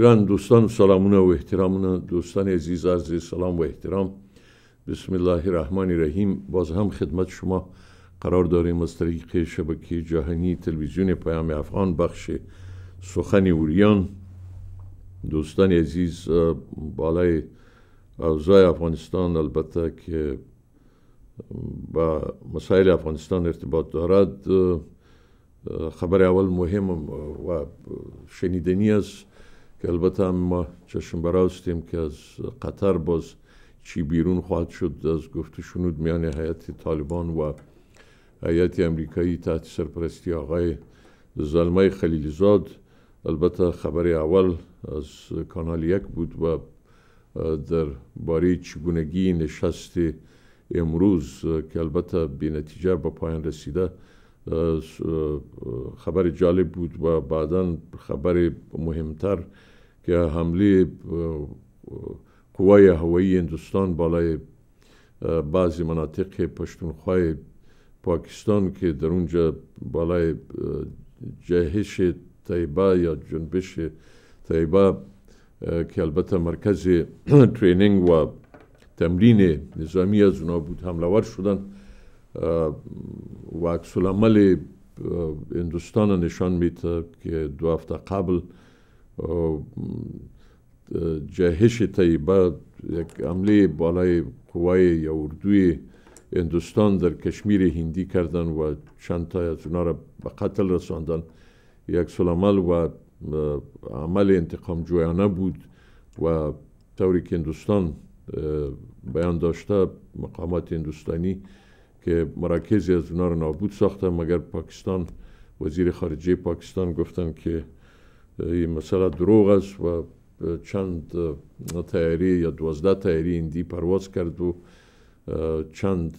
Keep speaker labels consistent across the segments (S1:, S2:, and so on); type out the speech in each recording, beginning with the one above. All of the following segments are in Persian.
S1: گران دوستان سلامونه و احترامونه دوستان عزیز عرض سلام و احترام بسم الله الرحمن الرحیم باز هم خدمت شما قرار داریم از طریق شبکه جهانی تلویزیون پیام افغان بخش سخن اوریان دوستان عزیز بالای اوضاع افغانستان البته که با مسائل افغانستان ارتباط دارد خبر اول مهم و شنیدنی است که البته ما چشم براستیم که از قطر باز چی بیرون خواهد شد از گفت شنود میان حیات طالبان و حیات امریکایی تحت سرپرستی آقای زلمه خلیلزاد. البته خبر اول از کانال یک بود و در باره چگونگی نشست امروز که البته بی نتیجه به پایان رسیده خبر جالب بود و بعدا خبر مهمتر که حمله قوای هوایی هندوستان بالای بعضی مناطق پشتونخوای پاکستان که در اونجا بالای جهش طیبه یا جنبش طیبه که البته مرکز ترینینگ و تمرین نظامی از اونا بود حمله شدن. و عکس العمل هندوستان نشان میده که دو هفته قبل جهش طیبه یک عمله بالای قوای یا اردوی هندوستان در کشمیر هندی کردن و چند تا از اونا را به قتل رساندن. یک سلامل و عمل انتقام جویانه بود و طوری که هندوستان بیان داشته مقامات هندوستانی که مراکزی از اونا را نابود ساخته. مگر پاکستان وزیر خارجه پاکستان گفتن که این مسئله دروغ است و چند تیاری یا دوازده تیاری هندی پرواز کرد و چند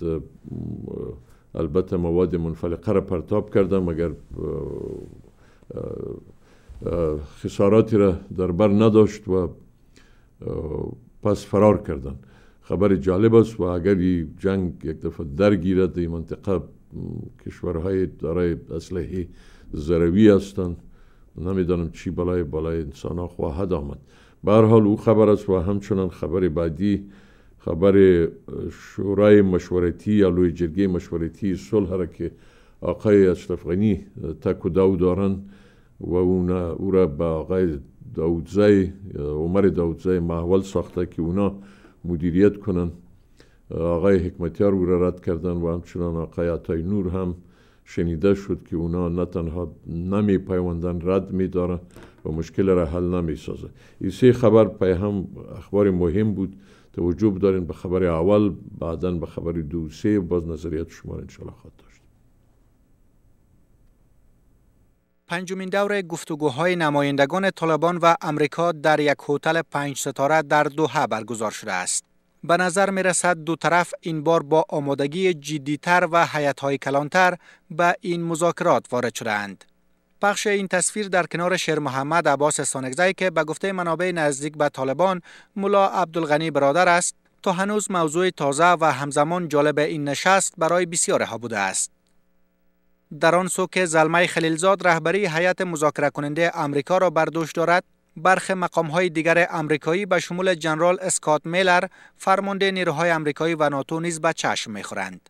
S1: البته مواد منفلقه را پرتاب کردن مگر خساراتی را در بر نداشت و پس فرار کردن. خبر جالب است و اگر این جنگ یک دفعه درگیرد این منطقه کشورهای دارای اسلحه ضروی هستند. نمی‌دانم چی بالای بالای انسان ها خواهد آمد. به حال او خبر است و همچنان خبر بعدی خبر شورای مشورتی یا لوی جرگه مشورتی صلح را که آقای اشرف غنی تک و دو دارن و او را به آقای داودزای عمر داودزای محول ساخته که اونا مدیریت کنن آقای حکمتیار او را رد کردن و همچنان آقای عطای نور هم شنیده شد که اونا نه تنها نمی پیوندن رد می دارن و مشکل را حل نمی سازه این سه خبر پای هم اخبار مهم بود. توجه دارین به خبر اول بعدا به خبر دو سه. باز نظریات شما انشاءالله خواهد داشت.
S2: پنجمین دور گفتگوهای نمایندگان طالبان و امریکا در یک هتل پنج ستاره در دوحه برگزار شده است. به نظر می رسد دو طرف این بار با آمادگی جدیتر و حیاتهای کلانتر به این مذاکرات وارد شدند. پخش این تصویر در کنار شیر محمد عباس سانگزی که به گفته منابع نزدیک به طالبان ملا عبدالغنی برادر است تا هنوز موضوع تازه و همزمان جالب این نشست برای بسیارها بوده است. در آن سو که زلمه خلیلزاد رهبری هیئت مذاکره کننده امریکا را بر دوش دارد برخ مقام های دیگر امریکایی به شمول جنرال اسکات میلر فرمانده نیروهای امریکایی و ناتو نیز به چشم می‌خورند.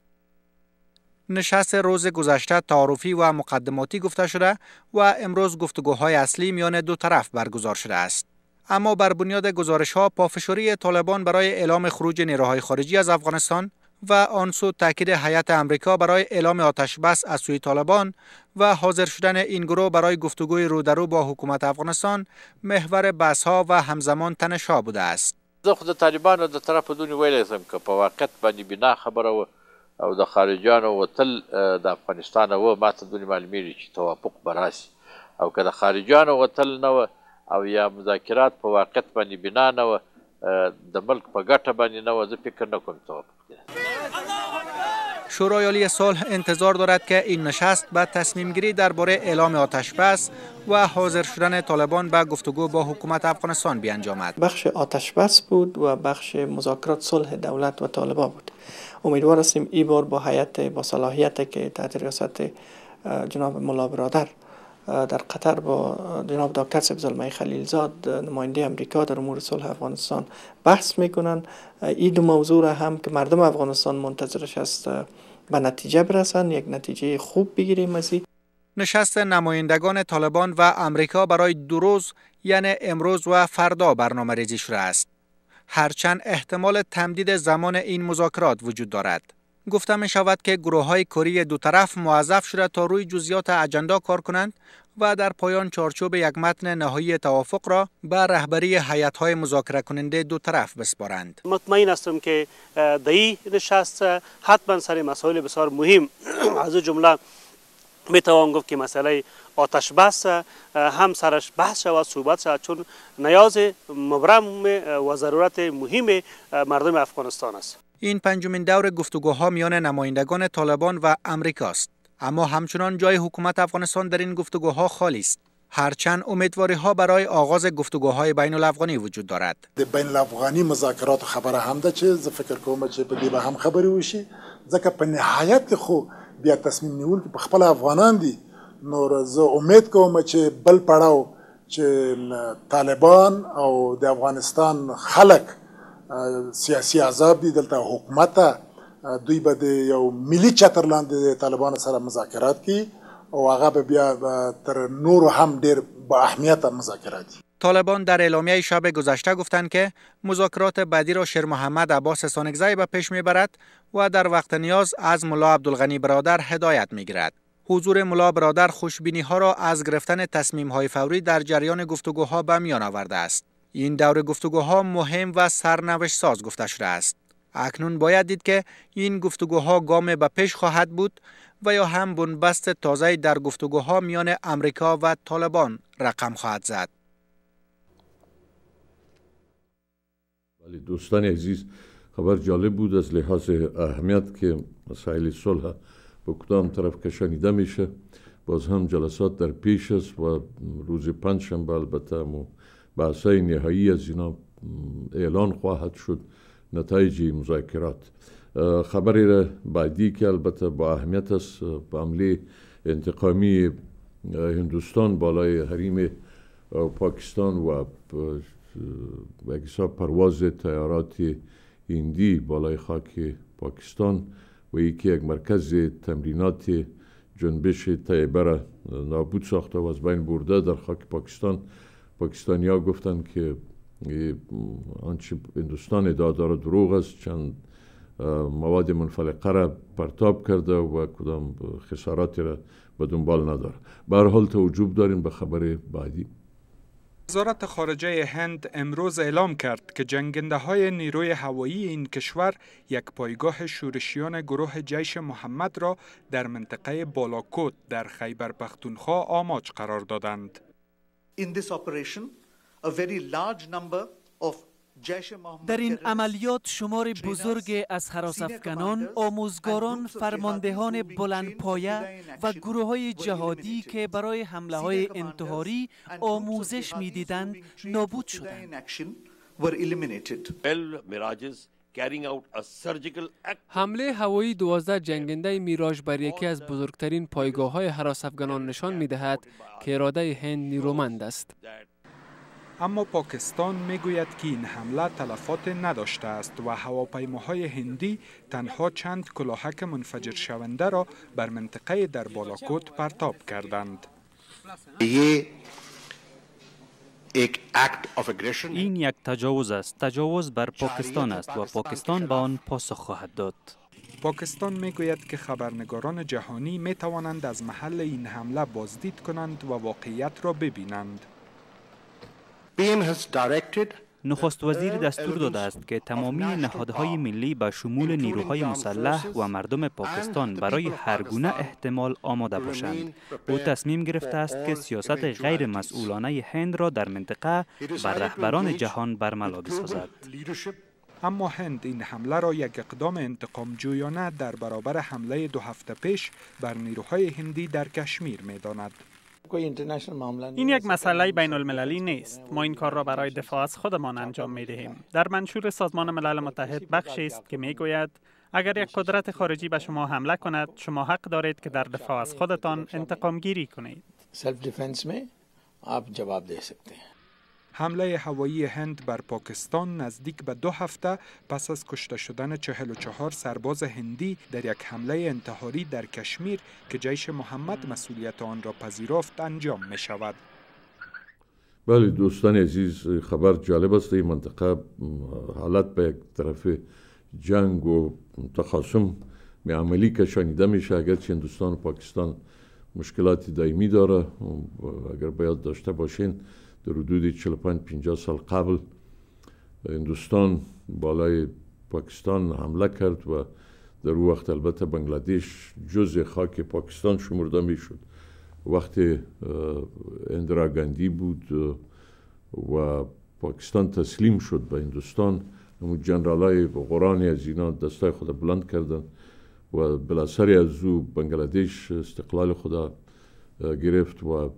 S2: نشست روز گذشته تعارفی و مقدماتی گفته شده و امروز گفتگوهای اصلی میان دو طرف برگزار شده است. اما بر بنیاد گزارش ها پافشاری طالبان برای اعلام خروج نیروهای خارجی از افغانستان و آن سو تاکید هیئت امریکا برای اعلام آتش بس از سوی طالبان و حاضر شدن این گروه برای گفتگوی رو با حکومت افغانستان محور بحث ها و همزمان تنشا بوده است.
S3: زه خو د طالبانو د طرف دونې که په واقعیت باندې بنا خبره و او د خارجیانو وتل د افغانستان و ما ته دونې معلومیږي چې توافق به او که د خارجیانو وتل نه او یا مذاکرات په واقعیت باندې بنا نه د ملک په ګټه باندې نه و زه فکر نه کوم توافق
S2: شورای عالی صلح انتظار دارد که این نشست به تصمیم گیری درباره اعلام آتش بس و حاضر شدن طالبان به گفتگو با حکومت افغانستان بیانجامد.
S4: بخش آتش بس بود و بخش مذاکرات صلح دولت و طالبان بود. امیدوار هستیم این بار با هیئت با صلاحیت که تحت ریاست جناب ملا برادر در قطر با جناب دکتر سبزالمای خلیلزاد نماینده امریکا در امور صلح افغانستان بحث می‌کنن این دو موضوع را هم که مردم افغانستان منتظرش است به نتیجه برسن یک نتیجه خوب بگیریم از
S2: نشست نمایندگان طالبان و امریکا برای دو روز یعنی امروز و فردا برنامه ریزی شده است. هرچند احتمال تمدید زمان این مذاکرات وجود دارد. گفته می شود که گروه های دو طرف موظف شده تا روی جزیات اجندا کار کنند و در پایان چارچوب یک متن نهایی توافق را به رهبری حیات های مذاکره کننده دو طرف بسپارند.
S5: مطمئن هستم که در این نشست. حتما سر مسائل بسیار مهم. از جمله می توان گفت که مسئله آتش بس هم سرش بحث شود صحبت شود چون نیاز مبرم و ضرورت مهم مردم افغانستان است.
S2: این پنجمین دور گفتگوها میان نمایندگان طالبان و امریکاست. اما همچنان جای حکومت افغانستان در این گفتگوها خالی است. هرچند امیدواری ها برای آغاز گفتگوهای بین الافغانی وجود دارد.
S6: د بین الافغانی مذاکرات خبره هم ده چې زه فکر کوم چې په به هم خبرې وشي. ځکه په نهایت خو بیا تصمیم نیول په خپل افغانان دي. نو زه امید کوم چې بل پړاو چې طالبان او د افغانستان خلک سیاسي عذاب دي دلته حکومت دوی به یو ملي چتر لاندې د طالبانو سره مذاکرات کوي او هغه به بیا تر نور هم ډیر با اهمیت مذاکرات
S2: طالبان در اعلامیه شب گذشته گفتند که مذاکرات بعدی را شیر محمد عباس سانگزی به پیش می‌برد و در وقت نیاز از ملا عبدالغنی برادر هدایت می‌گیرد. حضور ملا برادر خوشبینی ها را از گرفتن تصمیم های فوری در جریان گفتگوها به میان آورده است. این دور گفتگوها مهم و سرنوشت ساز گفته شده است. اکنون باید دید که این گفتگوها گام به پیش خواهد بود و یا هم بنبست تازه در گفتگوها میان امریکا و طالبان رقم خواهد زد.
S1: ولی دوستان عزیز خبر جالب بود از لحاظ اهمیت که مسائل صلح به کدام طرف کشانیده میشه باز هم جلسات در پیش است و روز پنج شنبه البته بحثای نهایی از اینا اعلان خواهد شد نتایج مذاکرات. خبری را بعدی که البته با اهمیت است به عمله انتقامی هندوستان بالای حریم پاکستان و به پرواز تیارات هندی بالای خاک پاکستان و یکی یک مرکز تمرینات جنبش را نابود ساخته و از بین برده در خاک پاکستان. پاکستانیا گفتن که آنچه هندوستان ادعا داره دروغ است چند مواد منفلقه را پرتاب کرده و کدام خساراتی را به دنبال نداره به حال توجب داریم به خبر بعدی
S7: وزارت خارجه هند امروز اعلام کرد که جنگنده های نیروی هوایی این کشور یک پایگاه شورشیان گروه جیش محمد را در منطقه بالاکوت در خیبر پختونخوا آماج قرار دادند.
S8: In this operation, a very large number of
S9: در این عملیات شمار بزرگ از حراس افکنان، آموزگاران، فرماندهان بلندپایه و گروه های جهادی که برای حمله های انتحاری آموزش می‌دیدند نابود شدند.
S10: حمله هوایی دوازده جنگنده میراج بر یکی از بزرگترین پایگاه های حراس افغانان نشان می دهد که اراده هند نیرومند است.
S7: اما پاکستان می‌گوید که این حمله تلفات نداشته است و هواپیماهای هندی تنها چند کلاهک منفجر شونده را بر منطقه در بالاکوت پرتاب کردند.
S11: این یک تجاوز است. تجاوز بر پاکستان است و پاکستان به آن پاسخ خواهد داد.
S7: پاکستان می‌گوید که خبرنگاران جهانی می توانند از محل این حمله بازدید کنند و واقعیت را ببینند.
S11: نخست وزیر دستور داده است که تمامی نهادهای ملی به شمول نیروهای مسلح و مردم پاکستان برای هر گونه احتمال آماده باشند. او تصمیم گرفته است که سیاست غیر مسئولانه هند را در منطقه بر رهبران جهان برملا بسازد.
S7: اما هند این حمله را یک اقدام انتقام جویانه در برابر حمله دو هفته پیش بر نیروهای هندی در کشمیر می داند.
S5: این یک مسئله بین المللی نیست. ما این کار را برای دفاع از خودمان انجام می دهیم در منشور سازمان ملل متحد بخشی است که می گوید اگر یک قدرت خارجی به شما حمله کند شما حق دارید که در دفاع از خودتان انتقام گیری کنید.
S12: self defence میں آپ جواب دے سکتے ہیں۔
S7: حمله هوایی هند بر پاکستان نزدیک به دو هفته پس از کشته شدن 44 سرباز هندی در یک حمله انتحاری در کشمیر که جیش محمد مسئولیت آن را پذیرفت انجام می شود.
S1: بله دوستان عزیز خبر جالب است این منطقه حالت به یک طرف جنگ و تخاصم می عملی کشانیده میشه اگرچه هندوستان و پاکستان مشکلات دائمی داره اگر باید داشته باشین در حدود 45 50 سال قبل هندوستان بالای پاکستان حمله کرد و در او وقت البته بنگلادش جز خاک پاکستان شمرده می شد وقتی اندرا گاندی بود و پاکستان تسلیم شد به هندوستان. همون جنرال های قرآنی از اینا دستای خود بلند کردن و بلاسری از او بنگلادش استقلال خدا گرفت و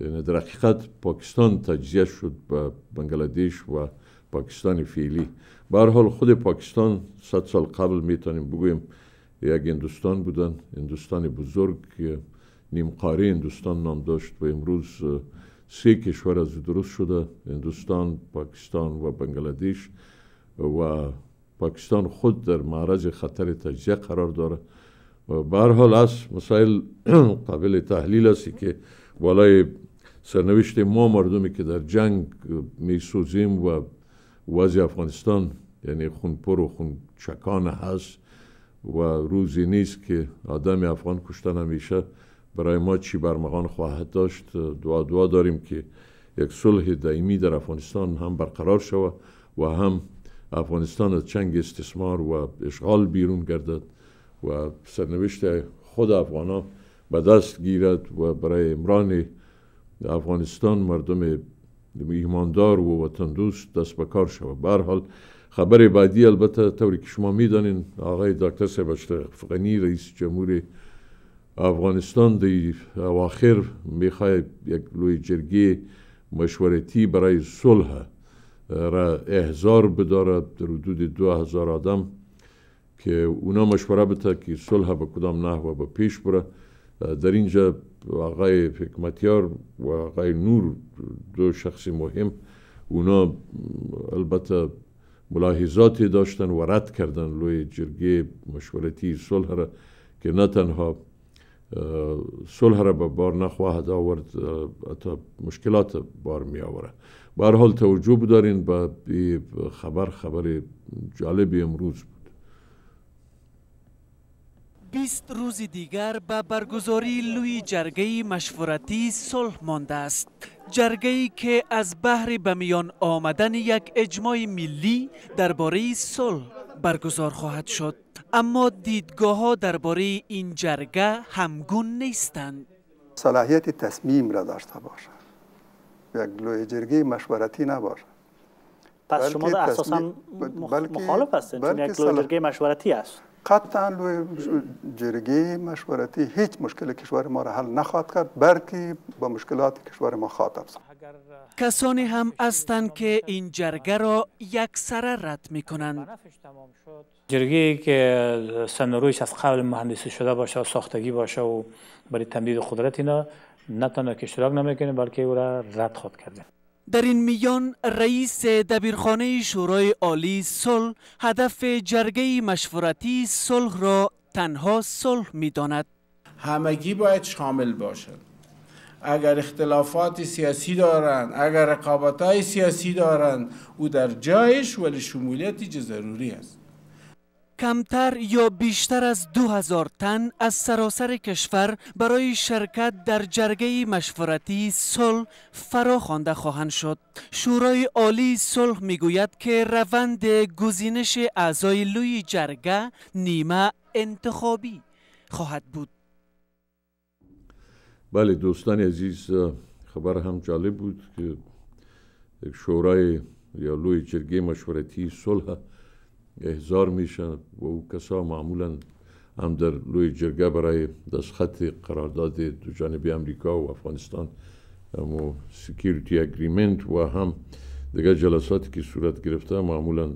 S1: یعنی در حقیقت پاکستان تجزیه شد به بنگلادش و پاکستان فعلی به حال خود پاکستان صد سال قبل می‌تونیم بگویم یک هندوستان بودن هندوستان بزرگ که نیم قاره هندوستان نام داشت و امروز سه کشور از درست شده هندوستان پاکستان و بنگلادش و پاکستان خود در معرض خطر تجزیه قرار داره و به حال از مسائل قابل تحلیل است که بالای سرنوشت ما مردمی که در جنگ می سوزیم و وضع افغانستان یعنی خونپر و خون چکان هست و روزی نیست که آدم افغان کشته نمیشه برای ما چی برمغان خواهد داشت. دعا دعا داریم که یک صلح دائمی در افغانستان هم برقرار شود و هم افغانستان از چنگ استثمار و اشغال بیرون گردد و سرنوشت خود افغان به دست گیرد و برای امران افغانستان مردم ایماندار و وطن دوست دست به کار شود به حال خبر بعدی البته طوری که شما می‌دانین آقای دکتر صاحب اشرف غنی رئیس جمهور افغانستان دی اواخر می‌خواه یک لوی جرگی مشورتی برای صلح را احضار بدارد در حدود دو هزار آدم که اونا مشوره بده که صلح به کدام نحوه به پیش بره. در اینجا آقای حکمتیار و آقای نور دو شخص مهم اونا البته ملاحظاتی داشتن و رد کردن لوی جرگه مشورتی صلح را که نه تنها صلح را به بار نخواهد آورد حتی مشکلات بار می آوره. به حال توجه بدارین به خبر خبر جالبی امروز
S9: 20 روز دیگر به برگزاری لوی جرگه مشورتی صلح مانده است. جرگه که از بحر به میان آمدن یک اجماع ملی درباره صلح برگزار خواهد شد. اما دیدگاه ها درباره این جرگه همگون نیستند.
S13: صلاحیت تصمیم را داشته باشد یک لوی جرگه مشورتی نباشد
S5: پس شما اساسا مخالف هستید چون یک لوی جرگه مشورتی است.
S13: قطعا لوی جرگه مشورتی هیچ مشکل کشور ما را حل نخواهد کرد بلکه با مشکلات کشور ما خواهد
S9: کسانی هم هستند که این جرگه را یک سره رد می کنند
S14: جرگه که سنرویش از قبل مهندسی شده باشه و ساختگی باشه و برای تمدید قدرت اینا نه تنها که اشتراک نمی‌کنه بلکه او را رد خود کرده
S9: در این میان رئیس دبیرخانه شورای عالی صلح هدف جرگه مشورتی صلح را تنها صلح می‌داند.
S15: همگی باید شامل باشد اگر اختلافات سیاسی دارند اگر رقابت های سیاسی دارند او در جایش ولی شمولیتی ضروری است.
S9: کمتر یا بیشتر از دو هزار تن از سراسر کشور برای شرکت در جرگه مشورتی صلح فرا خوانده خواهند شد. شورای عالی صلح می‌گوید که روند گزینش اعضای لوی جرگه نیمه انتخابی خواهد بود.
S1: بله دوستان عزیز خبر هم جالب بود که شورای یا لوی جرگه مشورتی صلح احضار میشن و او کسا معمولا هم در لوی جرگه برای دستخط قرارداد دو جانبی امریکا و افغانستان و security agreement و هم دیگه جلساتی که صورت گرفته معمولا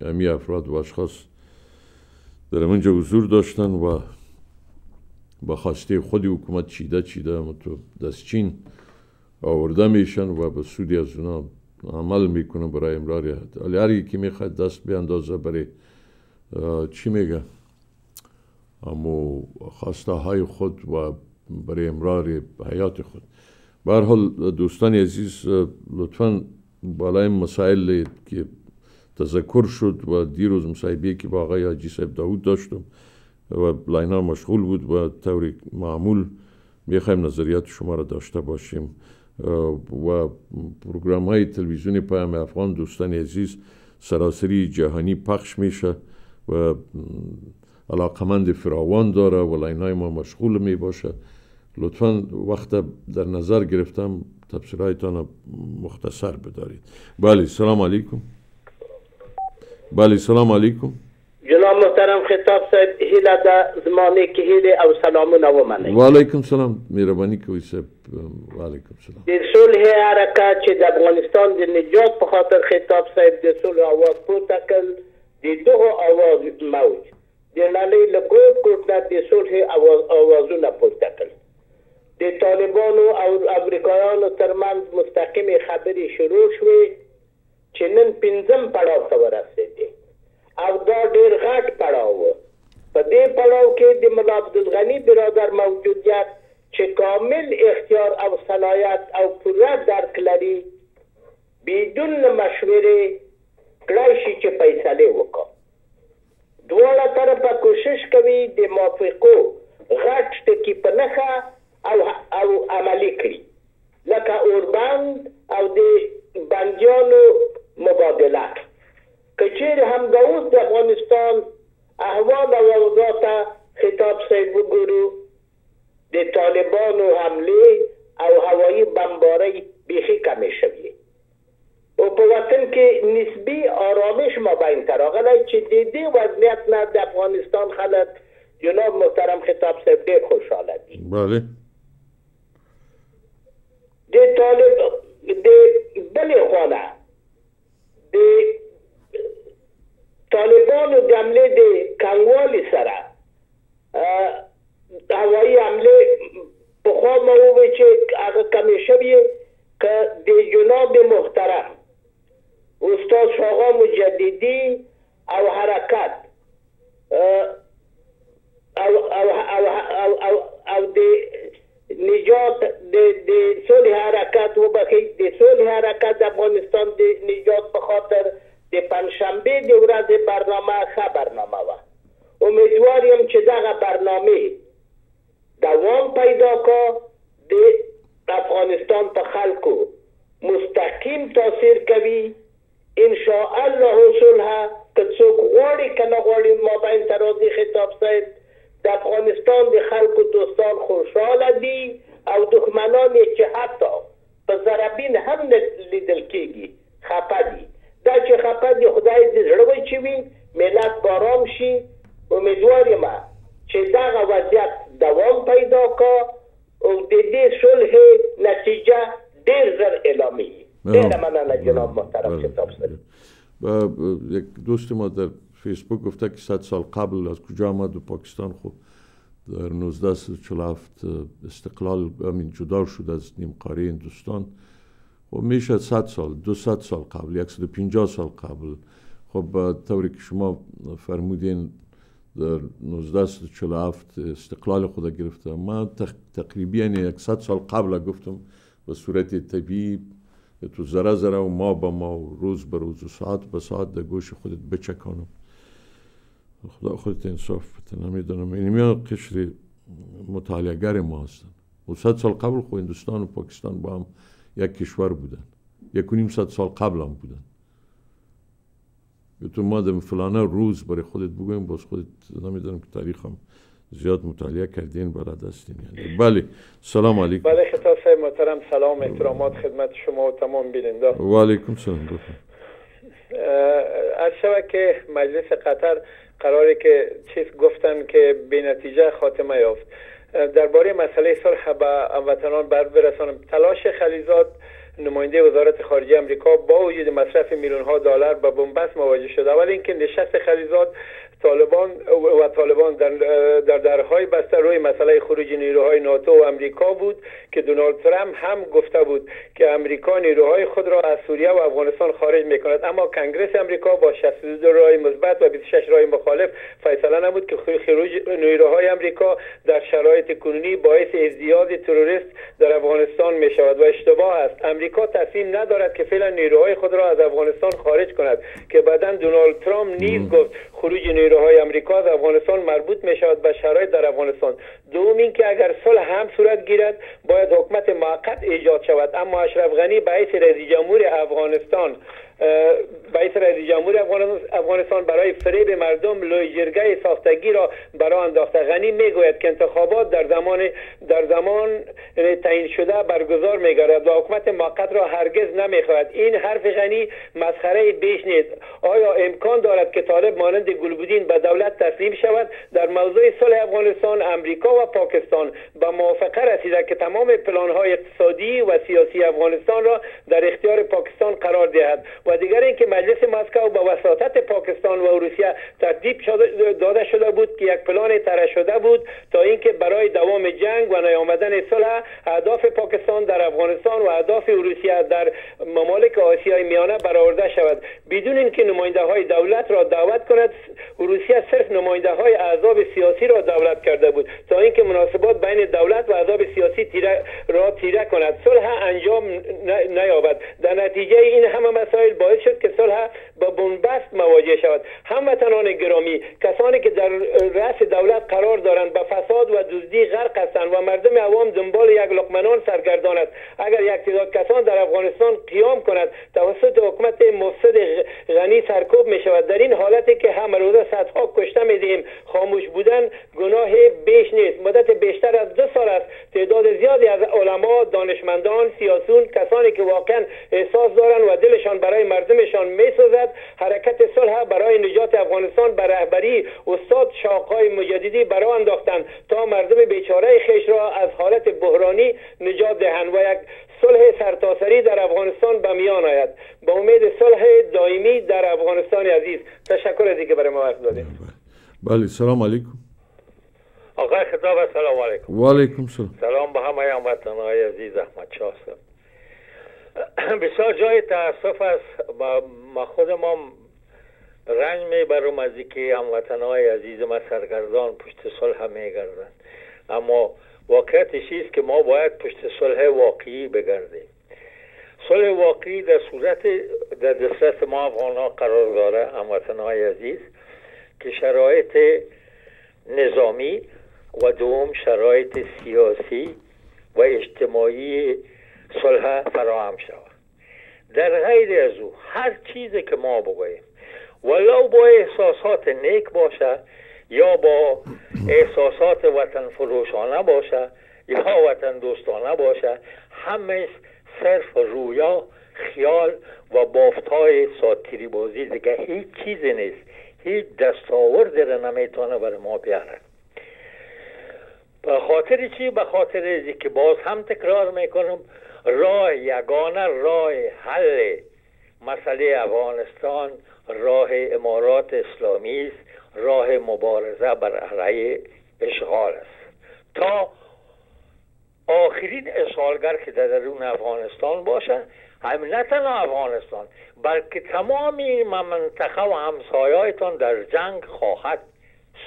S1: امی افراد و اشخاص در منجا حضور داشتن و با خواسته خود حکومت چیده چیده تو دستچین آورده میشن و به سودی از اونا عمل می‌کنه برای امرار حیات هر یکی می‌خواد دست بیاندازه برای چی میگه؟ اما خواسته های خود و برای امرار حیات خود. به حال دوستان عزیز لطفا بالای مسائل که تذکر شد و دیروز مصاحبه که با آقای حاجی صاحب داود داشتم و line ا مشغول بود و طور معمول می‌خوایم نظریات شما را داشته باشیم. و پروگرام های تلویزیونی پیام افغان دوستان عزیز سراسری جهانی پخش میشه و علاقمند فراوان داره و line ای ما مشغول می باشه لطفا وقت در نظر گرفتم تفسیرهایتان مختصر بدارید. بله سلام علیکم. بله سلام علیکم.
S16: محترم خطاب صاحب هیله ده زمانه که هیله او سلامونه ومنئ.
S1: و علیکم سلام مهرباني کوي صاحب. و علیکم سلام.
S16: د صلح حرکت چې د افغانستان د نجات په خاطر خطاب صاحب د صلح اواز پورته کړ د دغه اواز موج. د نړۍ له ګوټ ګوټ نه د صلح اواز اوازونه پورته کړل د طالبانو او امریکایانو ترمنځ مستقیمې خبرې شروع شوې چې نن پنځم پړاو ته ورسېدې او دا ډیر غټ پړاو په دې پړاو کې د ملا برادر موجودیت چې کامل اختیار او صلاحیت او پوره درک لري بدون مشورې کړای شي چې فیصله وکړي. دواړه طرفه کوشش کوي د موافقو غټ ټکی په او او عملی کړي. لکه اوربند او د بندیانو مبادلات کچیر هم د اوس د افغانستان احوال او اوضاع ته خطاب وګورو د طالبانو حمله او هوایی بمباری بیخي کمې شوې او په وطن کې نسبی آرامش ما بین ته راغلی چې د دې وضعیت نه افغانستان خلک جناب محترم خطاب صاحب ډېر خوشحاله دي
S1: بله
S16: د طالب د بلې خواله د طالبانو د حمله د کنګوالي سره هوایي حمله په خوا مو وی چې هغه کمی شوی که د جناب محترم استاد شاغا مجددی او حرکت او او او او او, او د نجات د د صلح حرکت وبخښي د صلح حرکت د افغانستان د نجات په خاطر د پنځشنبه د ورځې برنامه ښه برنامه وه امیدوار یم چې دغه برنامه دوام پیدا کا د افغانستان په خلکو مستقیم تاثیر کوي ان شاء الله صلح که څوک غواړي که نه غواړي مابین ترازی خطاب صاحب د افغانستان د خلکو دوستان خوشحاله دي او دښمنان چې حتی په زربین هم نه لیدل کېږي خفه دي دا چې خپه دی خدای دې زړه وي چې وي ملت بارام شي امیدوار یم چې دغه وضعیت دوام پیدا کا او د دې صلح نتیجه ډیر زر اعلامی ډیر مننه جناب محترم کتاب
S1: یک دوست ما در فیسبوک گفته که 100 سال قبل از کجا آمد و پاکستان خب در 1947 استقلال همین جدا شد از نیم قاره هندوستان. خب میشه 100 سال 200 سال قبل 150 سال قبل. خب طوری که شما فرمودین در 1947 استقلال خود گرفته. ما تقریبا یعنی 100 سال قبل گفتم به صورت طبیعی تو ذره ذره و ما به ما و روز به روز و ساعت به ساعت در گوش خودت بچکانم. خدا خودت انصاف بده نمی‌دونم. اینمی قشر مطالعهگر ما هستن. و صد سال قبل خو هندوستان و پاکستان با هم یک کشور بودن. یک و نیم صد سال قبل هم بودن. تو ما فلانه روز برای خودت بگویم باز خودت نمی‌دونم که تاریخ هم زیاد مطالعه کردین بلد هستین یعنی. بله سلام علیکم.
S17: بله خطاب صاحب محترم سلام احترامات خدمت شما و تمام بیننده.
S1: و علیکم سلام
S17: از شبه که مجلس قطر قراره که چیز گفتن که به نتیجه خاتمه یافت. درباره مسئله صلح به هموطنان بر برسانم. تلاش خلیزات نماینده وزارت خارجه امریکا با وجود مصرف میلیون ها دلار به بنبست مواجه شده. اول اینکه نشست خلیزات طالبان و طالبان در, در درهای بسته روی مسئله خروج نیروهای ناتو و امریکا بود که دونالد ترامپ هم گفته بود که امریکا نیروهای خود را از سوریه و افغانستان خارج می کند اما کنگرس امریکا با 62 رای مثبت و 26 رای مخالف فیصله نمود که خروج نیروهای امریکا در شرایط کنونی باعث ازدیاد تروریست در افغانستان می شود و اشتباه است. امریکا تصمیم ندارد که فعلا نیروهای خود را از افغانستان خارج کند که بعدا دونالد ترامپ نیز گفت خروج نیروهای امریکا از افغانستان مربوط می شود به شرایط در افغانستان. دوم اینکه اگر صلح هم صورت گیرد باید حکومت موقت ایجاد شود. اما اشرف غنی به رئیس جمهور افغانستان رئیس رئیس جمهور افغانستان برای فریب مردم لوی جرگه ساختگی را برای انداخته غنی می‌گوید که انتخابات در زمان در زمان تعیین شده برگزار میگردد و حکومت موقت را هرگز نمی‌خواهد. این حرف غنی مسخره بیش نیست. آیا امکان دارد که طالب مانند گلبودین به دولت تسلیم شود؟ در موضوع صلح افغانستان امریکا و پاکستان به موافقه رسیده که تمام پلان های اقتصادی و سیاسی افغانستان را در اختیار پاکستان قرار دهد. و دیگر اینکه مجلس مسکو با وساطت پاکستان و روسیه ترتیب داده شده بود که یک پلان طرح شده بود تا اینکه برای دوام جنگ و نیامدن صلح اهداف پاکستان در افغانستان و اهداف روسیه در ممالک آسیای میانه برآورده شود. بدون اینکه نماینده های دولت را دعوت کند روسیه صرف نماینده های احزاب سیاسی را دولت کرده بود تا اینکه مناسبات بین دولت و احزاب سیاسی تیره را تیره کند. صلح انجام نیابد. در نتیجه این همه مسائل باعث شد که صلح با بنبست مواجه شود. هموطنان گرامی کسانی که در رأس دولت قرار دارند به فساد و دزدی غرق هستند و مردم عوام دنبال یک لقمنان سرگردان است. اگر یک تعداد کسان در افغانستان قیام کند توسط حکومت مفسد غنی سرکوب می شود. در این حالتی که هم روزه صدها کشته می دهیم خاموش بودن گناه بیش نیست. مدت بیشتر از دو سال است. تعداد زیادی از علما دانشمندان سیاسون کسانی که واقعا احساس دارند و دلشان برای مردمشان میسوزد حرکت صلح برای نجات افغانستان به رهبری استاد شاقای مجددی برای انداختند تا مردم بیچاره خیش را از حالت بحرانی نجات دهند و یک صلح سرتاسری در افغانستان به میان آید. با امید صلح دائمی در افغانستان عزیز. تشکر از اینکه برای ما وقت دادید.
S1: بله. سلام علیکم.
S18: آقای خطاب السلام علیکم.
S1: و علیکم سلام.
S18: سلام به همه هموطنهای عزیز احمد شاه بسیار جای تاسف است. ما خود ما رنج می‌برم از اینکه هموطنهای عزیز ما سرگردان پشت صلح میگردند اما واقعیتش است که ما باید پشت صلح واقعی بگردیم. صلح واقعی در صورت در دسترس ما افغان قرار داره هموطنهای عزیز که شرایط نظامی و دوم شرایط سیاسی و اجتماعی صلح فراهم شود. در غیر از او هر چیزی که ما بگوییم ولو با احساسات نیک باشه یا با احساسات وطن فروشانه باشه یا وطن دوستانه باشه همه صرف رویا خیال و بافتهای ساتیری بازی دیگه هیچ چیزی نیست. هیچ دستاورد را نمی‌تونه بر ما بیاره. به خاطر چی؟ به خاطر که باز هم تکرار می‌کنم. راه یگانه راه حل. مسئله افغانستان راه امارات اسلامی است. راه مبارزه بر علیه اشغال است. تا آخرین اشغالگر که در درون افغانستان باشه هم نه تنها افغانستان بلکه تمام این منطقه و همسایهایتان در جنگ خواهد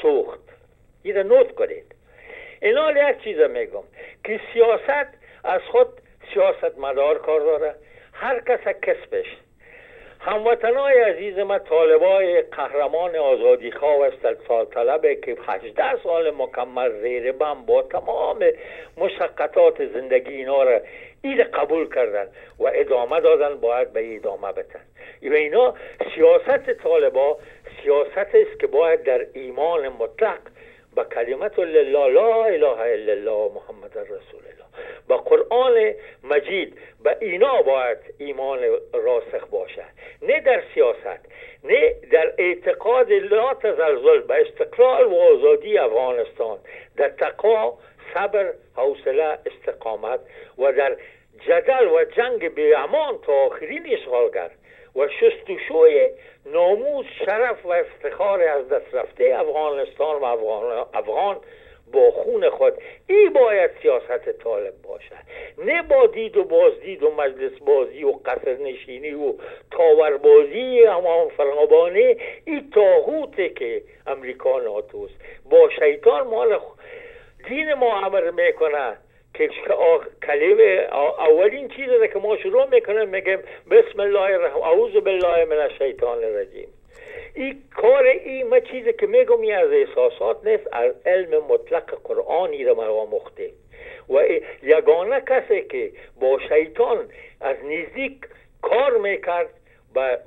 S18: سوخت. این نوت کنید. اینا یک چیز میگم که سیاست از خود سیاست مدار کار داره. هر کس کسبش هموطنای عزیز ما طالبای قهرمان آزادی خواه و طلبه که 18 سال مکمل زیر بم با تمام مشقتات زندگی اینا را این قبول کردن و ادامه دادن باید به ادامه بدن و اینا سیاست طالبا سیاست است که باید در ایمان مطلق به کلمت لله لا اله الا الله محمد رسول الله. با قرآن مجید به اینا باید ایمان راسخ باشد. نه در سیاست نه در اعتقاد لا تزلزل به استقلال و آزادی افغانستان. در تقوا صبر حوصله استقامت و در جدل و جنگ به امان تا آخرین اشغالگر و شستشوی ناموز شرف و افتخار از دست رفته افغانستان و افغان, افغان با خون خود. ای باید سیاست طالب باشد. نه با دید و بازدید و مجلس بازی و قصر نشینی و تاوربازی امان فرابانه ای تاغوته که امریکا ناتوست. با شیطان مال دین ما امر می‌کنه. که کلمه اولین چیزی که ما شروع می‌کنیم میگیم بسم الله الرحمن اعوذ بالله من الشیطان الرجیم. این کار این ما چیزی که میگم از احساسات نیست از علم مطلق قرآنی را ما مخته و یگانه کسی که با شیطان از نزدیک کار می‌کرد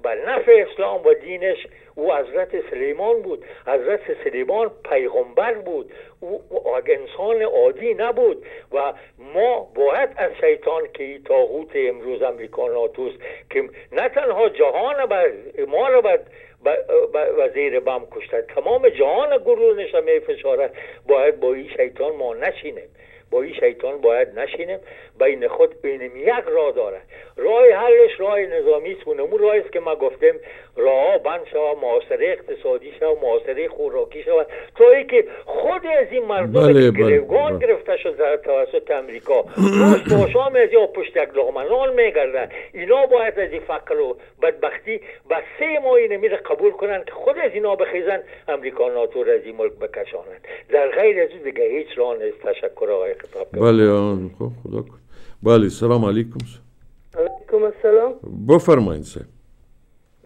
S18: به نفع اسلام و دینش او حضرت سلیمان بود. حضرت سلیمان پیغمبر بود. او انسان عادی نبود و ما باید از شیطان که ای تاغوت امروز امریکا ناتوست که نه تنها جهان ما را باید و زیر بم کشتن تمام جهان گروه نشمه فشاره باید با این شیطان ما نشینیم. با این شیطان باید نشینیم بین خود بینیم یک راه داره. راه حلش راه نظامی است. اون راهی است که ما گفتیم راه بند شود معاصره اقتصادی شود معاصره خوراکی شود. تا ای که خود از این مردم بله گریوگان بله. گرفته شد توسط امریکا. روز باشام از یا پشت یک لغمنان میگردن. اینا باید از این فقر و بدبختی و سه ماه این میره قبول کنن که خود از اینا بخیزن. امریکا ناتو از این ملک بکشانند. در غیر از دیگه هیچ راه نیست. تشکر آقای
S1: بله خب خدا کن. بله سلام علیکم
S19: علیکم السلام.
S1: بفرمایید صاحب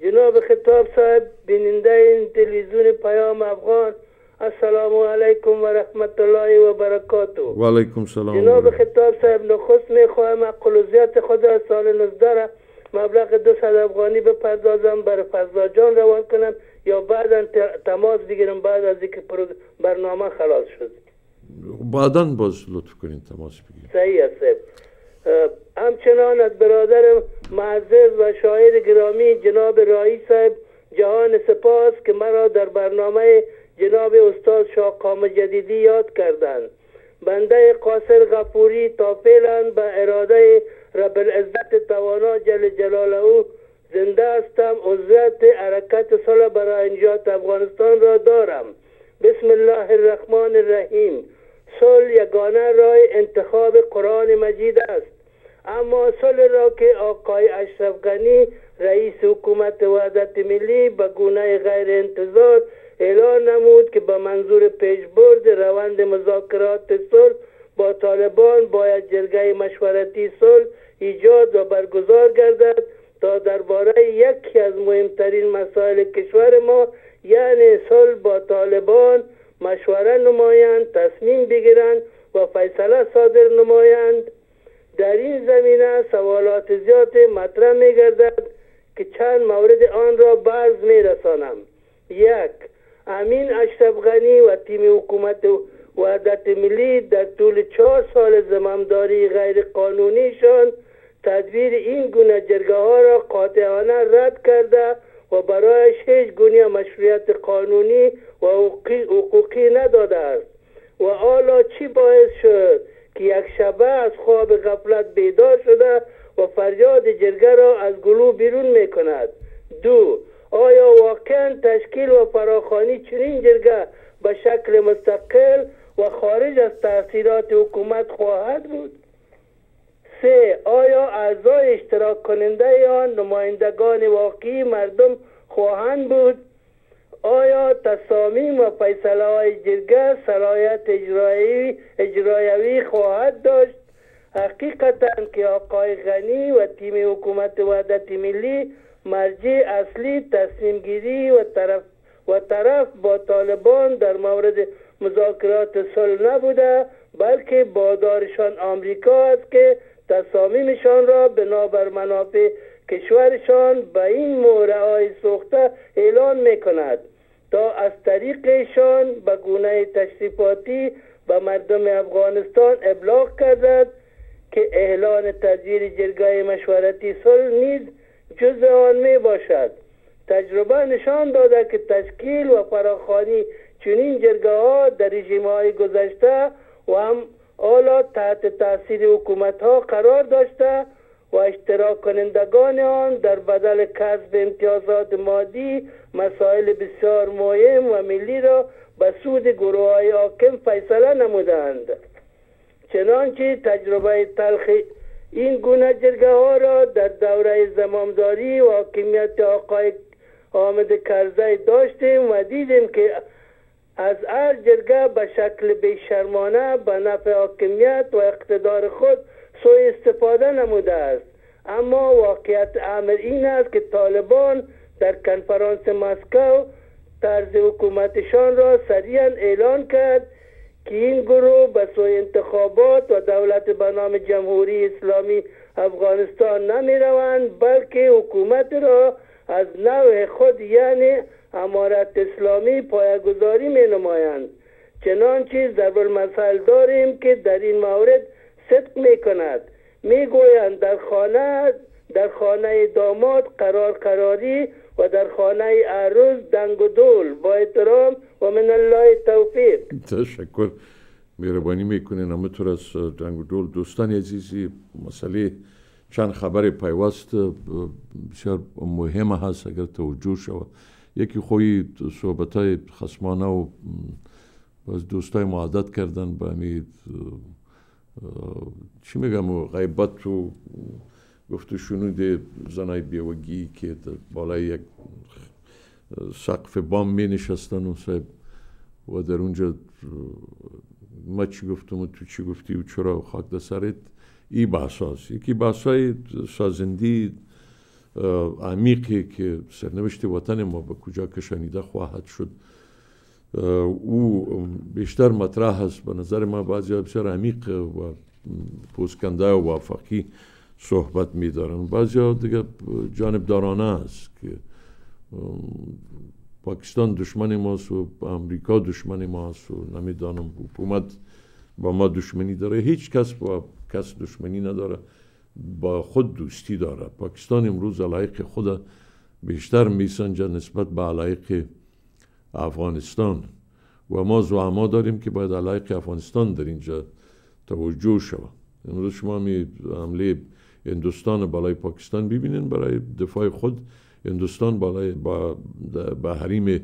S19: جناب خطاب صاحب بیننده این تلویزیون پیام افغان السلام علیکم و رحمت الله و برکاته.
S1: و علیکم سلام
S19: جناب خطاب صاحب نخست می‌خواهم اقلوزیت خود از سال 19 را مبلغ 200 افغانی بپردازم برای فضا جان روان کنم یا بعدا تماس بگیرم بعد از اینکه برنامه خلاص شد.
S1: بعدا باز لطف کنین تماس بگیریم
S19: صحیح است همچنان از برادر معزز و شاعر گرامی جناب رایی صاحب جهان سپاس که مرا در برنامه جناب استاد شاقام جدیدی یاد کردند. بنده قاصر غفوری تا فعلا به اراده رب العزت توانا جل جلاله زنده هستم عضویت حرکت صلح برای انجات افغانستان را دارم. بسم الله الرحمن الرحیم. صلح یگانه راه انتخاب قرآن مجید است. اما صلح را که آقای اشرف رئیس حکومت وحدت ملی به گونه غیر انتظار اعلان نمود که به منظور پیشبرد روند مذاکرات صلح با طالبان باید جرگه مشورتی صلح ایجاد و برگزار گردد تا درباره یکی از مهمترین مسائل کشور ما یعنی صلح با طالبان مشوره نمایند تصمیم بگیرند و فیصله صادر نمایند. در این زمینه سوالات زیاد مطرح می گردد که چند مورد آن را برز می رسانم یک امین اشرف و تیم حکومت وحدت ملی در طول چهار سال زمامداری غیر قانونیشان تدبیر این گونه جرگه ها را قاطعانه رد کرده و برایش هیچ گونه مشروعیت قانونی و حقوقی نداده است. و حالا چی باعث شد که یک شبه از خواب غفلت بیدار شده و فریاد جرگه را از گلو بیرون می کند دو آیا واقعا تشکیل و فراخانی چنین جرگه به شکل مستقل و خارج از تاثیرات حکومت خواهد بود؟ سه آیا اعضای اشتراک کننده آن نمایندگان واقعی مردم خواهند بود؟ آیا تصامیم و فیصله های جرگه صلاحیت اجرایی اجرایوی خواهد داشت؟ حقیقتا که آقای غنی و تیم حکومت وحدت ملی مرجع اصلی تصمیم گیری و طرف و طرف با طالبان در مورد مذاکرات صلح نبوده بلکه بادارشان آمریکا است که تصامیمشان را بنابر منافع کشورشان به این موره های سوخته اعلان می کند تا از طریقشان به گونه تشریفاتی به مردم افغانستان ابلاغ کردد که اعلان تدبیر جرگاه مشورتی صلح نیز جز آن می باشد تجربه نشان داده که تشکیل و فراخانی چنین جرگه ها در رژیم های گذشته و هم حالا تحت تاثیر حکومت ها قرار داشته و اشتراک کنندگان آن در بدل کسب امتیازات مادی مسائل بسیار مهم و ملی را به سود گروه های حاکم فیصله نمودند چنانچه تجربه تلخ این گونه جرگه ها را در دوره زمامداری و حاکمیت آقای آمد کرزی داشتیم و دیدیم که از هر جرگه به شکل بیشرمانه به نفع حاکمیت و اقتدار خود سوء استفاده نموده است. اما واقعیت امر این است که طالبان در کنفرانس مسکو طرز حکومتشان را سریعا اعلان کرد که این گروه به سوی انتخابات و دولت به نام جمهوری اسلامی افغانستان نمی روند بلکه حکومت را از نوع خود یعنی امارت اسلامی پایگذاری می نمایند چنانچه ضرب المثل داریم که در این مورد صدق می کند می گویند در خانه در خانه داماد قرار قراری و در خانه عروس دنگ و دول. با احترام و من الله توفیق.
S1: تشکر. مهربانی می‌کنین همطور از دنگ و دول. دوستان عزیزی مسئله چند خبر پیوست بسیار مهم هست اگر توجه شود. یکی خوی صحبت های خسمانه و باز دوستای ما عادت کردن به همی چی میگم غیبت و گفته شنود زنای بیوگی که بالای یک سقف بام می نشستن و صاحب و در اونجا ما چی گفتم و تو چی گفتی و چرا خاک در سرت ای بحث یکی بحث های سازندی عمیقی که سرنوشت وطن ما به کجا کشانیده خواهد شد. او بیشتر مطرح هست به نظر ما بعضی بسیار عمیق و پوسکنده و وافقی صحبت میدارن. بعضی دیگه جانبدارانه است که پاکستان دشمن ماست و امریکا دشمن ماست و نمی‌دانم حکومت با ما دشمنی داره. هیچ کس با کس دشمنی نداره. با خود دوستی داره. پاکستان امروز علایق خود بیشتر میسنجه نسبت به علایق افغانستان. و ما زعما داریم که باید علایق افغانستان در اینجا توجه شود. امروز شما می حمله هندوستان بالای پاکستان ببینین. برای دفاع خود هندوستان بالای با, با حریم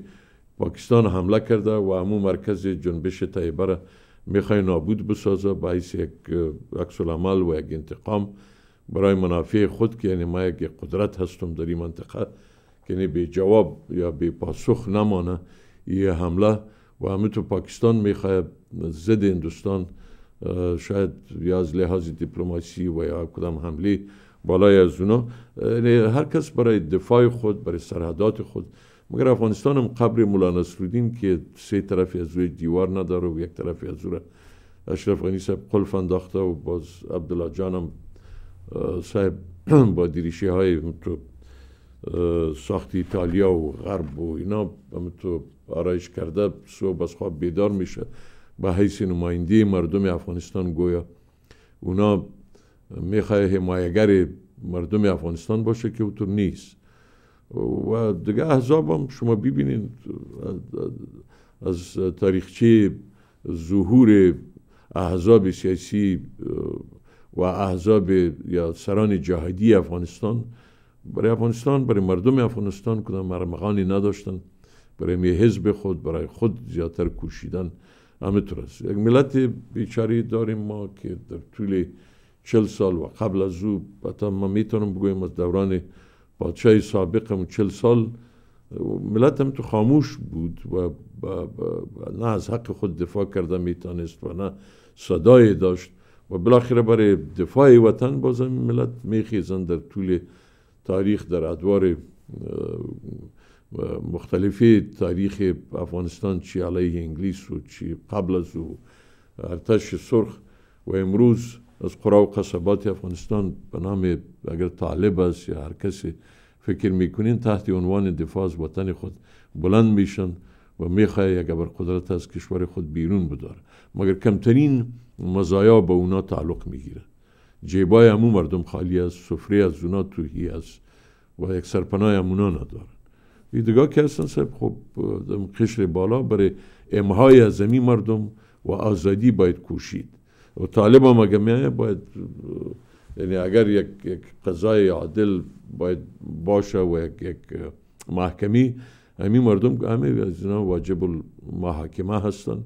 S1: پاکستان حمله کرده و همون مرکز جنبش طیبه را می‌خوای نابود بسازه. باعث یک عکس و یک انتقام برای منافع خود که یعنی ما یک قدرت هستم در این منطقه که یعنی به جواب یا به پاسخ نمانه یه حمله و همه تو پاکستان می‌خواه ضد هندوستان شاید یا از لحاظ دیپلماسی و یا کدام حمله بالای از اونا. یعنی هر کس برای دفاع خود برای سرحدات خود. مگر افغانستان هم قبر مولا نصرالدین که سه طرفی از روی دیوار نداره و یک طرفی از روی اشرف غنی صاحب قلف انداخته و باز عبدالله جانم صاحب با دیریشی های تو ساخت ایتالیا و غرب و اینا تو آرایش کرده صبح از خواب بیدار میشه. به حیث نماینده مردم افغانستان گویا اونا می‌خواه حمایگر مردم افغانستان باشه که اوتور نیست. و دیگه احزاب هم شما ببینید از تاریخچه ظهور احزاب سیاسی و احزاب یا سران جهادی افغانستان. برای افغانستان برای مردم افغانستان کدام مرمغانی نداشتن. برای می حزب خود برای خود زیادتر کوشیدن. همینطور است. یک ملت بیچاری داریم ما که در طول چل سال و قبل از او حتی ما می‌تونم بگویم از دوران پادشاه سابق هم چل سال ملت هم تو خاموش بود و نه از حق خود دفاع کرده می‌تونست و نه صدای داشت. و بالاخره برای دفاع وطن بازم ملت میخیزن در طول تاریخ در ادوار مختلفی تاریخ افغانستان چی علیه انگلیس و چی قبل از او ارتش سرخ و امروز از قرا و قصبات افغانستان به نام اگر طالب است یا هر کسی فکر می‌کنین تحت عنوان دفاع از وطن خود بلند میشن. و می‌خواه یک قدرت از کشور خود بیرون بداره مگر کمترین مزایا به اونا تعلق می‌گیره؟ جیبای همون مردم خالی از سفره از اونا توهی است و یک سرپناه همونا ندارن. دیگاه که هستن سب خب قشر بالا برای امهای از زمین مردم و آزادی باید کوشید. و طالب هم اگه باید یعنی اگر یک, یک قضای عادل باید باشه و یک, یک محکمی همین مردم همه از اینا واجب المحاکمه هستند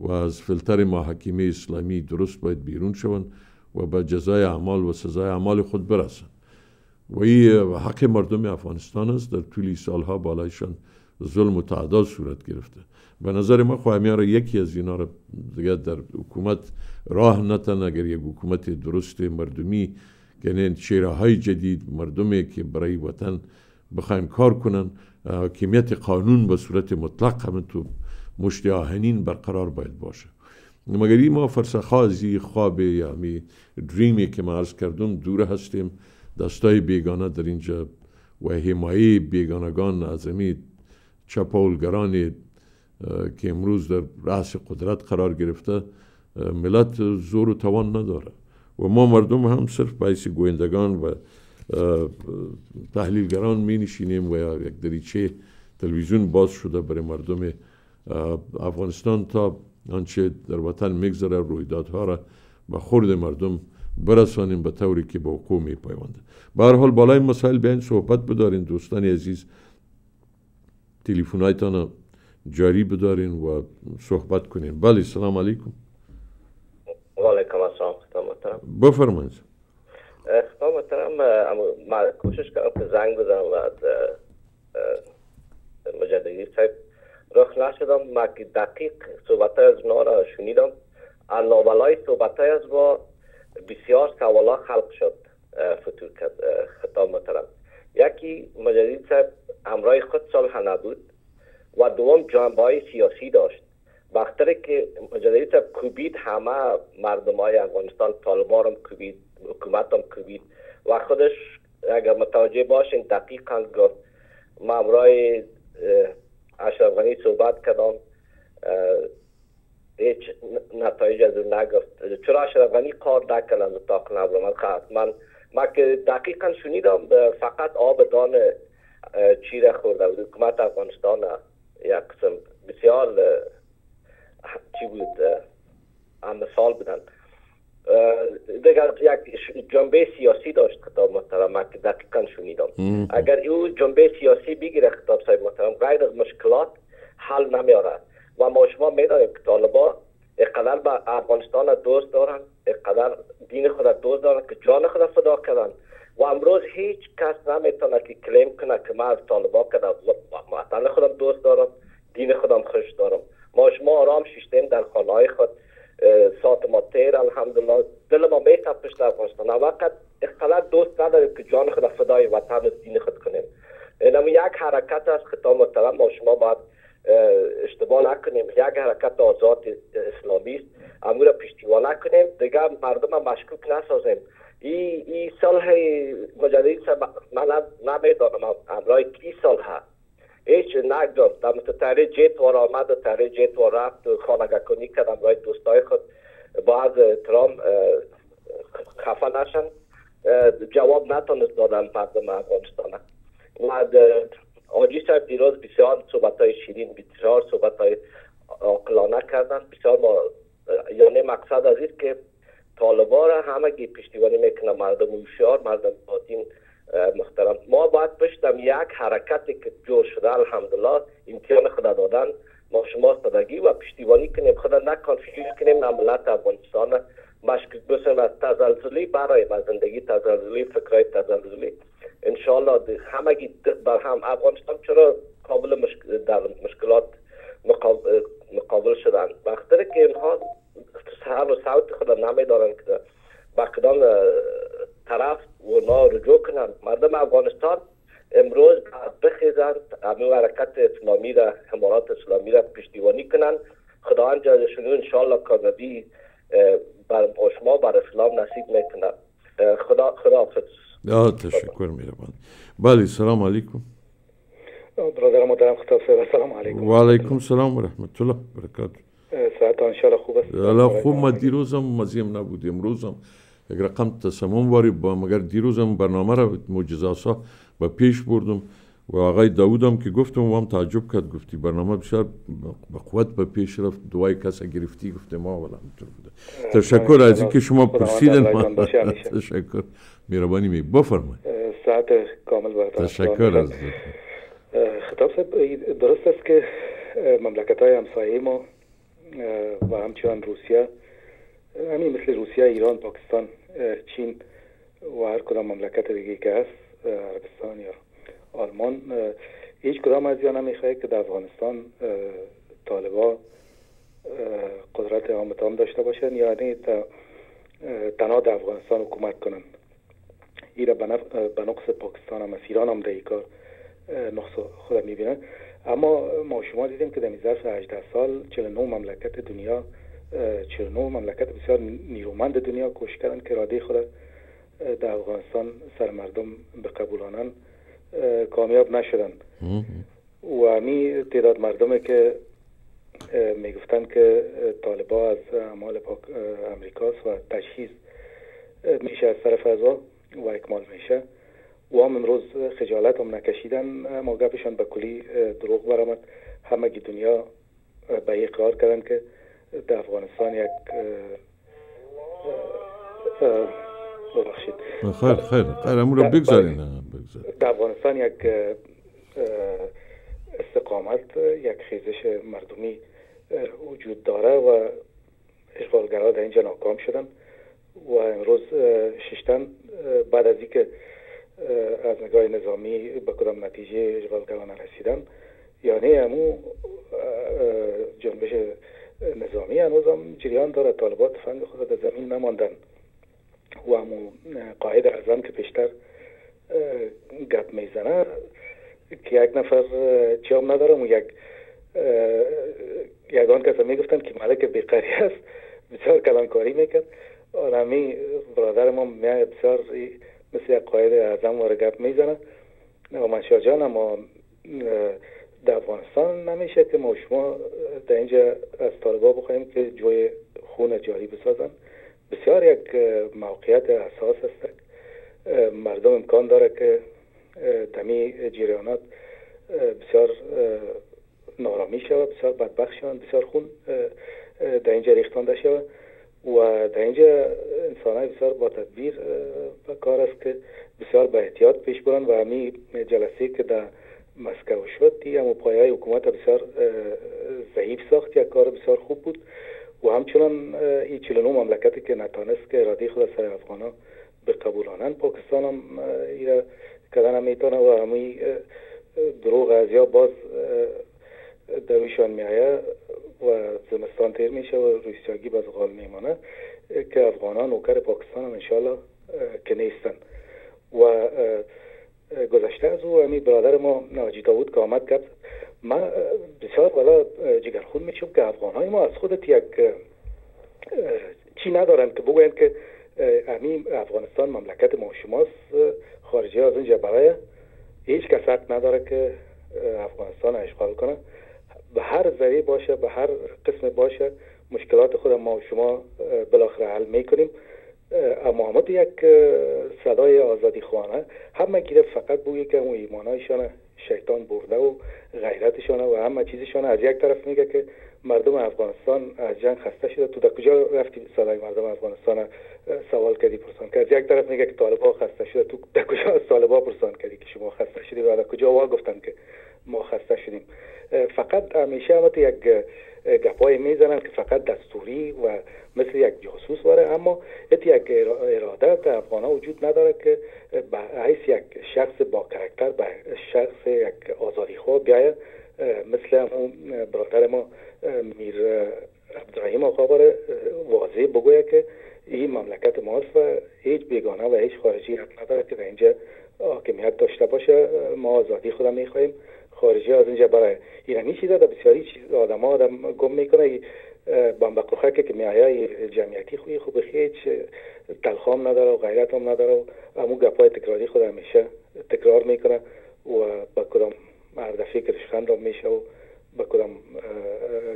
S1: و از فلتر محاکمه اسلامی درست باید بیرون شوند و به جزای اعمال و سزای اعمال خود برسند و این حق مردم افغانستان است در طول سالها بالایشان ظلم و تعداد صورت گرفته. به نظر ما خواهی را یکی از اینا را دیگه در حکومت راه نتن اگر یک حکومت درست مردمی یعنی چهره های جدید مردمی که برای وطن بخوایم کار کنن حاکمیت قانون به صورت مطلق همه تو مشت آهنین برقرار باید باشه. مگر ما فرسخا از خواب یا می دریمی که ما عرض کردم دور هستیم. دستای بیگانه در اینجا و حمایه بیگانگان از امی چپاولگران که امروز در رأس قدرت قرار گرفته ملت زور و توان نداره. و ما مردم هم صرف باعث گویندگان و تحلیلگران می نشینیم و یک دریچه تلویزیون باز شده برای مردم افغانستان تا آنچه در وطن میگذره رویدادها را به خورد مردم برسانیم به طوری که به حقوق می پیونده به هر حال بالای مسائل بیاین صحبت بدارین دوستان عزیز تلفنایتان جاری بدارین و صحبت کنین. بله سلام علیکم.
S20: و علیکم السلام محترم
S1: بفرمایید.
S20: کردم که زنگ بزنم و مجددی صاحب رخ نشدم. ما که دقیق صحبت از نارا شنیدم. علابلای صحبت از با بسیار سوالا خلق شد فتور کرد خطاب محترم. یکی مجدد صاحب همراه خود صلح نبود و دوم جنبه سیاسی داشت. وقتی که مجدد صاحب کوبید همه مردم های افغانستان طالبان هم کوبید حکومت هم کوبید. و خودش اگر متوجه باشین دقیقا گفت. ما غنی صحبت کردم. هیچ نتایج از نگفت. چرا اشرف غنی کار نکرد از اتاق نبرم من ما که دقیقا شنیدم فقط آب دان چیره خورده بود حکومت افغانستان یک قسم بسیار چی بود هم مثال بودن. دیگر یک جنبه سیاسی داشت خطاب محترم من که دقیقا شنیدم. اگر او جنبه سیاسی بگیره خطاب صاحب محترم غیر از مشکلات حل نمیاره. و ما شما می‌دانیم که طالبا اقدر به افغانستان دوست دارن اقدر دین خود دوست دارن که جان خود فدا کردن. و امروز هیچ کس نمی‌تونه که کلیم کنه که من از طالبا کده وطن خودم دوست دارم دین خودم خوش دارم. ما شما آرام شیشتیم در خانه های خود. ما تیر الحمدلله دل ما میتپش در افغانستان وقت اقلا دوست نداریم که جان خود فدای وطن و دین خود کنیم اینم یک حرکت از خطاب محترم ما شما باید اشتباه نکنیم یک حرکت آزاد اسلامی است امور پشتیبان نکنیم دیگه مردم مشکوک نسازیم ای ای صلح مجدد من نمی‌دانم امرای کی صلح هیچ نگفت در تحریر جیت وار آمد و تحریر جیت وار رفت و خانگه کنی کرد امرای دوستای خود بعد احترام خفه نشن. جواب نتونست دادن مردم افغانستان. و آجی صاحب دیروز بسیار صحبت های شیرین بسیار صحبت های عاقلانه کردن. بسیار ما یعنی مقصد از که طالبا را همگی پشتیبانی می‌کنه. مردم هوشیار مردم باتین محترم. ما باید پشتم یک حرکتی که جور شده الحمدلله امتحان خدا دادن ما شما صدگی و پشتیبانی کنیم. خدا نکانفیوز کنیم ملت افغانستان مشکل بسیم از تزلزلی برای ما زندگی تزلزلی فکرهای تزلزلی. انشالله همگی بر هم افغانستان چرا قابل مشکل در مشکلات مقابل, مقابل شدن. وقتی که اینها سر و صوت خود نمیدارن که کدام طرف اونا رجوع کنن. مردم افغانستان امروز بخیزند همین حرکت اسلامی را حمارات اسلامی را پشتیبانی کنن. خدا انجازشون انشالله کامیابی بر شما بر اسلام نصیب می‌کنه خدا خدا حافظ
S1: تشکر میرم بله سلام علیکم.
S21: برادر محترم خطاب صاحب سلام علیکم.
S1: و علیکم سلام و رحمت الله برکاته.
S21: ساعت انشالله خوب است.
S1: خوب ما دیروزم مزیم نبود امروزم یک رقم تصمیم واری با مگر دیروزم برنامه را معجزاسا با پیش بردم و آقای داود هم که گفتم و هم تعجب کرد گفتی برنامه بسیار به قوت به پیش رفت دوای کس گرفتی گفته ما ولی همینطور بوده تشکر از اینکه شما پرسیدن تشکر مهربانی می بفرمایید
S21: ساعت کامل
S1: تشکر از
S21: خطاب صاحب درست است که مملکت های همسایه ما و همچنان روسیه همین مثل روسیه ایران پاکستان چین و هر کدام مملکت دیگه که هست عربستان یا آلمان هیچ کدام از یا نمی‌خواه که در افغانستان طالبا قدرت آمتام داشته باشن یعنی تنها در افغانستان حکومت کنن. ایره به نقص پاکستان هم از ایران هم در کار نقص خود می‌بینن اما ما شما دیدیم که در ظرف 18 سال 49 مملکت دنیا 49 مملکت بسیار نیرومند دنیا کوشش کردن که راده خود در افغانستان سر مردم به قبولانن کامیاب نشدن. و همی تعداد مردمه که می‌گفتن که طالبا از اعمال امریکاست و تجهیز میشه از طرف فضا و اکمال میشه. و هم امروز خجالت هم نکشیدن ما گپشان به کلی دروغ برامد همه دنیا به اقرار کردن که در افغانستان یک
S1: ببخشید. خیر خیر خیر امور بگذارین
S21: در افغانستان یک استقامت یک خیزش مردمی وجود داره و اشغالگرها در اینجا ناکام شدن و امروز ششتن بعد از اینکه از نگاه نظامی به کدام نتیجه اشغالگرها نرسیدن. یعنی همو جنبش نظامی هنوز هم جریان داره. طالبات فنگ خود در زمین نماندن. و همو قاعد اعظم که پیشتر گپ می‌زنه که یک نفر هم ندارم و یک یگان کسا می‌گفتن که ملک بیقری است. بسیار کلانکاری می‌کرد. آرامی برادر ما بسیار مثل یک قاعد اعظم وارد گپ می‌زنه. و منشا جان اما در افغانستان نمیشه که ما شما در اینجا از طالبا بخوایم که جوی خون جاری بسازن. بسیار یک موقعیت اساس است. مردم امکان داره که دمی جریانات بسیار نارامی شود بسیار بدبخت شوند بسیار خون در اینجا ریختانده شود. و در اینجا انسان بسیار با تدبیر کار است که بسیار به احتیاط پیش برن و همی جلسه که در مسکو شد دی اما پایه حکومت بسیار ضعیف ساخت. یک کار بسیار خوب بود. و همچنان این 49 مملکتی که نتانست که اراده خود سر افغانا به قبولانن پاکستان هم ایره کدن می‌تونه و همی دروغ از یا باز درویشان میایه و زمستان تیر میشه و رویسیاگی باز غال میمانه که افغانان نوکر پاکستان هم انشالله که نیستن. و گذشته از او همی برادر ما ناجی داود که آمد گفت ما بسیار والا جگرخون میشم که افغان های ما از خودت یک چی ندارن که بگوین که امی افغانستان مملکت ما شماست خارجی از اینجا برای هیچ کس حق نداره که افغانستان اشغال کنه. به هر ذریعه باشه به هر قسم باشه مشکلات خود ما و شما بالاخره حل می‌کنیم. اما یک صدای آزادی خوانه همه گیره فقط بویی که اون ایمانایشان شیطان برده و غیرتشان و همه چیزشان از یک طرف میگه که مردم افغانستان از جنگ خسته شده. تو در کجا رفتی صدای مردم افغانستان؟ سوال کردی پرسان کرد یک طرف میگه که طالبا خسته شده. تو در کجا از طالبا پرسان کردی که شما خسته شدی و کجا وا گفتن که ما خسته شدیم؟ فقط همیشه هم یک گپای می‌زنن که فقط دستوری و مثل یک جاسوس باره اما یک اراده در افغان وجود نداره که به حیث یک شخص با کرکتر به شخص یک آزادی خواه بیاید مثل برادر ما میر عبدالرحیم آقا باره واضح بگوید که این مملکت ماست و هیچ بیگانه و هیچ خارجی نداره که در اینجا حاکمیت داشته باشه. ما آزادی خودم می‌خواهیم. خارجی از اینجا برای ایرانی چیزا در بسیاری چیز آدم ها آدم گم می‌کنه. بمبقوخه که میایه جمعیتی خوی خوب هیچ تلخام نداره و غیرت هم نداره و امو گپای تکراری خود همیشه تکرار می‌کنه و با کدام مرد فکرش خند میشه و به کدام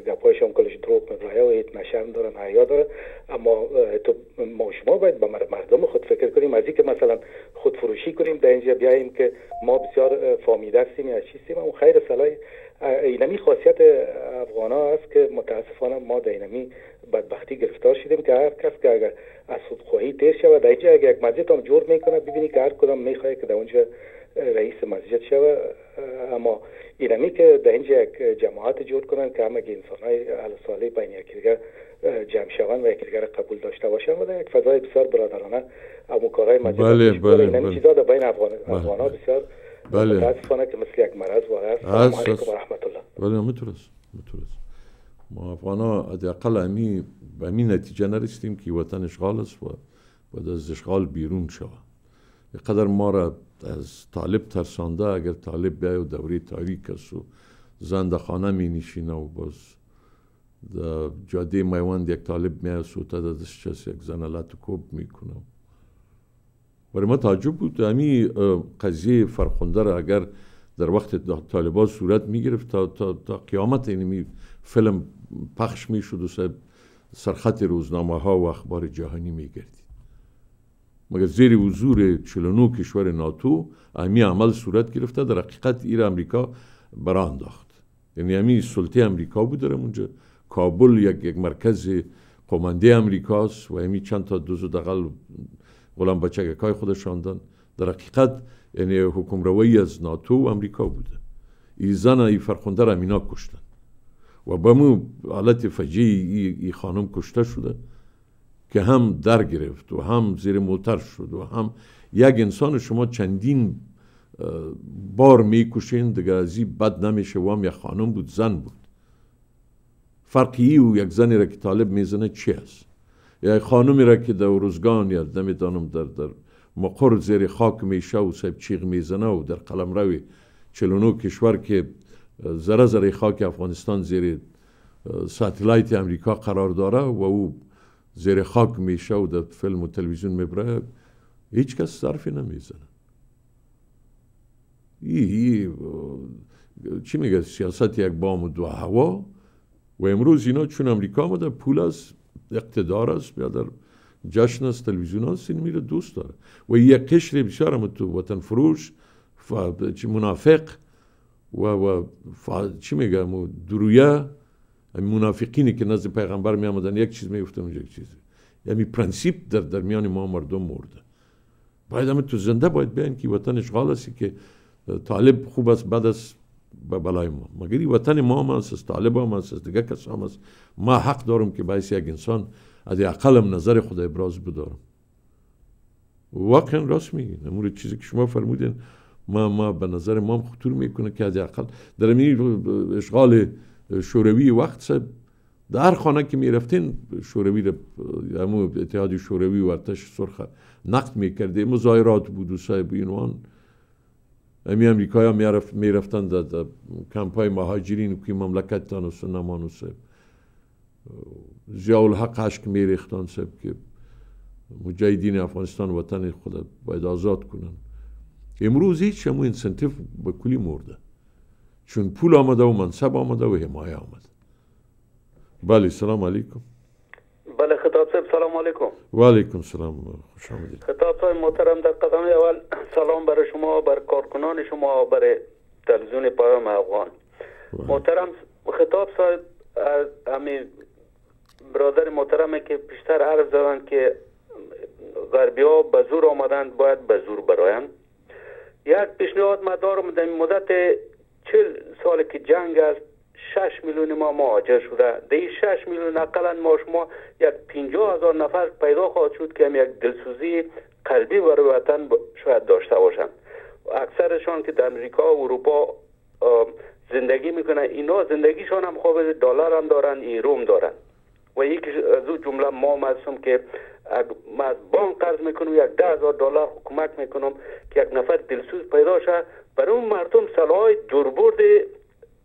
S21: گپایش هم کلش دروغ میبرایه و هیچ نشان داره حیا داره. اما تو ما شما باید به مردم خود فکر کنیم. از که مثلا خود فروشی کنیم در اینجا بیاییم که ما بسیار فامیده هستیم یا چیستیم. اما خیر سلای اینمی خاصیت افغان است که متاسفانه ما در اینمی بدبختی گرفتار شدیم که هر کس که اگر از خودخواهی تیر شود در اینجا اگر یک مسجد هم جور می‌کنه ببینی که هر کدام می‌خواه که در اونجا رئیس مسجد شود اما اینمی که در اینجا یک جماعت جور کنن که همه انسان های اهل صالح بین یکدیگر جمع شوند و یکدیگر قبول داشته باشن و در یک فضای بسیار برادرانه اما کارهای مسجد
S1: بله بله
S21: بله. چیزا در بین افغان ها بسیار
S1: بله.
S21: متاسفانه که مثل یک مرض واقع است سلام
S1: هست
S21: علیکم و رحمت الله.
S1: بله می‌تونست می‌تونست. ما افغان ها حداقل امی به نتیجه نرسیدیم که وطن اشغال است و باید از اشغال بیرون شود. قدر ما را از طالب ترسانده اگر طالب بیای و دوره تاریک است و زنده خانه می نشینه و باز در جاده میوند یک طالب می در دستش هست، یک زن و کوب می‌کنه برای ما تعجب بود. همی قضیه فرخنده را اگر در وقت طالبان صورت می گرفت تا, تا, تا قیامت اینمی فیلم پخش می شد و سر سرخط روزنامه ها و اخبار جهانی می گردید. مگر زیر حضور 49 کشور ناتو امی عمل صورت گرفته در حقیقت ایر امریکا برا انداخت. یعنی امی سلطه امریکا بود در اونجا. کابل یک, یک مرکز قمانده امریکاست و امی چند تا دوز دقل غلام بچگک های خودش راندن. در حقیقت یعنی حکم روایی از ناتو و امریکا بوده. ای زن ای فرخنده را امینا کشتن. و به مو حالت فجیع ای, ای خانم کشته شده. که هم در گرفت و هم زیر موتر شد و هم یک انسان شما چندین بار می‌کشین دیگه از بد نمیشه و هم یک خانم بود زن بود. فرقی او یک زنی را که طالب می‌زنه چی است؟ یا خانمی را که در روزگان یا نمی‌دانم در در مقر زیر خاک میشه و سب چیغ می‌زنه و در قلم روی 49 کشور که ذره ذره خاک افغانستان زیر ساتلایت امریکا قرار داره و او زیر خاک میشه و در فیلم و تلویزیون می‌بره هیچ کس صرفی نمی‌زنه. ای, چی میگه؟ سیاست یک بام و دو هوا و امروز اینا چون امریکا آمده پول از اقتدار است یا در جشن است تلویزیون است این میره دوست داره. و یک قشر بسیار تو وطن فروش منافق و, و چی میگم؟ دورویه منافقینی که نزد پیغمبر می آمدن یک چیز می‌گفتن اونجا یک چیز یعنی پرنسیپ در, در میان ما مردم مرده باید هم تو زنده باید بیاین که وطن اشغال است که طالب خوب است بعد از به بلای ما مگر وطن ما هم است طالب هم است دیگه کس هم است ما حق دارم که باعث یک انسان از اقلم نظر خود ابراز بدارم واقعا راست میگین امور چیزی که شما فرمودین ما ما به نظر ما خطور می‌کنه که از اقل در اشغال شوروی وقت در خانه که می‌رفتین شوروی رو همو اتحاد شوروی و ارتش سرخ نقد می‌کرده مظاهرات بود و صاحب اینوان امی امریکایی ها می‌رفت می‌رفتن در, در کمپ های مهاجرین که مملکت تان و سنمان و سب زیاء الحق عشق سب که مجاهدین افغانستان وطن خود باید آزاد کنن امروز هیچ شمو انسنتیف به کلی مرده. چون پول آمده و منصب آمده و حمایه آمده. بله سلام علیکم.
S22: بله خطاب صاحب سلام علیکم.
S1: و علیکم سلام خوش آمدید.
S22: خطاب صاحب محترم در قدم اول سلام برای شما بر کارکنان شما برای تلویزیون پیام افغان. محترم خطاب صاحب همین برادر محترمه که پیشتر عرض زدن که غربی ها به زور آمدند باید به زور برایند. یک پیشنهاد ما دارم در مدت چل سال که جنگ است شش میلیون ما مهاجر شده. در این شش میلیون اقلا ما شما یک پینجا هزار نفر پیدا خواهد شد که هم یک دلسوزی قلبی برای وطن شاید داشته باشند. اکثرشان که در امریکا و اروپا زندگی می‌کنن اینا زندگیشان هم خواب دلار هم دارن ایرو هم دارن. و یکی از او جمله ما هستم که ما از بانک قرض می‌کنم یک ده هزار دلار حکومت می‌کنم که یک نفر دلسوز پیدا شد برای اون مردم سلاح دوربرد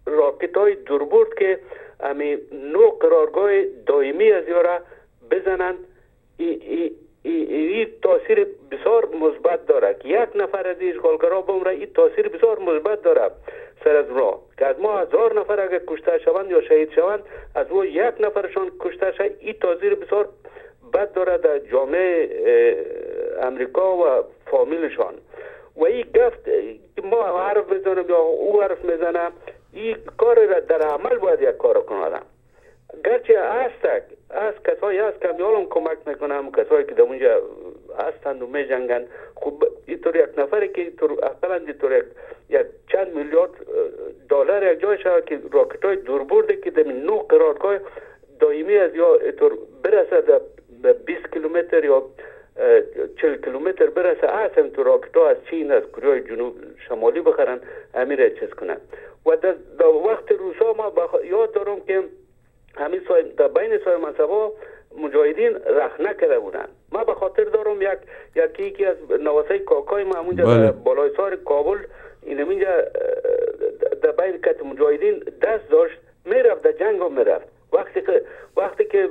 S22: راکت های دوربرد که امی نو قرارگاه دائمی از یارا بزنند این ای ای ای تاثیر بسیار مثبت داره که یک نفر از اشغالگرا بمره این تاثیر بسیار مثبت داره سر از راه که از ما هزار نفر اگر کشته شوند یا شهید شوند از او یک نفرشان کشته شد. این تازیر بسیار بد داره در جامعه امریکا و فامیلشان. و این گفت ما حرف بزنم یا او حرف می‌زنم این کار را در عمل باید یک کار کنم گرچه هست از کسایی هست که میالم کمک می‌کنم کسایی که در اونجا هستند و می جنگن خب اینطور یک نفری که اقلا اینطور یک, یک چند میلیارد دلار یک جای شد که راکت های دور برده که در نو قرارگاه دائمی از یا اینطور برسه در 20 کیلومتر یا 40 کیلومتر برسه اصلا تو راکت از چین از کره جنوب شمالی بخرن امیر چیز کنن. و در, وقت روسا ما یاد دارم که همین در بین سایر منصبا مجاهدین رخ نکرده بودن. ما به خاطر دارم یک یکی یکی از نواسه کاکای ما همونجا بله. بالای سار کابل این همینجا در بین کت مجاهدین دست داشت می‌رفت در جنگ هم می‌رفت. وقتی که وقتی که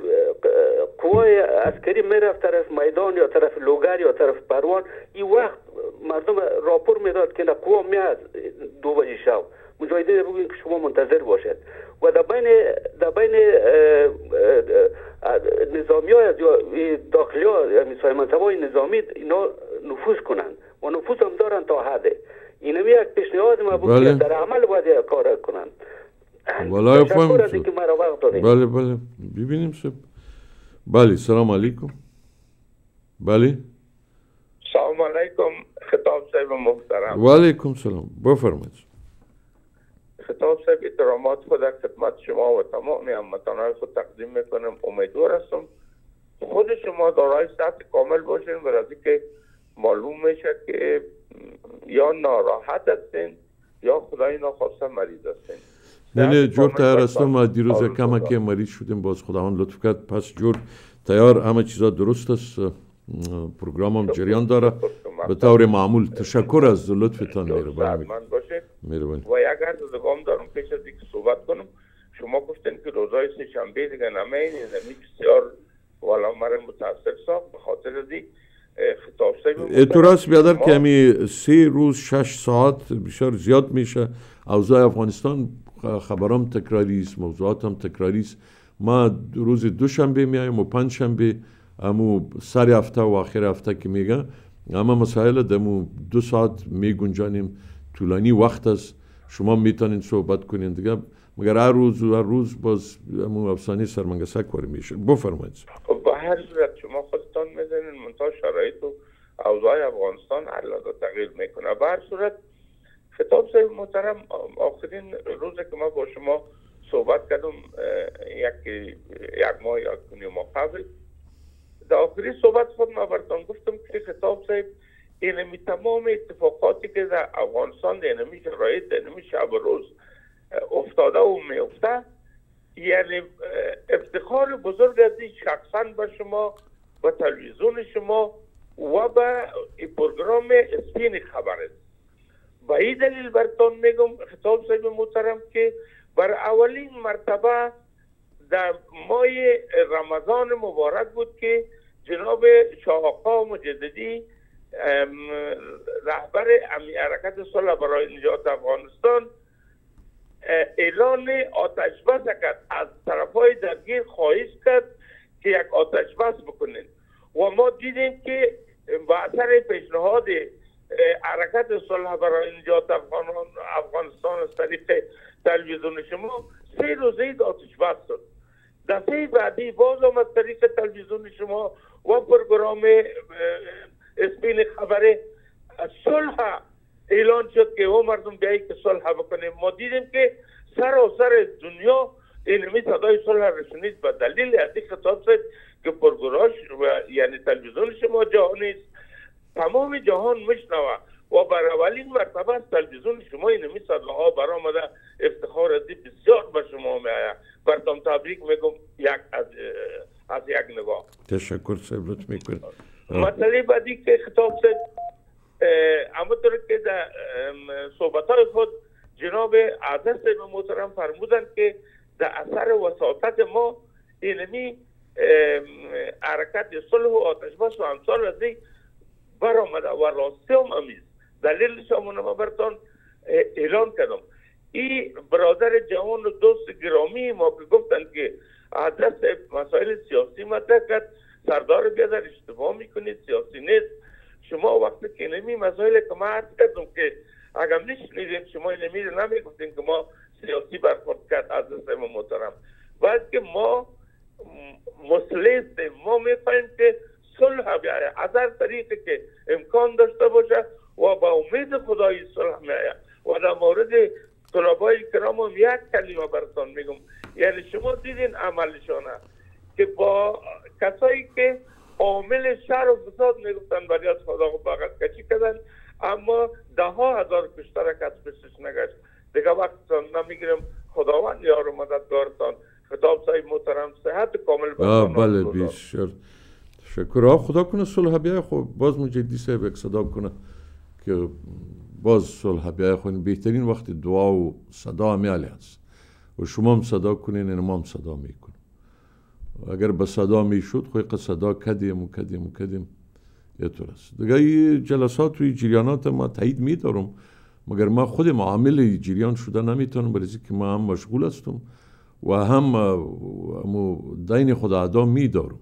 S22: قوای عسکری می‌رفت طرف میدان یا طرف لوگر یا طرف پروان این وقت مردم راپور می‌داد که قوا میاد دو بجه شب. مجاهدین بگوین که شما منتظر باشد و در بین در بین نظامی ها یا داخلی ها یعنی های نظامی اینا نفوذ کنند و نفوذ هم دارن تا حده. این یک پیشنهاد ما بود بله. در عمل باید کار کنند.
S1: بله بله بله ببینیم سب بله سلام علیکم بله
S23: سلام علیکم خطاب صاحب محترم
S1: و علیکم سلام بفرمایید
S23: خطاب صاحب احترامات خود در خدمت شما و تمام هموطنان خود تقدیم می‌کنم امیدوار هستم خود شما دارای سطح کامل باشین برای که معلوم میشه که یا ناراحت هستین یا خدای ناخواسته مریض هستین
S1: نه نه جور تیار هستم ما دیروز کم که مریض شدیم باز خداوند لطف کرد. پس جور تیار همه چیزا درست است. پروگرامم جریان داره. به طور معمول تشکر از لطفتان. میره
S23: میره و عرض دگام دارم پیش از اینکه صحبت کنم. شما گفتین که روزای سه شنبه دیگه نمین زمین بسیار والا مرا متاثر ساخت. به خاطر خطاب
S1: اعتراض بیادر که همی سه روز شش ساعت بسیار زیاد میشه. اوضاع افغانستان خبرام تکراری است موضوعات هم تکراری است. ما روز دوشنبه میایم و پنج شنبه سر هفته و آخر هفته که میگن. اما مسائل دمو دو ساعت میگنجانیم. طولانی وقت است. شما می‌تونین صحبت کنین دیگه. مگر هر روز و هر روز باز امو افسانه سرمنگسک واری میشه. بفرمایید.
S23: خب با هر صورت شما خودتان می‌زنین منتها شرایط و اوضاع افغانستان هر تغییر می‌کنه. به هر صورت خطاب صاحب محترم آخرین روز که ما با شما صحبت کردم یک یک ماه یا کنی ما قبل. در آخری صحبت خود ما برتان گفتم که خطاب صاحب اینمی تمام اتفاقاتی که در افغانستان در اینمی شرایط در اینمی شب روز افتاده و میفته. یعنی افتخار بزرگ از شخصا به شما و تلویزیون شما و به پروگرام اسپین خبر است به این دلیل برتان میگم خطاب صاحب محترم که بر اولین مرتبه در ماه رمضان مبارک بود که جناب شاه مجددی رهبر حرکت صلح برای نجات افغانستان اعلان آتش بس کرد از طرف های درگیر خواهش کرد که یک آتش بس بکنین و ما دیدیم که با اثر پیشنهاد حرکت صلح برای نجات افغانستان از طریق تلویزیون شما سه روزه آتش بس شد. دفعه بعدی باز از طریق تلویزیون شما و پروگرام اسپین خبره صلح اعلان شد که او مردم بیایی که صلح بکنیم ما دیدیم که سر و سر دنیا اینمی صدای صلح رسونید. به دلیل از خطاب که پرگراش و یعنی تلویزیون شما جهانی است. تمام جهان مشنوه و بر اولین مرتبه از تلویزیون شما اینمی صداها برآمده افتخار از بسیار به شما می آید برتم تبریک میگم یک از از یک نگاه.
S1: تشکر صاحب لطف می‌کنم
S23: مسئله بعدی که خطاب همونطور که در صحبت های خود جناب عزیز صاحب محترم فرمودن که در اثر وساطت ما اینمی حرکت صلح و آتشباس و امثال از این برآمده و راستی هم امیز دلیلش همونه ما برتان اعلان کردم. این برادر جوان و دوست گرامی ما که گفتن که عدس مسائل سیاسی مطرح کرد. سردار بیادر اشتباه می‌کنید سیاسی نیست. شما وقتی که نمی مسائل که ما عرض کردم که اگر نشنیدین شما نمی نمی‌گفتین که ما سیاسی برخورد کرد از دست محترم. باید که ما مسلیست ما می‌خوایم که صلح از هر طریقی که امکان داشته باشه و با امید خدای صلح میایه و در مورد طلبای کرام هم یک کلمه براتون میگم. یعنی شما دیدین عملشانه که با کسایی که عامل شهر و فساد می‌گفتن برای از خدا و بغت کچی کردن اما ده ها هزار کشتر کس بسش نگشت. دیگه وقتتان نمی‌گیرم. خداوند یار و مددگارتان. خطاب صاحب محترم صحت کامل
S1: بله بسیار تشکر خدا کنه صلح بیای خب باز مجدی صاحب یک صدا کنه که باز صلح بیای خو. بهترین وقت دعا و صدا میالی هست. و شما هم صدا کنین این ما هم صدا می‌کنیم. اگر به صدا می‌شد خوی صدا کدیم و کدیم و کدیم یه طور است. دیگه جلسات و جریانات ما تایید میدارم. مگر ما خود معامل جریان شده نمی‌تونم برای که ما هم مشغول هستم و هم دین خدا ادا میدارم.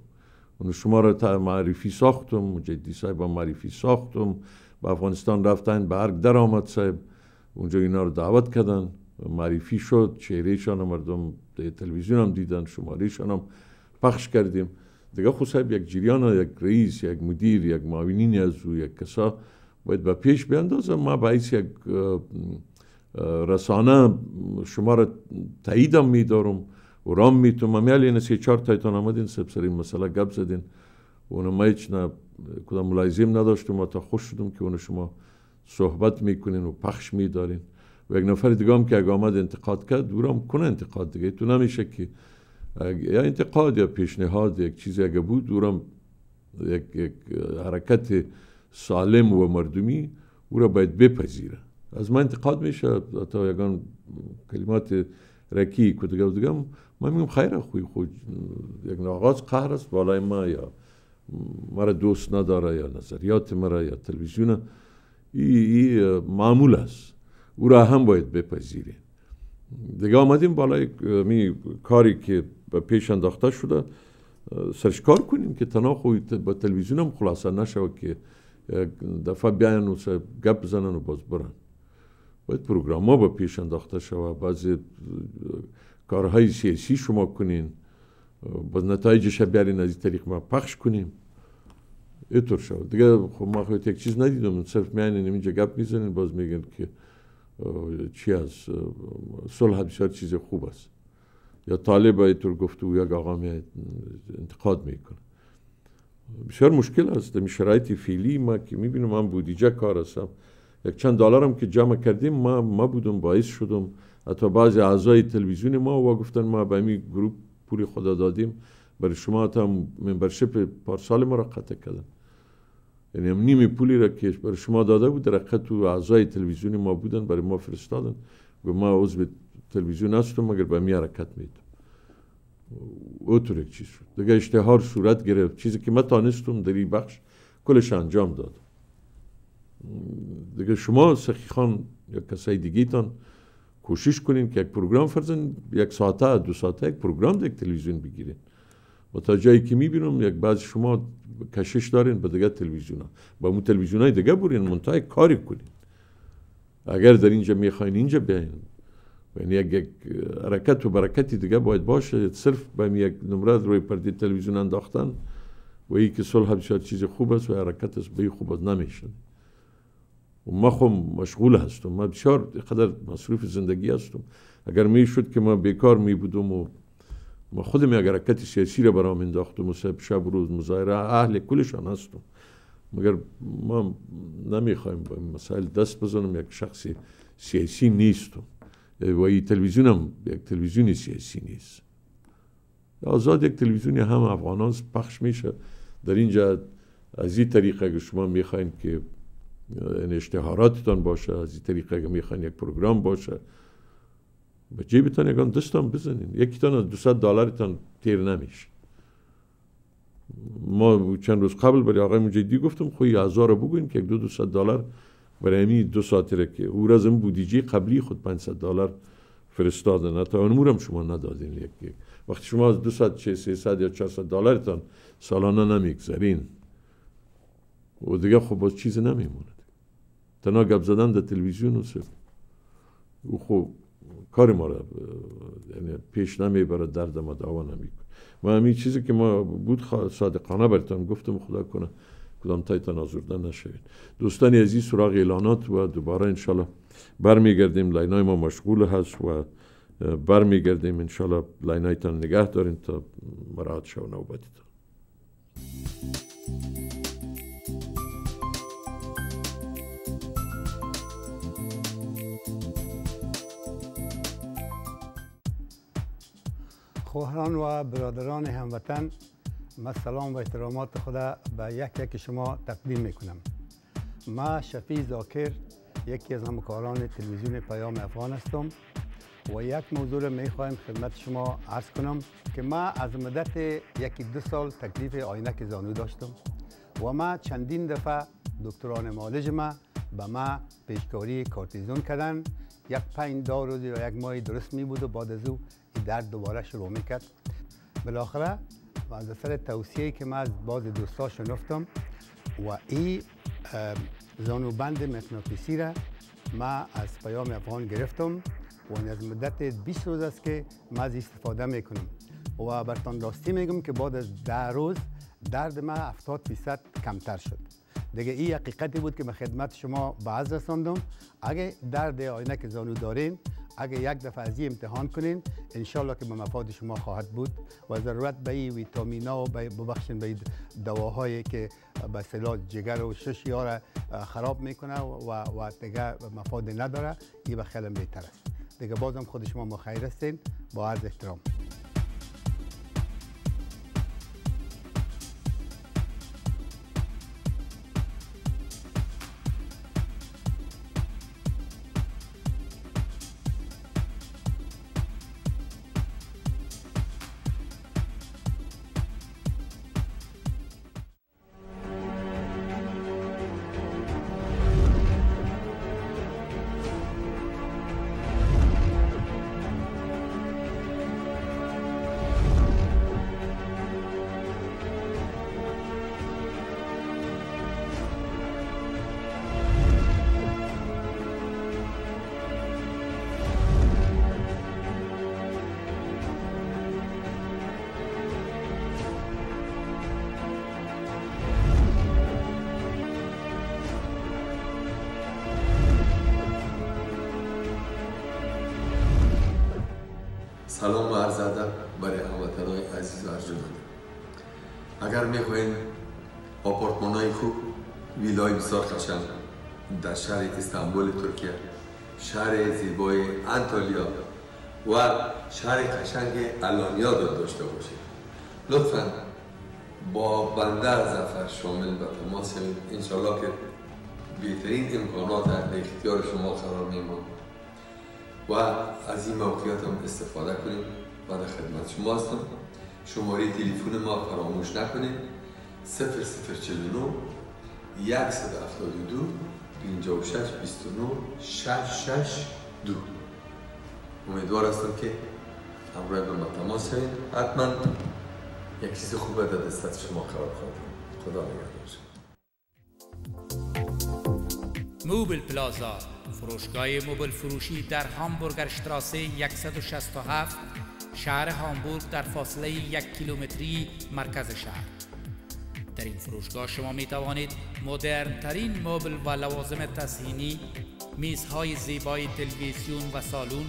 S1: شما را معرفی ساختم مجدی صاحب معرفی ساختم. به افغانستان رفتن به ارگ در آمد صاحب. اونجا اینا رو دعوت کردن. معرفی شد چهرهشان مردم تلویزیون هم دیدن شمارهشان هم پخش کردیم. دیگه خود صاحب یک جریان یک رئیس یک مدیر یک معاونین از او یک کسا باید به پیش بیاندازم. ما باعث یک رسانه شما را تاییدم میدارم. و این سی چهار تایتان آمدین سب سر این مسئله گپ زدین و اونو ما هیچ نه کدام ملاحظیم نداشتم و تا خوش شدم که اونو شما صحبت می‌کنین و پخش میدارین و یک نفر دیگه هم که اگه آمد انتقاد کرد دورم کنه انتقاد دیگه تو نمیشه که یا انتقاد یا پیشنهاد یک چیزی اگه بود دورم یک, یک حرکت سالم و مردمی او را باید بپذیره از من انتقاد میشه تا یگان کلمات رکی که دیگه دیگه ما میگم خیره خوی خود یک ناغاز قهر است بالای ما یا مرا دوست نداره یا نظریات مرا یا تلویزیون. ای, ای معمول است. او را هم باید بپذیریم. دیگه آمدیم بالای می کاری که پیش انداخته شده سرشکار کنیم که تنها خوی با تلویزیون هم خلاصه نشه که دفعه بیاین و گپ بزنن و باز برن. باید پروگرام با پیش انداخته شود. بعضی کارهای سیاسی شما کنین. باز نتایجش بیارین از این طریق ما پخش کنیم. اینطور شد دیگه خب ما خود یک چیز ندیدم. صرف میانین اینجا گپ می‌زنین. باز میگن که چی از صلح بسیار چیز خوب است. یا طالب اینطور گفته و یک آقا می انتقاد می‌کنه. بسیار مشکل است. در شرایط فیلی ما که می‌بینم من بودیجه کار هستم. یک چند دلارم که جمع کردیم ما ما بودم باعث شدم. حتی بعضی اعضای تلویزیون ما و گفتن ما به این گروپ پول خدا دادیم. برای شما حتی ممبرشپ پارسال ما را قطع کردن. یعنی هم نیمی پولی را که برای شما داده بود حقیقت و اعضای تلویزیون ما بودن برای ما فرستادن. و ما عضو تلویزیون هستم مگر به می حرکت میدم. اوتر یک چیز شد. دیگه اشتهار صورت گرفت. چیزی که ما تانستم در این بخش کلش انجام داد. دیگه شما سخی خان یا کسای دیگه تان کوشش کنین که یک پروگرام فرزن یک ساعته دو ساعته یک پروگرام در تلویزیون بگیرین. و تا جایی که می‌بینم یک بعض شما کشش دارین به دیگه تلویزیون ها با اون تلویزیون های دیگه برین منتهای کاری کنین. اگر در اینجا می‌خواین اینجا بیاین. یعنی یک, حرکت و برکتی دیگه باید باشه. صرف به یک نمره روی پرده تلویزیون انداختن و ای که صلح بسیار چیز خوب است و حرکت است به خوب نمیشه و ما خب مشغول هستم ما بسیار قدر مصروف زندگی هستم. اگر می شد که ما بیکار می بودم و ما خودم اگر حرکت سیاسی را برام انداختم و شب روز مظاهره اهل کلشان هستم. مگر ما نمی‌خوایم این مسائل دست بزنم یک شخصی سیاسی نیستم. و این تلویزیون یک تلویزیون سیاسی نیست. آزاد یک تلویزیونی هم افغانان پخش میشه. در اینجا از این طریق اگر شما می‌خواین که اشتهاراتتان باشه از این طریق اگر می‌خواین یک پروگرام باشه. به جیبتان یکان دستان بزنین. یکیتان از 200 دلارتان تیر نمیشه. ما چند روز قبل برای آقای مجدی گفتم خوی اعضا رو بگوین که دو 200 دلار برای همین دو ساعتی که او از این قبلی خود 500 دلار فرستاده. نه تا اون شما ندادین یک وقتی شما از 200 300 یا 400 دلارتان سالانه نمی‌گذارین و دیگه خب باز چیز نمیمونه تنها گپ زدن در تلویزیون و او خب کار ما را یعنی پیش نمی‌بره درد ما دعوا نمی‌کنه و همین چیزی که ما بود صادقانه برتان گفتم خدا کنه کدام تایتان آزرده نشوید. دوستان عزیز سراغ اعلانات و دوباره انشالله برمیگردیم. line ای ما مشغول هست و برمیگردیم. انشالله line ایتان نگه دارین تا مراعات شوه نوبتیتان
S24: خواهران و برادران هموطن من سلام و احترامات خدا به یک یک شما تقدیم می‌کنم. ما شفی زاکر یکی از همکاران تلویزیون پیام افغان هستم و یک موضوع می خواهیم خدمت شما عرض کنم که ما از مدت یکی دو سال تکلیف آینک زانو داشتم و ما چندین دفعه دکتران مالج ما به ما پیشکاری کارتیزون کردن. یک پنج دار یا یک ماه درست می بود و بعد از او درد دوباره شروع می‌کرد. بالاخره و از اثر توصیه که من از باز دوستا شنفتم و این زانوبند مغناطیسی را ما از پیام افغان گرفتم و از مدت 20 روز است که ما از استفاده می‌کنم و برتان راستی میگم که بعد از ده روز درد ما 70 درصد کمتر شد. دیگه این حقیقتی بود که به خدمت شما بعض رساندم. اگه درد آینک زانو دارین اگه یک دفعه از امتحان کنین انشالله که به مفاد شما خواهد بود. و ضرورت به این ویتامینا و ببخشین به دواهایی که به اصطلاح جگر و شش را خراب می‌کنه و, و دیگه مفاد نداره این به خیلی بهتر دیگه بازم خود شما مخیر هستین. با عرض احترام.
S25: شهر استانبول ترکیه شهر زیبای انتالیا و شهر قشنگ الانیا داشته باشید. لطفا با بنده زفر شامل به تماس انشالله که بهترین امکانات در اختیار شما قرار میماند و از این موقعیت هم استفاده کنیم و در خدمت شما هستم. شماره تلفن ما فراموش نکنید. 0049 172 56 29 662 امیدوار هستم که همراه به ما تماس شوید. حتما یک چیز خوب در دست شما قرار خواهد خدا نگهدار
S26: موبل پلازا فروشگاه موبل فروشی در هامبورگر شتراسه 167 شهر هامبورگ در فاصله یک کیلومتری مرکز شهر. در این فروشگاه شما می توانید مدرن ترین مبل و لوازم تزئینی میزهای زیبای تلویزیون و سالون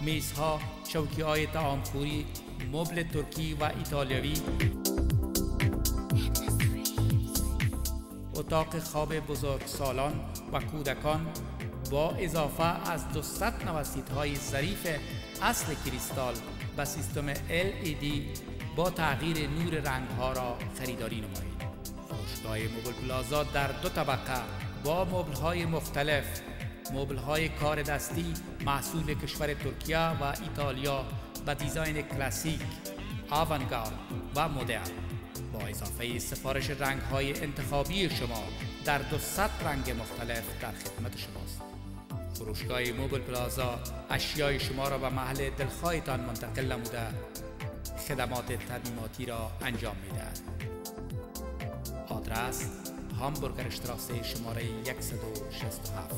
S26: میزها چوکی های تعامخوری مبل ترکی و ایتالیوی اتاق خواب بزرگ سالان و کودکان با اضافه از 200 نوسید های ظریف اصل کریستال و سیستم LED با تغییر نور رنگ ها را خریداری نمایید. فروشگاه موبل پلازا در دو طبقه. با مبل های مختلف مبل های کار دستی محصول کشور ترکیه و ایتالیا با دیزاین کلاسیک، آوانگارد و مدرن. با اضافه سفارش رنگ های انتخابی شما در 200 رنگ مختلف در خدمت شماست. فروشگاه موبل پلازا اشیای شما را به محل دلخواهتان منتقل نموده. خدمات ترمیماتی را انجام می‌دهد. آدرس هامبورگر اشتراسه شماره 167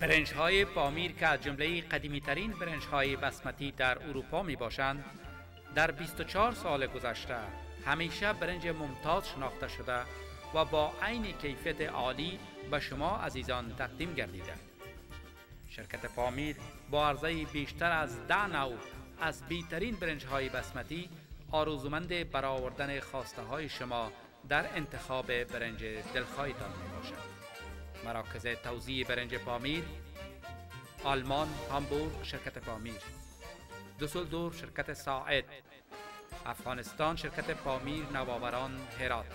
S26: برنج های پامیر که از جمله قدیمی ترین برنج های بسمتی در اروپا می باشند در 24 سال گذشته همیشه برنج ممتاز شناخته شده و با عین کیفیت عالی به شما عزیزان تقدیم گردیده. شرکت پامیر با عرضه بیشتر از ده نوع از بیترین برنج های بسمتی آرزومند برآوردن خواسته های شما در انتخاب برنج دلخواهتان می باشد. مراکز توزیع برنج پامیر آلمان هامبورگ شرکت پامیر. دوسلدور شرکت ساعد. افغانستان شرکت پامیر نوآوران هرات.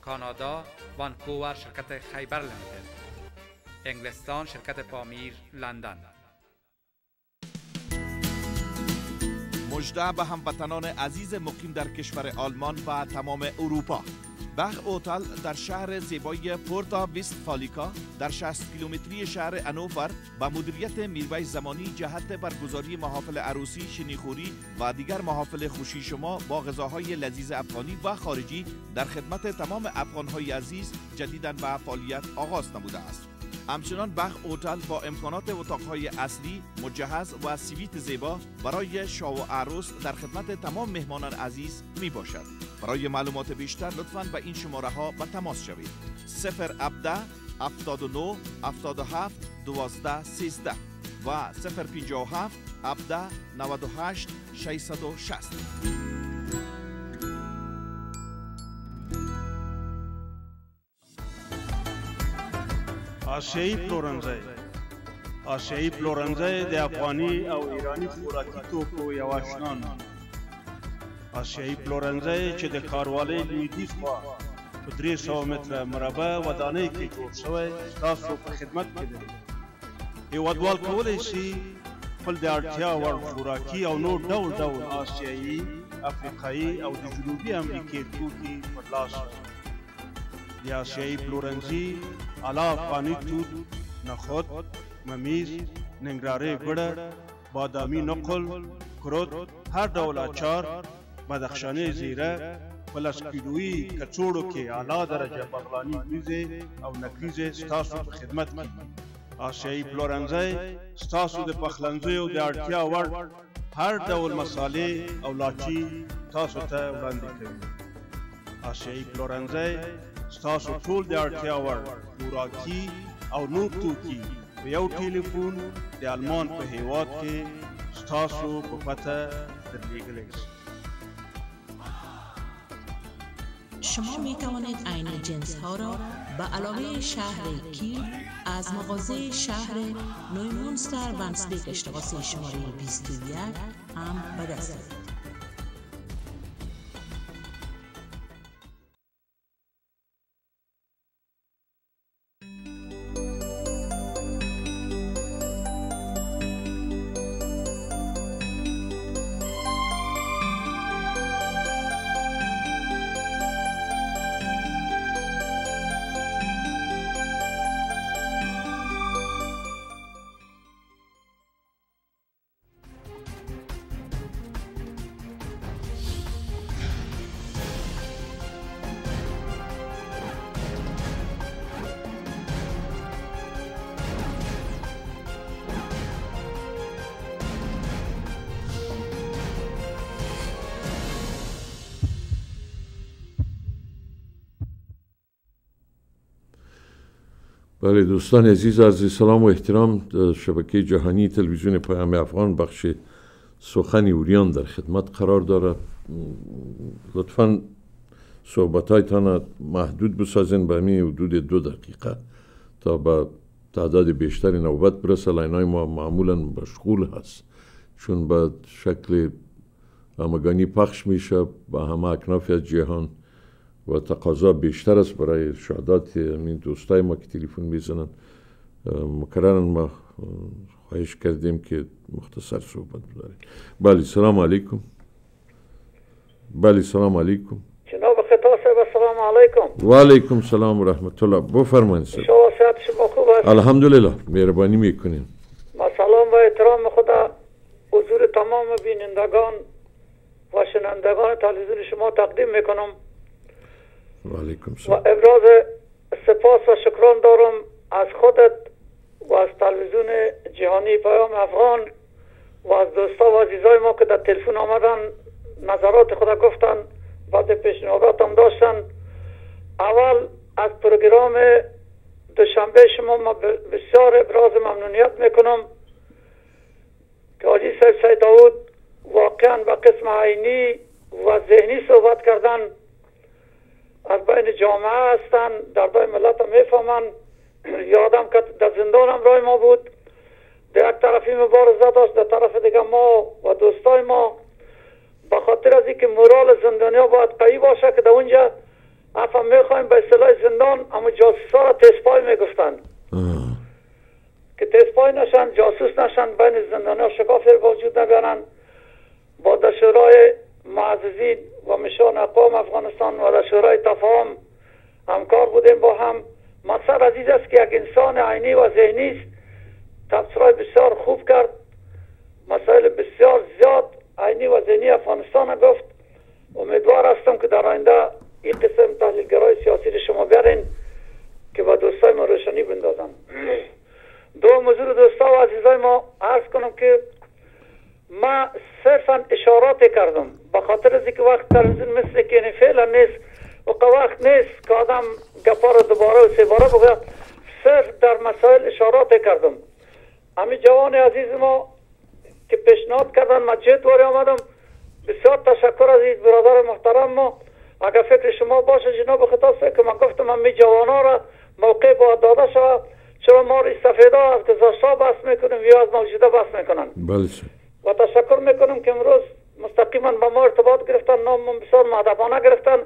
S26: کانادا وانکوور شرکت خیبر لیمیتد انگلستان شرکت پامیر لندن.
S27: مجده به هموطنان عزیز مقیم در کشور آلمان و تمام اروپا. بخ اوتل در شهر زیبای پورتا فالیکا در 60 کیلومتری شهر انوفر با مدیریت می‌روی زمانی جهت برگزاری محافل عروسی شنیخوری و دیگر محافل خوشی شما با غذاهای لذیذ افغانی و خارجی در خدمت تمام افغانهای عزیز جدیدن به فعالیت آغاز نموده است. همچنان بخ اوتل با امکانات اتاقهای اصلی مجهز و سیویت زیبا برای شاو و عروس در خدمت تمام مهمانان عزیز می باشد برای معلومات بیشتر لطفا به این شماره ها به تماس شوید. 0 17 79 77 12 13 و 057 17 98 660
S28: آسیایی پلورنځی آسیایی پلورنځی د افغاني او ایرانی خوراکي توکو یو آشنا نوم آسیایی پلورنځی چې د ښاروالۍ لویدیځ خوا په درې سوه متره مربع ودانۍ کې جوړ شوی ستاسو په خدمت کې دی. هیوادوال کولی شي خپل د اړتیا وړ خوراکي او نور ډول ډول آسیایي افریقایي او د جنوبي امریکې توکي په لاس دیاشی پلورنزی الاف پانی چود نخود ممیز ننگراری وړه بادامی نقل کرود هر ډول اچار بدخشانی زیره پلس کیلویی کڅوړو کې اعلی درجه بغلانی میزه او نکریزه ستاسو په خدمت کې آشیي پلورنځي ستاسو د پخلنځیو د اړتیا وړ هر ډول مسالې او لاچی تاسو ته وړاندې کوي. آشیي پلورنځي ستاسو ټول د اړتیا وړ خوراکي او نور توکي په یو ټلیفون د آلمان په هیواد کې ستاسو په پته درلیږلی شي
S29: شما می توانید عین جنس ها را به علاوه شهر کیل از مغازه شهر نویمونستر ونسبیک اشتغاسی شماره 21 هم به دست
S1: بله دوستان عزیز از سلام و احترام. شبکه جهانی تلویزیون پیام افغان بخش سخن اوریان در خدمت قرار دارد. لطفا صحبت هایتان محدود بسازین به می حدود دو دقیقه تا به تعداد بیشتری نوبت برسه. لاین های ما معمولا مشغول هست. چون به شکل همگانی پخش میشه به همه اکناف از جهان و تقاضا بیشتر است برای شهادات این دوستای ما که تلفن می‌زنن. مکررن ما خواهش کردیم که مختصر صحبت بداریم بله سلام علیکم. بله سلام علیکم.
S30: جناب خطا صاحب السلام علیکم.
S1: و علیکم سلام و رحمت الله. بفرمایید سر.
S30: شما صحت شما خوب است؟
S1: الحمدلله مهربانی می‌کنیم.
S30: ما سلام و احترام خدا حضور تمام بینندگان و شنندگان تلویزیون شما تقدیم می‌کنم.
S1: و
S30: ابراز سپاس و شکران دارم از خودت و از تلویزیون جهانی پیام افغان و از دوستا و عزیزای ما که در تلفن آمدن نظرات خدا گفتن بعد پیشنهادات هم داشتن. اول از پروگرام دوشنبه شما ما بسیار ابراز ممنونیت می‌کنم که حاجی صاحب سید داود واقعا به قسم عینی و ذهنی صحبت کردن. از بین جامعه هستن در بین ملت هم می‌فهمن. یادم که در زندان هم رای ما بود. در یک طرفی مبارزه داشت در طرف دیگه ما و دوستای ما. به خاطر از اینکه مورال زندانیا باید قوی باشه که در اونجا افهم می‌خوایم به اصطلاح زندان اما جاسوسا را تسپای می‌گفتن. که تسپای نشن جاسوس نشن بین زندانیا شکافی وجود نبیارن با در شورای معززین و مشان اقوام افغانستان و در شورای تفاهم همکار بودیم با هم. مقصد عزیز است که یک انسان عینی و ذهنی است. تفسیرهای بسیار خوب کرد. مسائل بسیار زیاد عینی و ذهنی افغانستان گفت. امیدوار هستم که در آینده این قسم تحلیلگرای سیاسی رو شما بیارین که با دوستای ما روشنی بندازم دو موضوع دوستا و عزیزای ما عرض کنم که ما صرفا اشارات کردم. به خاطر از اینکه وقت تلویزیون مثل که فعلا نیست و وقت نیست که آدم گپا رو دوباره و سه باره بگه صرف در مسائل اشارات کردم. همین جوان عزیز ما که پیشنهاد کردن من دوری آمدم؟ بسیار تشکر از این برادر محترم ما. اگر فکر شما باشه جناب خطاب که من گفتم همین جوان را موقع با داده شود چرا ما استفاده از گذاشته بس می‌کنیم یا از موجوده بس می‌کنن
S1: بله
S30: و تشکر می‌کنم که امروز مستقیما با ما ارتباط گرفتن نام بسیار معدبانه گرفتن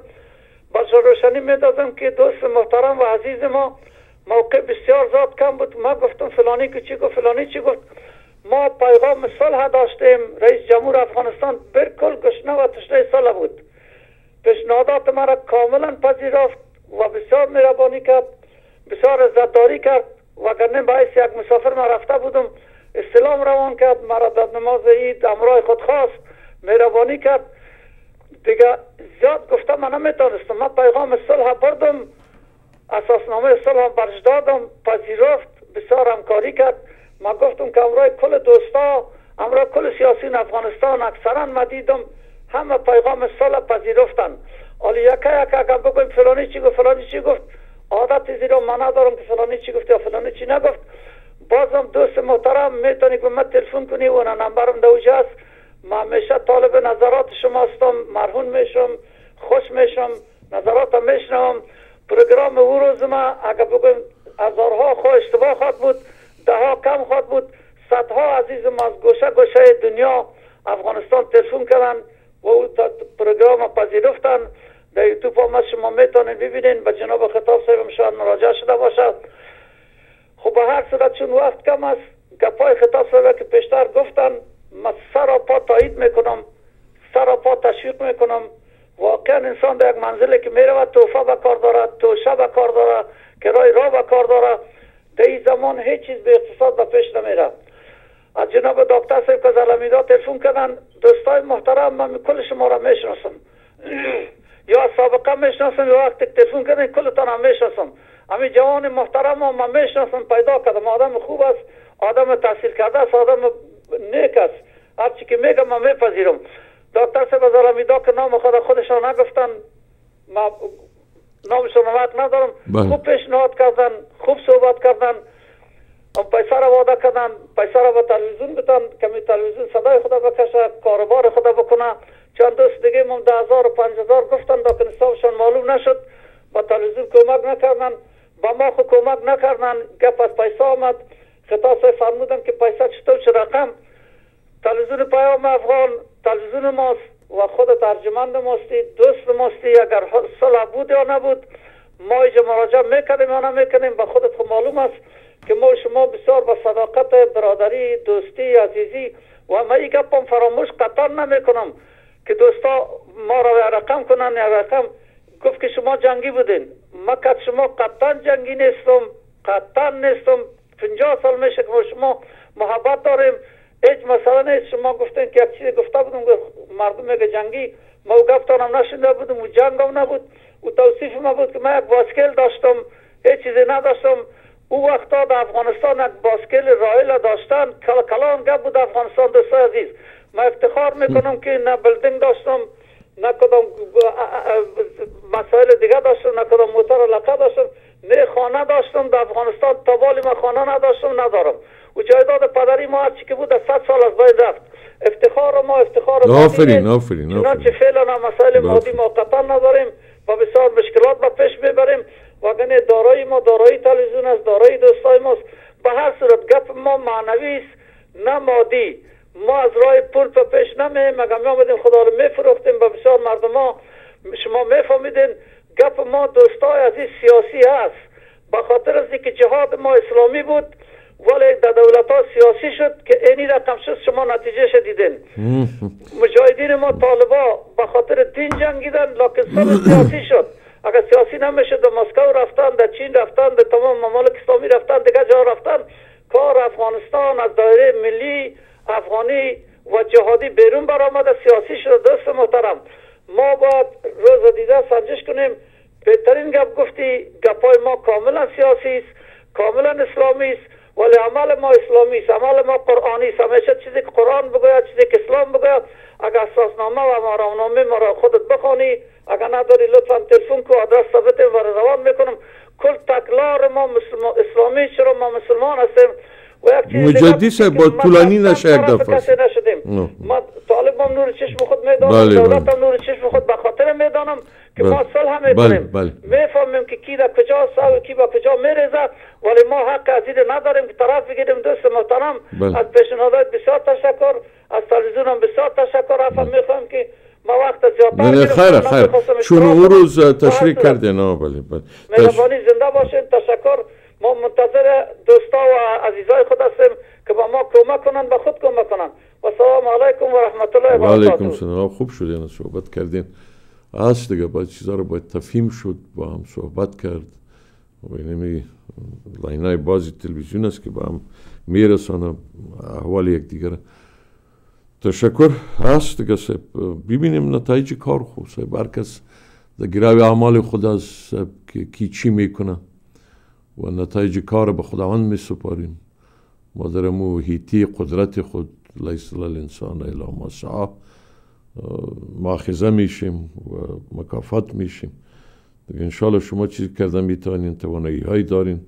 S30: باز روشنی میدازم که دوست محترم و عزیز ما موقع بسیار زاد کم بود ما گفتم فلانی که چی گفت فلانی چی گفت ما پیغام صلح داشتیم رئیس جمهور افغانستان برکل گشنه و تشنه صلح بود پیشنهادات مرا کاملا پذیرفت و بسیار مهربانی کرد بسیار عزتداری کرد و گرنه باعث یک مسافر ما رفته بودم استلام روان کرد مرا در نماز عید امرای خود خواست مهربانی کرد. دیگه زیاد گفتم من نمی‌تونستم. من پیغام صلح بردم اساسنامه صلح برش دادم پذیرفت بسیار همکاری کرد. ما گفتم که امرای کل دوستا امرای کل سیاسین افغانستان اکثرا ما دیدم همه پیغام صلح پذیرفتن. حالا یکه یک اگر بگویم فلانی چی گفت فلانی چی گفت؟ عادت زیرا من ندارم که فلانی چی گفت یا فلانی چی نگفت. بازم دوست محترم می‌تونی که من تلفن کنی و نمبرم دوجه است. ما همیشه طالب نظرات شما هستم مرهون میشم خوش میشم نظراتم میشنوم. پروگرام او روز ما اگر بگویم هزارها خو اشتباه خواد بود ده ها کم خواد بود صدها عزیز ما از گوشه گوشه دنیا افغانستان تلفن کردن و او پروگرام پذیرفتن. در یوتیوب هم شما می‌تونین ببینین. به جناب خطاب صاحب شاید مراجعه شده باشد. خب به هر صورت چون وقت کم است گپای خطاب صاحب که پیشتر گفتن من سر پا تایید می‌کنم سر پا تشویق می‌کنم. واقعا انسان در یک منزلی که میره و توفه به کار داره توشه به کار داره کرای را به کار داره در این زمان هیچ چیز به اقتصاد به پیش نمیره از جناب دکتر صاحب که زلمیدا تلفون کردن دوستای محترم من کل شما را می‌شناسم. یا سابقه می‌شناسم یا وقتی تلفون کردن کلتان هم می‌شناسم. همین جوان محترم من می‌شناسم پیدا کردم. آدم خوب است آدم تحصیل کرده است آدم نیک است. هرچی که میگم من میپذیرم. دکتر صاحب از آرامیدا که نام خود خودشان نگفتن. ما نامشون وقت ندارم. خوب پیشنهاد کردن خوب صحبت کردن. پیسه را واده کردن پیسه را به تلویزیون بتن کمی تلویزیون صدای خدا بکشه کاربار خدا بکنه. چند دوست دیگه من ده هزار و پنج هزار گفتن لیکن حسابشان معلوم نشد. با تلویزیون کمک نکردن. با ما خود کمک نکردن گپ از پیسه آمد. خطاب صاحب فرمودن که پیسه چطور چه رقم؟ تلویزیون پیام افغان تلویزیون ماست و خود ترجمند ماستی دوست ماستی اگر صلح بود یا نبود ما اینجا مراجعه می‌کنیم یا نمی‌کنیم به خودت خود معلوم است که ما شما بسیار با صداقت برادری دوستی عزیزی و ما این گپم فراموش قطار نمی‌کنم که دوستا ما را رقم کنن یا رقم گفت که شما جنگی بودین. ما که شما قطعا جنگی نیستم. قطعا نیستم. پنجاه سال میشه که ما شما محبت داریم. هیچ مسئله نیست. شما گفتین که یک چیزی گفته بودم. مردم میگه جنگی. ما گفتانم نشنده بودم. و جنگ هم نبود. و توصیف ما بود که من یک باسکل داشتم. هیچ چیزی نداشتم. او وقتا در افغانستان یک باسکل رایل داشتن. کل کلان گپ بود افغانستان دوستای عزیز. ما افتخار می‌کنم که نه بلدنگ داشتم. نه کدام مسائل دیگه داشتم نه کدام موتر لقه داشتم. نه خانه داشتم در افغانستان تا ما خانه نداشتم ندارم. و جایداد پدری ما هرچی که بود از صد سال از باید رفت. افتخار ما افتخار
S1: آفرین آفرین
S30: چنانچه فعلا مسائل مادی ما قطعا نداریم و بسیار مشکلات به پیش می‌بریم. وگرنه دارایی ما دارایی تلویزیون است دارایی دوستای ماست. به هر صورت گپ ما معنوی است نه مادی. ما از راه پول به پیش نمیم مگه می آمدیم خدا رو میفروختیم؟ به بسیار مردم ها شما میفهمیدین گپ ما دوستای از این سیاسی هست. به خاطر از که جهاد ما اسلامی بود ولی در دولت ها سیاسی شد که اینی رقم شد شما نتیجه شدیدین مجاهدین ما طالبا به خاطر دین جنگیدن لکن سیاسی شد. اگر سیاسی نمیشه در مسکو رفتن در چین رفتن در تمام ممالک اسلامی رفتن دیگه جا رفتن کار افغانستان از دایره ملی افغانی و جهادی بیرون برآمده سیاسی شده. دوست محترم ما باید روز دیده سنجش کنیم. بهترین گپ گفتی گپای ما کاملا سیاسی است کاملا اسلامی است ولی عمل ما اسلامی است عمل ما قرآنی است. همیشه چیزی که قرآن بگوید چیزی که اسلام بگوید. اگر اساسنامه و مرامنامه ما را خودت بخوانی اگر نداری لطفا تلفن کو آدرس ثبت و روان می‌کنم. کل تکلار ما اسلامی چرا ما مسلمان هستیم؟
S1: مجدی سه با طولانی نشه یک دفعه.
S30: ما طالب هم نور چشم خود می‌دانم بله دولت هم نور چشم خود به خاطر می‌دانم که ما صلح می‌کنیم. بله. می‌فهمیم که کی در کجا ساو کی با کجا میریزد ولی ما حق از نداریم که طرف بگیریم. دوست محترم از پیشنهادات بسیار تشکر از تلویزیون هم بسیار تشکر. افهم می‌خوایم که ما وقت زیادتر
S1: نه خیر خیر. چون او روز تشریح کردین. بله بله.
S30: مهربانی زنده باشین. تشکر. ما منتظر دوستا و عزیزای خود هستیم که با ما کمک کنند و خود کمک کنند. و سلام علیکم و رحمت الله و
S1: علیکم سلام خوب شد این صحبت کردین. هست دیگه باید چیزا رو باید تفهیم شد با هم صحبت کرد. و اینمی لاینای بازی تلویزیون است که با هم میرسانه. احوال یک دیگر. تشکر. هست دیگه ببینیم نتایج کار خوب سب هر کس در گراوی اعمال خود است که کی چی می‌کنه. و نتایج کار به خداوند می سپاریم. ما در مو هیتی قدرت خود لیس الانسان الا ما سعا ماخذه میشیم و مکافات میشیم دیگه انشالله شما چیزی کردن می‌تونین توانایی های دارین.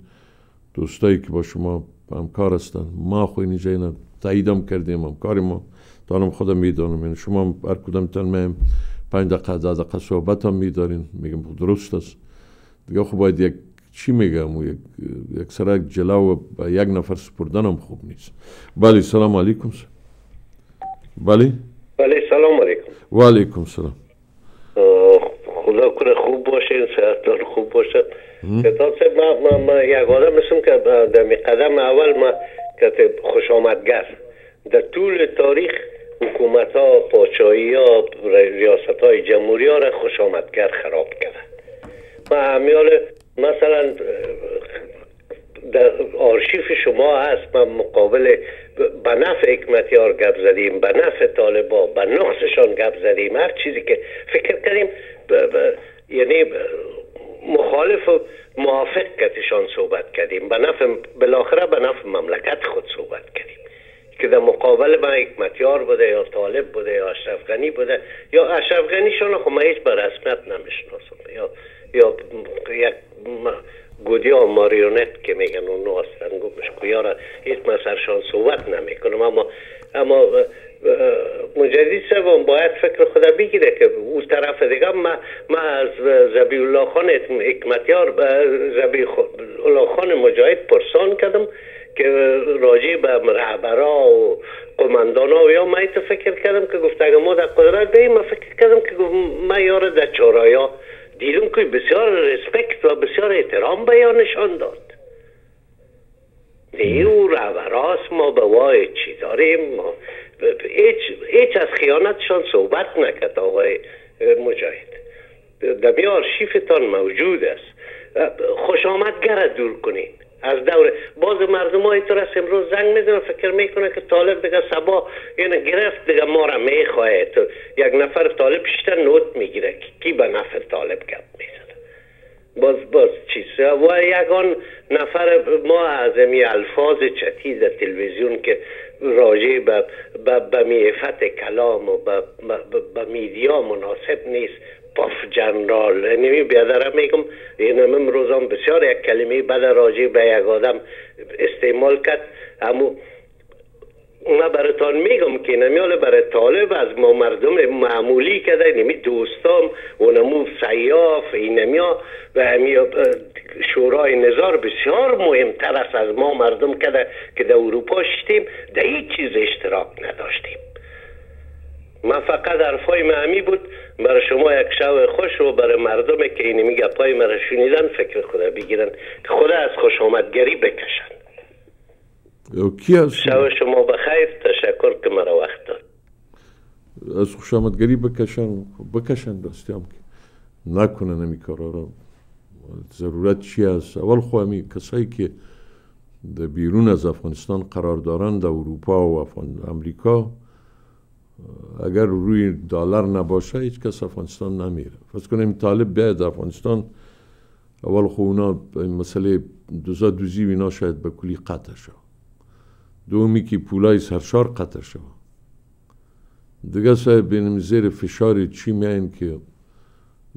S1: دوستایی که با شما همکار هستن. ما خو اینجا اینا تاییدم کردیم همکار ما. دانم خودم می‌دانم. یعنی شما هر کدام تن مهم. پنج دقیقه دقیقه صحبت هم میدارین. میگم درست است. دیگه خب باید یک چی میگم و یک, یک سرک جلا و با یک نفر سپردن هم خوب نیست. بله سلام علیکم بله؟
S31: بله سلام علیکم.
S1: و علیکم سلام
S31: خدا کنه خوب باشین صحتتان خوب باشد کتاب ما, ما, ما یک آدم مثل که در قدم اول ما که خوش آمدگر در طول تاریخ حکومت ها پاچایی ها ریاست های جمهوری ها را خوش آمدگر خراب کرد. و همیال مثلا در آرشیف شما هست ما مقابل به نفع حکمتیار گپ زدیم به نفع طالبا به نقصشان گپ زدیم هر چیزی که فکر کردیم یعنی مخالف و موافق کتشان صحبت کردیم. به نفع بالاخره به نفع مملکت خود صحبت کردیم. که در مقابل با حکمتیار بوده یا طالب بوده یا اشرف غنی بوده یا اشرف غنیشان خب هیچ به رسمیت نمی‌شناسم یا یا یک گودی ها ماریونت که میگن اونو هستن گفتش را هیچ سرشان صحبت نمی‌کنم اما اما مجدد سوم باید فکر خدا بگیره که او طرف دیگه ما, ما از زبی الله خان حکمتیار زبی الله خان مجاهد پرسان کردم که راجع به رهبرا و قدرتمندان ها و یا من فکر کردم که گفت اگه ما در قدرت بیم من فکر کردم که من یار در دیدم که بسیار رسپکت و بسیار احترام بیانشان داد. او رو ما به وای چی داریم؟ ما هیچ, هیچ از خیانتشان صحبت نکرد آقای مجاهد. در آرشیفتان موجود است. خوش آمدگر دور کنین از دور باز مردم های تو رس امروز زنگ می‌زنن فکر می‌کنه که طالب دیگه سبا یعنی گرفت دیگه ما را می‌خواه. تو یک نفر طالب پیشتر نوت می‌گیره. کی به نفر طالب گپ می‌زنه؟ باز باز چیز. و یگان نفر ما از امی الفاظ چتی در تلویزیون که راجع به به میفت کلام و به میدیا مناسب نیست. پاف جنرال. یعنی بیادرم میگم این امروزان بسیار یک کلمه بد راجع به یک آدم استعمال کرد. اما من براتان میگم که نمیال برای طالب از ما مردم معمولی کده نمی دوستام و نمو سیاف اینمیا و همی شورای نظار بسیار مهمتر است از ما مردم کده که در اروپا شدیم در هیچ چیز اشتراک نداشتیم. من فقط حرفای معمی بود. برای شما یک شو خوش و برای مردم که اینی میگه پای مرا شنیدن فکر خدا بگیرن. که خدا از خوش آمدگری بکشن.
S1: کی از
S31: شب شما بخیر. تشکر که مرا وقت داد.
S1: از خوش آمدگری بکشن. بکشن دستی هم که نکنن نمی کارا را. ضرورت چی است؟ اول خو همی کسایی که در بیرون از افغانستان قرار دارند در اروپا و امریکا اگر روی دلار نباشه هیچ کس افغانستان نمیره. فرض کنیم طالب بیاید افغانستان اول خو اونا مسئله دوزا دوزی اینا شاید به کلی قطع شد دومی که پولای سرشار قطع شد دیگه صاحب بینم زیر فشار چی میاین که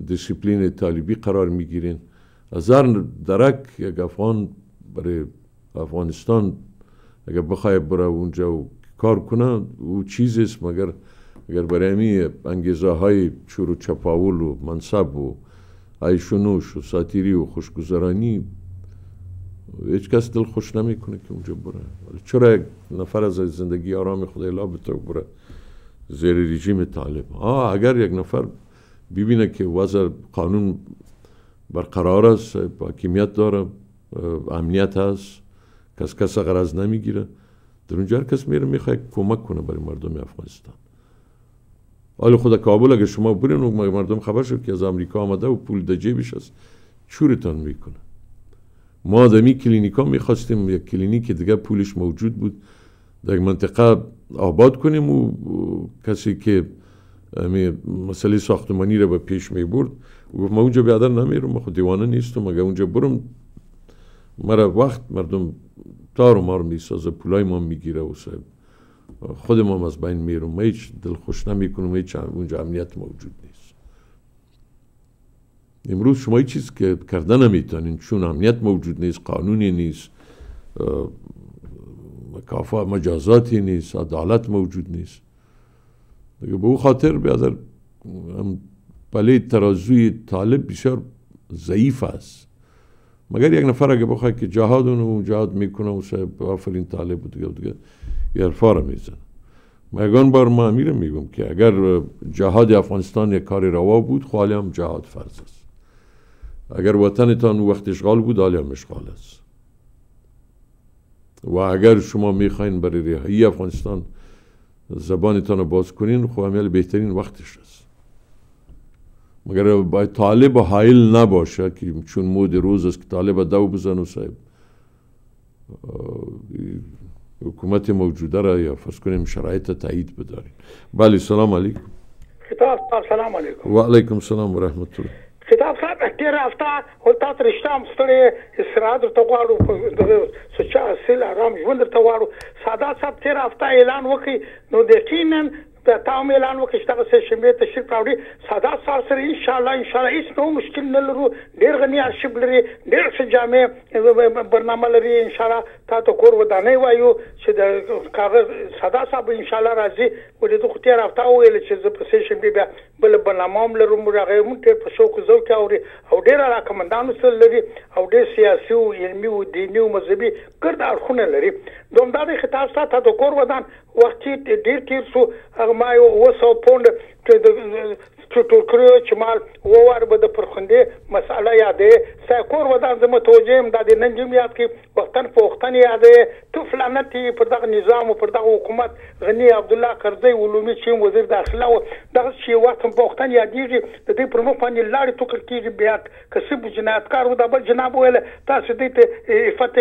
S1: دیسیپلین طالبی قرار می‌گیرین؟ از هر درک یک افغان برای افغانستان اگر بخواه بره اونجا و کار کنه او چیزی است مگر اگر برای می انگیزه های چور و چپاول و منصب و عیشونوش و ساتیری و خوشگذرانی. هیچ کس دل خوش نمی‌کنه که اونجا بره. چرا یک نفر از زندگی آرام خدای لا به بره زیر رژیم طالب؟ آه اگر یک نفر ببینه که وضع قانون برقرار است حاکمیت داره امنیت هست کس کس غرض نمی‌گیره. در اونجا هر کس میره می‌خواد کمک کنه برای مردم افغانستان. حال خدا کابل اگه شما برین و مردم خبر شد که از امریکا آمده و پول در جیبش هست چورتان می‌کنه. ما آدمی کلینیکا می‌خواستیم یک کلینیک دیگه پولش موجود بود. در منطقه آباد کنیم و کسی که مسئله ساختمانی رو به پیش می برد گفت ما اونجا بیادر نمیرم خود دیوانه نیستم اگه اونجا برم مرا وقت مردم تار و مار می‌سازه پولای ما می‌گیره و صاحب خود ما از بین میرم. ما هیچ دل خوش نمی‌کنم هیچ اونجا امنیت موجود نیست. امروز شما هیچ چیز که کرده نمی‌تونین چون امنیت موجود نیست قانونی نیست مکافا مجازاتی نیست عدالت موجود نیست. دیگه به او خاطر بیادر پله ترازوی طالب بسیار ضعیف است. مگر یک نفر اگه بخواه که جهاد اونو جهاد می‌کنه و صاحب آفرین طالب بود دیگه دیگه یرفا رو میزن مگان بار ما امیره میگم که اگر جهاد افغانستان یک کار روا بود خواهی هم جهاد فرض است. اگر وطنتان وقت اشغال بود حالی هم اشغال است. و اگر شما می‌خواین برای رهایی افغانستان زبانتان رو باز کنین خب بهترین وقتش است. مگر باید طالب و حایل نباشه که چون مود روز است که طالب دو بزن و صاحب حکومت موجوده را یا فرض کنیم شرایط تایید بدارین بله سلام علیکم.
S32: خطاب سلام علیکم.
S1: و علیکم سلام و رحمت الله
S32: خطاب صاحب تیر هفته ول تاسو رښتا هم ستړي استراحت ورته غواړو د سوچا اصل آرام ژوند ورته غواړو. ساده صاحب تیر هفته اعلان وکړي نو یقینا تا هم اعلان وکړ چې سه شنبه تشریف راوړي ساده سال سره ان شاء الله ان شاء الله هیڅ نو مشکل نه لرو ډیر غني ارشیف لري ډیر څه جامع برنامه لري ان شاء الله تا ته کور ودانه وایو چې د کاغذ ساده صاحب ان شاء الله راځي ولې د خو تیر هفته ویل چې زه په شنبه بیا بل برنامه هم لرم هغه مونږ ته په شوق ذوق اوري او ډیر راکمندانو سره لري او ډیر سیاسي او علمي او دیني او مذهبي ګرد اړخونه لري دومره د خطاب سره ته کور ودان وخت ډیر تیر سو هغه ما یو وسو پوند ټول کړو چې مال ووار به د پرخندې مساله یادې ساکور ودان زما توجیم د ننجم یاد کی وختن په وختن یادې تو فلانتی پر دغه نظام او پر دغه حکومت غنی عبد الله قرضی علومي چې وزیر داخله و دغه په وختن یادېږي د دې پر مخ باندې لاړې تو کېږي. بیا کسب جنایتکار و د بل جناب ویل تاسو دې ته افت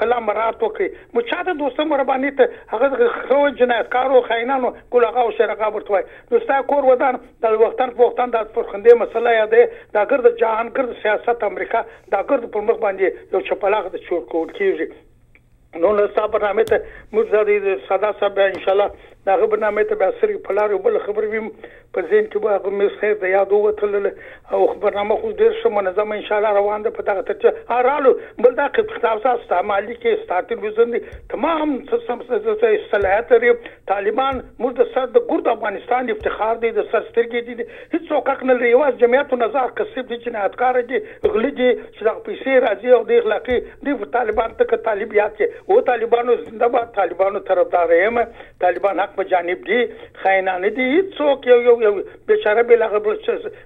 S32: کلام رات وکړي مو چاته دوستم مرباني ته هغه خو جنایتکار او خاینانو کول هغه شرقا ورته نو ستا کور ودان د وختن په وختن د پرخندې مسله یادې دا ګرد جهان ګرد سیاست امریکا دا ګرد پر مخ باندې یو چپلاغ د چور کول کیږي. نو نو صاحب برنامه ته موږ د ساده صاحب ان شاء الله دا برنامه ته به سری پلار بل خبر ویم. په ځین کې به هغه خیر د یاد وتل او خبرنامه خو ډیر ښه منظم ان شاء الله روان ده. په دغه ته ارالو بل دا خطاب سره استعمالي کې ستاتل وزن تمام صلاحیت لري. طالبان موږ د سر د ګرد افغانستان افتخار دی د سر سترګې دي هیڅ څوک حق نه لري. واز جمعیت نظر کسب دي جنایتکار دي غلي دي چې د پیسې راځي او د اخلاقی دي طالبان ته طالبيات کې او طالبانو زنده باد طالبانو طرفدار یم. طالبان حق په جانب دي خاينان دي څوک یو یو یو بیچاره بل هغه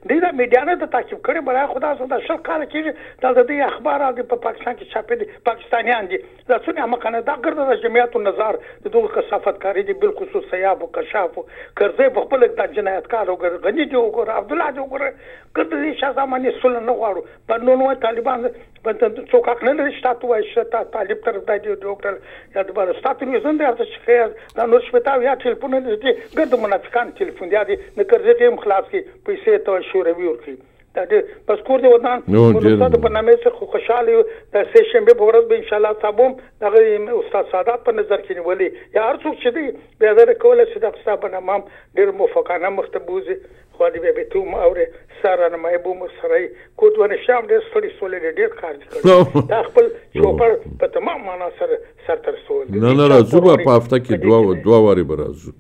S32: دي دا میډیا نه د تعقیب کړي بلای خدا سره شل کال کېږي دا د دې اخبار د پاکستان کې چاپې دي پاکستانیان دي. دا څونه مکنه دا ګرځي د جمعیت النظر د دوه کثافت کاری دي بل خصوص سیاب او کشاف کرزه په خپل د جنایتکار او غنی دی او عبد الله دی وګوره کله دې شازمانه سول نه غواړو په نو نو طالبان په څوک حق نه لري شتات وای شتا طالب طرف دی ډاکټر یا د بل ستاسو نه زنده ارته چې دا نو شپتا یا ټلیفون دې ګرد منافقان ټلیفون دی نه کرځي ټیم خلاص کی پیسې ته شوروي ورکړي دا دې پس کور دې ودان نو د برنامه څخه خوشاله د سه شنبه په ورځ به ان شاء الله تاسو دغه استاد سادات په نظر کې نیولې یا هر څوک چې دی به دا کوله چې د تاسو برنامه ډیر موافقانه مختبوزه خو دې به ته مو اوره سره نه مې بو مو سره کو دوه شام دې ستړي سولې ډېر کار کړی دا خپل چوپر په تمام معنا سره سر تر سول
S1: نه نه راځو په هفته کې دوا دوا واري برازو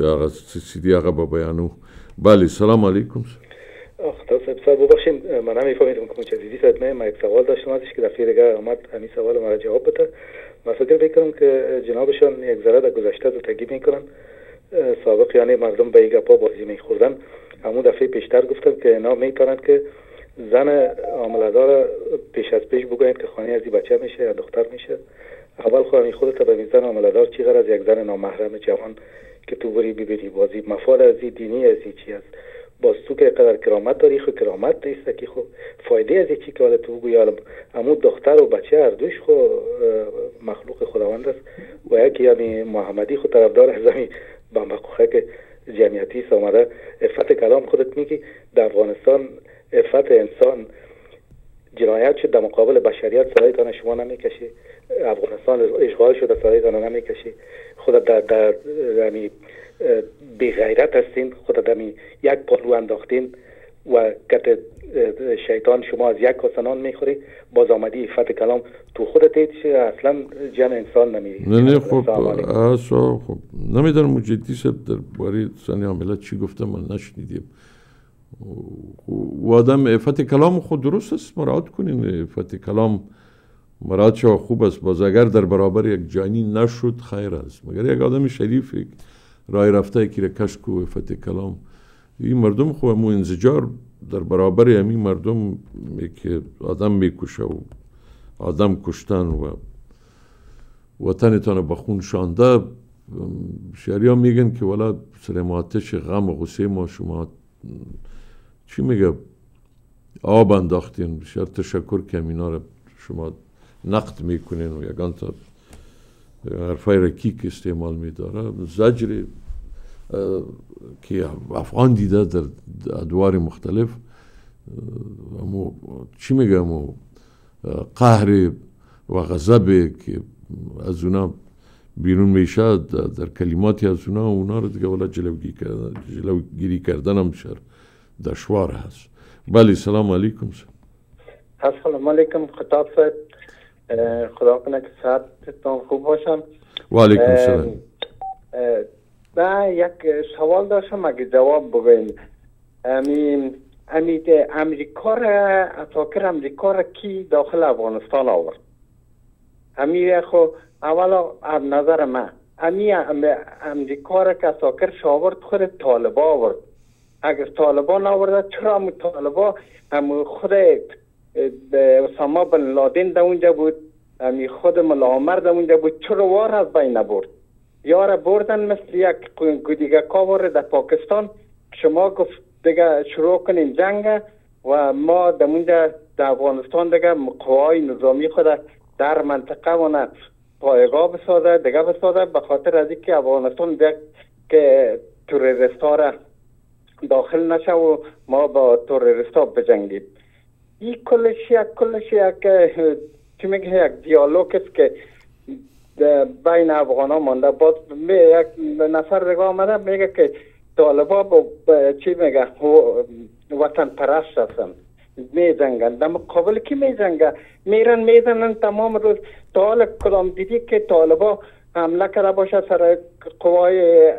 S1: بیا هغه سیدی هغه به بیانو. بله سلام علیکم
S21: خدا صاحب ببخشید من نمیفهمیدم که مجددی صاحب من یک سوال داشتم ازش که دفعه دیگه آمد همین سوال مرا جواب بده. من فکر می‌کنم که جنابشان یک ذره در گذشته رو تگیب می‌کنن سابق یعنی مردم به ایگا پا بازی میخوردن. همون دفعه پیشتر گفتم که اینا میپرند که زن عاملدار پیش از پیش بگویند که خانه از بچه میشه یا دختر میشه. اول خواهی خودت به زن عاملدار چی از یک زن نامحرم جوان که تو بری ببینی بازی. مفاد از دینی از چی است؟ باز تو که قدر کرامت داری خو کرامت نیست که خو فایده از چی که تو بگوی حالا امو دختر و بچه هر دوش خو مخلوق خداوند است. و یکی یعنی محمدی خو طرفدار از زمین بمبقوخه که جمعیتی آمده افت کلام خودت میگی. در افغانستان افت انسان جنایت شد. در مقابل بشریت سرایتان شما نمی‌کشی. افغانستان اشغال شده سرایتان نمی‌کشی. خود در در یعنی بی غیرت هستین. خود دمی یک پالو انداختین و کت شیطان شما از یک کاسنان می‌خوری. باز آمدی فت کلام تو خودت اصلا جمع انسان نمیری.
S1: نه خب خب. نمی‌دونم مجدی سب در باری سانی عاملت چی گفتم من نشنیدیم و آدم افت کلام خود درست است مراد کنین افت کلام مراد شما خوب است باز اگر در برابر یک جانی نشد خیر است مگر یک آدم شریف رای رفته که کشک و افت کلام این مردم خو مو انزجار در برابر همین مردم که آدم می‌کشه و آدم کشتن و وطنتان به خون شانده شهریا میگن که ولا سر غم و غصه ما شما. چی میگه؟ آب انداختین بسیار تشکر که اینا رو شما نقد می‌کنین و یگان تا حرفای رکیک استعمال میداره. زجر که افغان دیده در ادوار مختلف امو چی میگه؟ امو قهر و غضب که از اونا بیرون میشه در کلماتی از اونا اونا رو دیگه ولا جلوگیری کردن جلوگیری کردن هم بسیار دشوار هست. بله سلام علیکم
S33: السلام علیکم خطاب صاحب. خدا کنه که صحتتان خوب باشم.
S1: و علیکم سلام.
S33: من یک سوال داشتم اگه جواب بگوین. امی امی امریکا را اتاکر امریکا را کی داخل افغانستان آورد؟ امی خو اولا از نظر من امی امریکا را که اتاکر آورد خود طالبا آورد. اگر طالبان آورده چرا هم طالبا؟ هم خود اسامه بن لادن در اونجا بود. امی خود ملا در اونجا بود. چرا وار از بین نبرد؟ یاره بردن مثل یک دیگه کاور در پاکستان. شما گفت دیگه شروع کنیم جنگ و ما در اونجا در افغانستان دیگه قوای نظامی خود در منطقه و پایگاه بسازه دیگه بسازه به خاطر از اینکه افغانستان دیگه که توریست را داخل نشه و ما با توریست ها بجنگیم. این کلش یک کلش یک چی میگه؟ یک دیالوگ است که بین افغان ها مانده. باز یک نفر دیگه آمده میگه که طالبا با چی میگه؟ وطن پرست هستن. می جنگن در مقابل کی می جنگه میرن می‌زنن تمام روز تا حال کدام دیدی که طالبا حمله کرده باشه سر قوای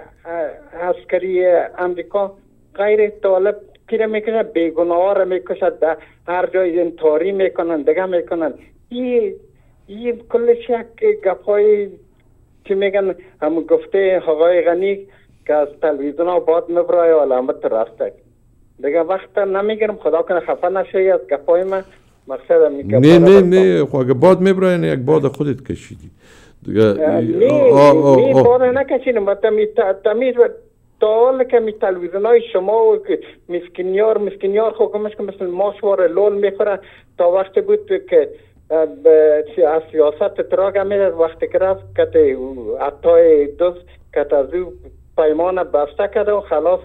S33: عسکری امریکا غیر طالب پیره می‌کنه بیگناه می‌کشد هر جای انتاری می‌کنن دیگه می‌کنن این این کلش یک گپای که میگن هم گفته آقای غنی که از تلویزیون باد مبرای علامت راسته دیگه وقت نمی‌گیرم خدا کنه خفه نشه از گپای من مقصد
S1: نه نه نه خب اگه باد میبرای یک باد خودت کشیدی.
S33: دیگه نه باد نکشیدم تمیز تا که می تلویزیون های شما و مسکینیار مسکینیار خوکمش که مثل ماشوار لول می‌خوره تا وقت بود که از سیاست تراغ می‌داد وقتی که رفت که اتای دوز که از او پیمان بسته کرده و خلاص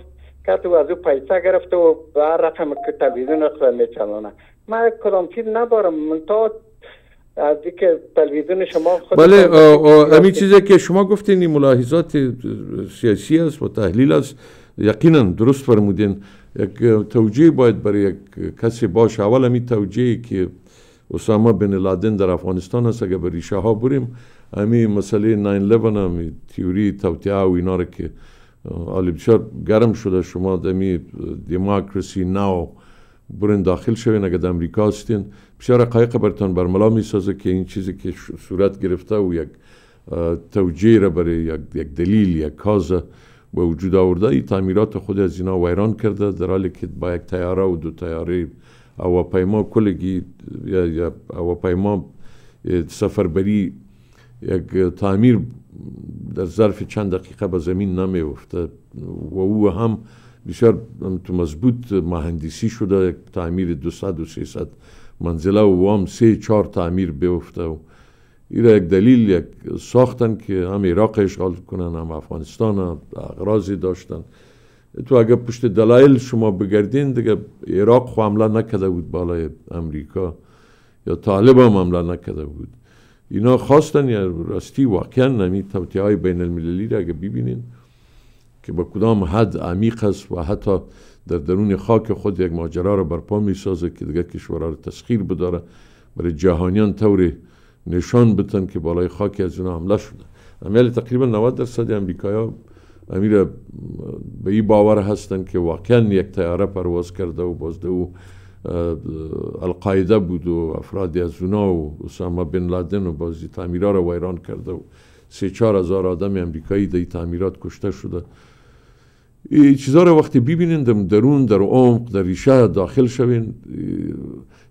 S33: که و از او پیسه گرفته و به رقم که تلویزیون خود میچلانه من کدام چیز ندارم من تا از که تلویزیون شما خود
S1: بله همین چیزی که شما گفتین این ملاحظات سیاسی است و تحلیل است. یقینا درست فرمودین. یک توجیه باید برای یک کسی باشه. اول همین توجیه که اسامه بن لادن در افغانستان است. اگر به ریشه ها بریم همین مسئله 911 هم تیوری توطئه و اینا که حالی بسیار گرم شده شما دمی دیموکراسی ناو برین داخل شوین اگر در امریکا هستین بسیار قایق برتان برملا می سازه که این چیزی که صورت گرفته و یک توجیه را برای یک, دلیل یک کاز به وجود آورده این تعمیرات خود از اینا ویران کرده در حالی که با یک تیاره و دو تیاره هواپیما کلگی یا, هواپیما سفربری یک تعمیر در ظرف چند دقیقه به زمین نمی افته و او هم بسیار تو مضبوط مهندسی شده تعمیر 200 و 300 منزله و هم سه چهار تعمیر بیفته و این یک دلیل یک ساختن که هم عراق اشغال کنن هم افغانستان اغراضی داشتن. تو اگر پشت دلایل شما بگردین دیگه عراق حمله نکده بود بالای امریکا یا طالب هم حمله نکده بود. اینا خواستن یا راستی واقعا نمی توتیه های بین المللی را اگه ببینین که با کدام حد عمیق است و حتی در درون خاک خود یک ماجرا را برپا می سازه که دیگه کشورها را تسخیر بداره. برای جهانیان طور نشان بتن که بالای خاک از اینا حمله شده. امیال تقریبا 90 درصد امریکایی امیر به این باور هستن که واقعا یک تیاره پرواز کرده و بازده او القاعده بود و افرادی از اونا و اسامه بن لادن و بازی تعمیرها را ویران کرده و سه چهار هزار آدم امریکایی در تعمیرات کشته شده. این چیزها را وقتی ببینین در درون در عمق در ریشه داخل شوین.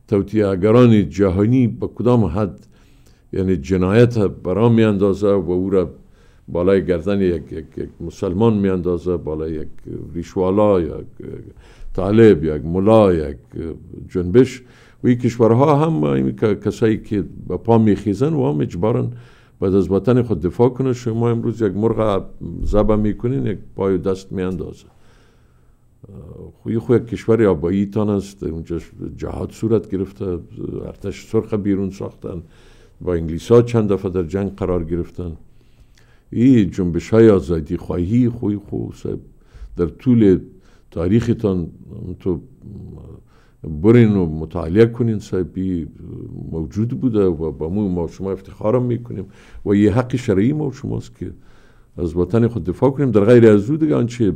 S1: توتیهگران جهانی به کدام حد یعنی جنایت برام می اندازه و او را بالای گردن یک, یک, یک مسلمان می اندازه بالای یک ریشوالا یک طالب یک ملا یک جنبش. و این کشورها هم کسایی که به پا میخیزن و هم اجبارن بعد از وطن خود دفاع کنه شما امروز یک مرغ زبه می‌کنین یک پای و دست میاندازه. خوی خو یک کشور آبایی تان است. اونجا جهاد صورت گرفته ارتش سرخ بیرون ساختن با انگلیس ها چند دفعه در جنگ قرار گرفتن. این جنبش های آزادی خواهی خوی خو در طول تاریختان تو برین و مطالعه کنین صاحبی موجود بوده و با ما شما افتخارم می‌کنیم و یه حق شرعی ما شماست که از وطن خود دفاع کنیم. در غیر از او دیگه آنچه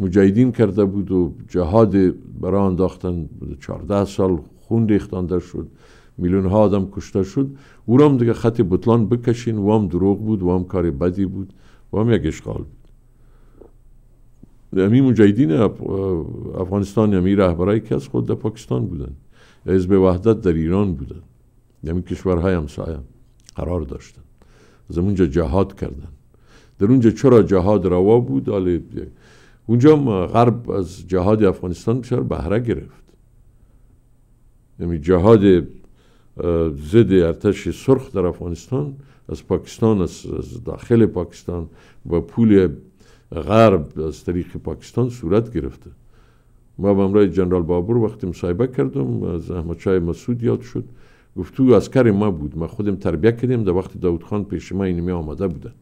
S1: مجاهدین کرده بود و جهاد برای انداختن چارده سال خون ریختانده شد میلیون ها آدم کشته شد. او هم دیگه خط بطلان بکشین و هم دروغ بود و هم کار بدی بود و هم یک اشغال بود. امی مجاهدین افغانستان امی رهبرایی که از خود در پاکستان بودن. حزب وحدت در ایران بودن. یعنی کشورهای همسایه قرار داشتن. از اونجا جهاد کردن. در اونجا چرا جهاد روا بود؟ اونجا غرب از جهاد افغانستان بسیار بهره گرفت. یعنی جهاد ضد ارتش سرخ در افغانستان از پاکستان از داخل پاکستان با پول غرب از طریق پاکستان صورت گرفته. ما با امرای جنرال بابور وقتی مصاحبه کردم از احمد شای مسعود یاد شد. گفت تو اسکر ما بود ما خودم تربیه کردیم در وقت داود خان پیش ما اینمی آماده بودن.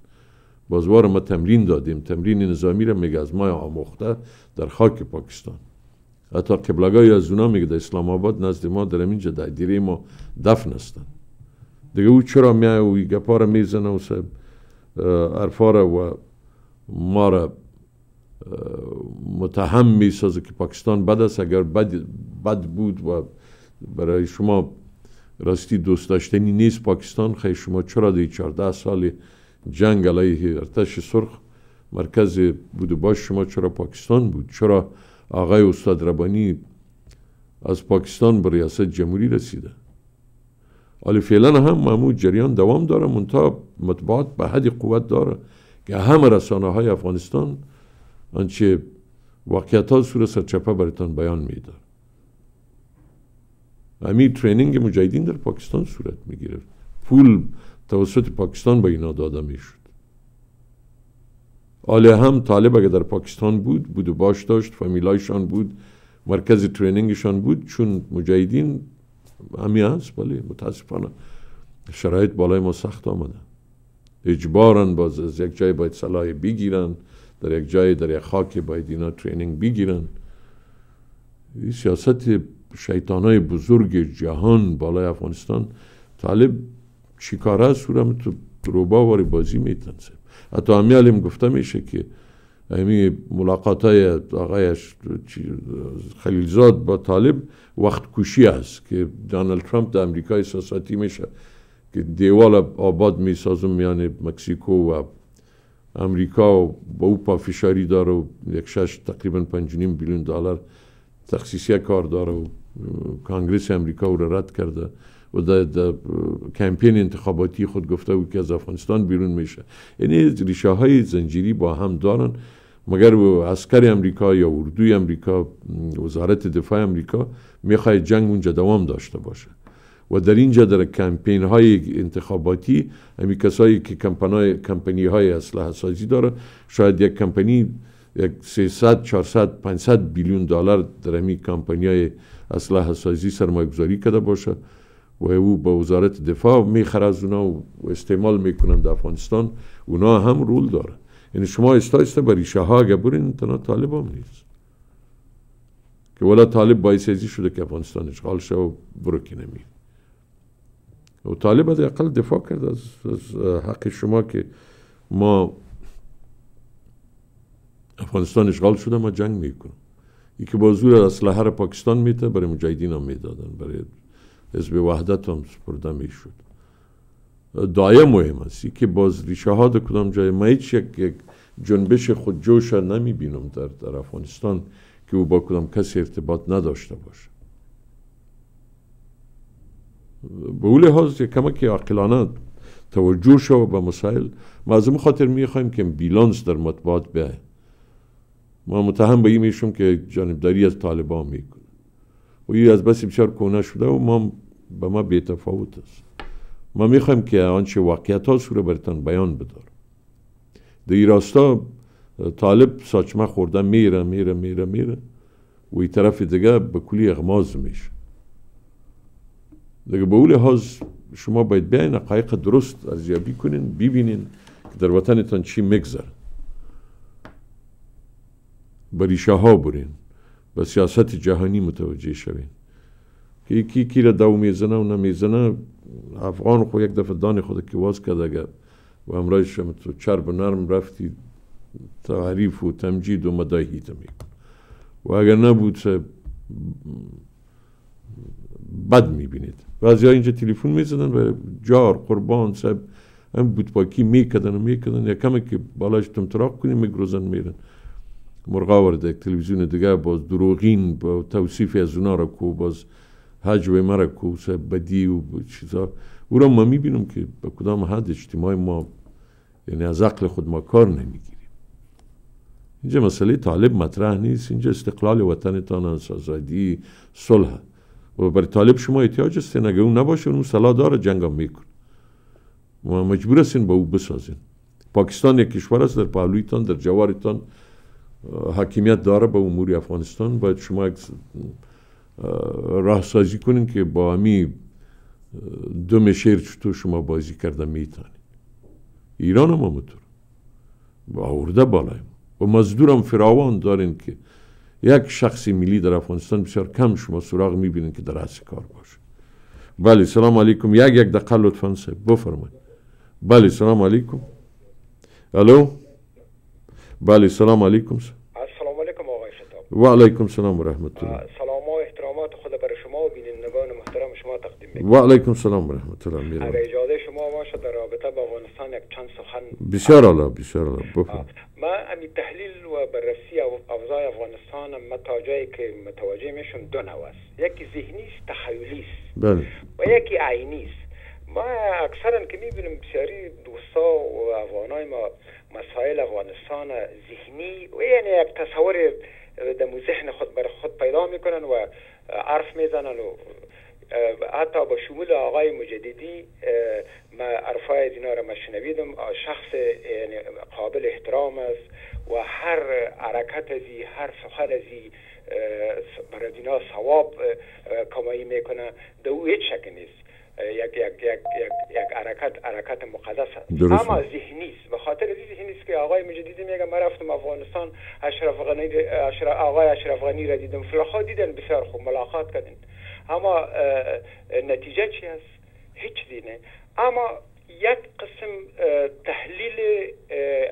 S1: بازوار ما تمرین دادیم تمرین نظامی را میگه از ما آموخته در خاک پاکستان. حتی قبلگاهی از اونا میگه در اسلام آباد نزد ما در اینجا در دیره ما دفن هستن. دیگه او چرا میای و گپا را می‌زنه و سب و ما را متهم می‌سازه که پاکستان بد است. اگر بد, بد بود و برای شما راستی دوست داشتنی نیست پاکستان خیلی شما چرا دی 14 سال جنگ علیه ارتش سرخ مرکز بود و باش شما چرا پاکستان بود؟ چرا آقای استاد ربانی از پاکستان به ریاست جمهوری رسیده؟ حالا فعلا هم معمول جریان دوام داره منتها مطبوعات به حد قوت داره. که همه رسانه های افغانستان آنچه واقعیت ها صورت سرچپه براتان بیان میده. همین ترینینگ مجاهدین در پاکستان صورت می‌گیره پول توسط پاکستان به اینا داده می‌شد. آله هم طالب اگر در پاکستان بود بود و باش داشت فامیلایشان بود مرکز ترینینگشان بود چون مجاهدین همی هست بله متاسفانه شرایط بالای ما سخت آمده. اجبارن باز از یک جای باید صلاح بگیرن در یک جای در یک خاک باید اینا ترینینگ بگیرن. این سیاست شیطان های بزرگ جهان بالای افغانستان طالب چیکاره است تو روبا واری بازی میتنسه حتی همی گفته میشه که همی ملاقات های آقای خلیلزاد با طالب وقت کشی است که دانالد ترامپ در امریکای احساساتی میشه. که دیوال آباد می‌سازم میان مکسیکو و امریکا و با او پافشاری داره و یک شش تقریبا پنجونیم بیلیون دلار تخصیصی کار داره و کانگریس امریکا او را رد کرده و در کمپین انتخاباتی خود گفته بود که از افغانستان بیرون میشه. یعنی ریشه های زنجیری با هم دارن مگر عسکر امریکا یا اردوی امریکا وزارت دفاع امریکا می‌خواد جنگ اونجا دوام داشته باشه. و در اینجا در کمپین های انتخاباتی همی کسایی که کمپنی های اسلحه سازی داره شاید یک کمپنی یک 300 400 500 بیلیون دلار در همی کمپنی های اسلحه سازی سرمایه گذاری کرده باشه و او به وزارت دفاع می‌خره از اونا و استعمال می‌کنن در افغانستان. اونا هم رول داره. یعنی شما استا به ریشه ها اگه برین تنها طالب هم نیست. که ولا طالب باعث شده که افغانستان اشغال شه و برو که نمی و طالب از اقل دفاع کرد از, از حق شما که ما افغانستان اشغال شده ما جنگ می‌کنم. یکی با زور اسلحه را پاکستان میته برای مجاهدین هم می‌دادن. برای حزب وحدت هم سپرده می‌شد. دایه مهم است. که باز ریشه ها در کدام جای ما هیچ یک جنبش خود جوش نمی بینم در, در افغانستان که او با کدام کسی ارتباط نداشته باشه. به اون لحاظ که عقلانه توجه شو به مسائل. ما از خاطر می‌خوایم که بیلانس در مطبوعات بیاید ما متهم به این میشم که جانبداری از طالبان می‌کنه و این از بس بسیار کنه شده و ما به ما بیتفاوت است. ما می‌خوایم که آنچه واقعیت ها سوره برتان بیان بدار. در این راستا طالب ساچمه خورده میره میره میره میره و این طرف دیگه به کلی اغماز میشه دیگه به اول لحاظ شما باید بیاین حقایق درست ارزیابی کنین ببینین که در وطنتان چی میگذره به ریشه ها برین به سیاست جهانی متوجه شوین که یکی کی را دو می‌زنه و نمی‌زنه افغان خو یک دفعه دان خود که واز کرد اگر و امرای شما تو چرب نرم رفتی تعریف و تمجید و مداهی تمی و اگر نبود بد می‌بینید بعضی ها اینجا تلفن می‌زدن و جار قربان سب هم بود پاکی میکدن و میکدن یا کمی که بالاش تمتراق کنیم میگروزن میرن. مرغا ورده یک تلویزیون دیگه باز دروغین با توصیف از اونا را کو باز حجب مرا کو سب بدی و چیزا. او را ما می‌بینم که به کدام حد اجتماع ما یعنی از عقل خود ما کار نمی‌گیریم. اینجا مسئله طالب مطرح نیست. اینجا استقلال وطنتان است آزادی صلح. و برای طالب شما احتیاج است اگه اون نباشه اون صلاح داره جنگ هم میکن ما مجبور هستین با او بسازین پاکستان یک کشور است در پهلویتان در جوارتان حاکمیت داره به امور افغانستان. باید شما راه سازی کنین که با امی دو شیر چطور شما بازی کرده میتانید ایران هم همونطور. با آورده بالای و مزدور هم فراوان دارین که یک شخصی ملی در افغانستان بسیار کم شما سراغ می‌بینین که در اصل کار باشه. بله سلام علیکم. یک یک دقیقه لطفا بفرمایید. بله سلام علیکم. الو؟ بله سلام علیکم
S34: السلام علیکم آقای خطاب.
S1: و علیکم سلام و رحمت الله
S34: سلام و احترامات خود برای شما و بینندگان محترم شما تقدیم می‌کنم.
S1: و علیکم سلام و رحمت الله میرم
S34: اگر اجازه شما باشه در رابطه با افغانستان یک چند سخن.
S1: بسیار علا بسیار علا بفرم
S34: امی تحلیل و بررسی اوضاع افغانستان ما تا جایی که متوجه میشم دو نوع است. یکی ذهنی است تخیلی است.
S1: بله.
S34: و یکی عینی است. ما اکثرا که می‌بینیم بسیاری دوستا و افغانای ما مسائل افغانستان ذهنی و یعنی یک تصور در ذهن خود بر خود پیدا می‌کنن و عرف می‌زنن و حتی با شمول آقای مجددی ما عرفای دینا را ما شنویدم شخص یعنی قابل احترام است و هر حرکت ازی هر سخن ازی برای دینا ثواب کمایی می‌کنه. در او هیچ شک نیست. یک یک یک یک یک حرکت حرکت مقدس است. اما ذهنی است به خاطر ذهنی است که آقای مجددی میگه من رفتم افغانستان اشرف غنی اشرف آقای اشرف غنی را دیدم. فلخا دیدن بسیار خوب ملاقات کردن. اما نتیجه چی است هیچ دینه اما یک قسم تحلیل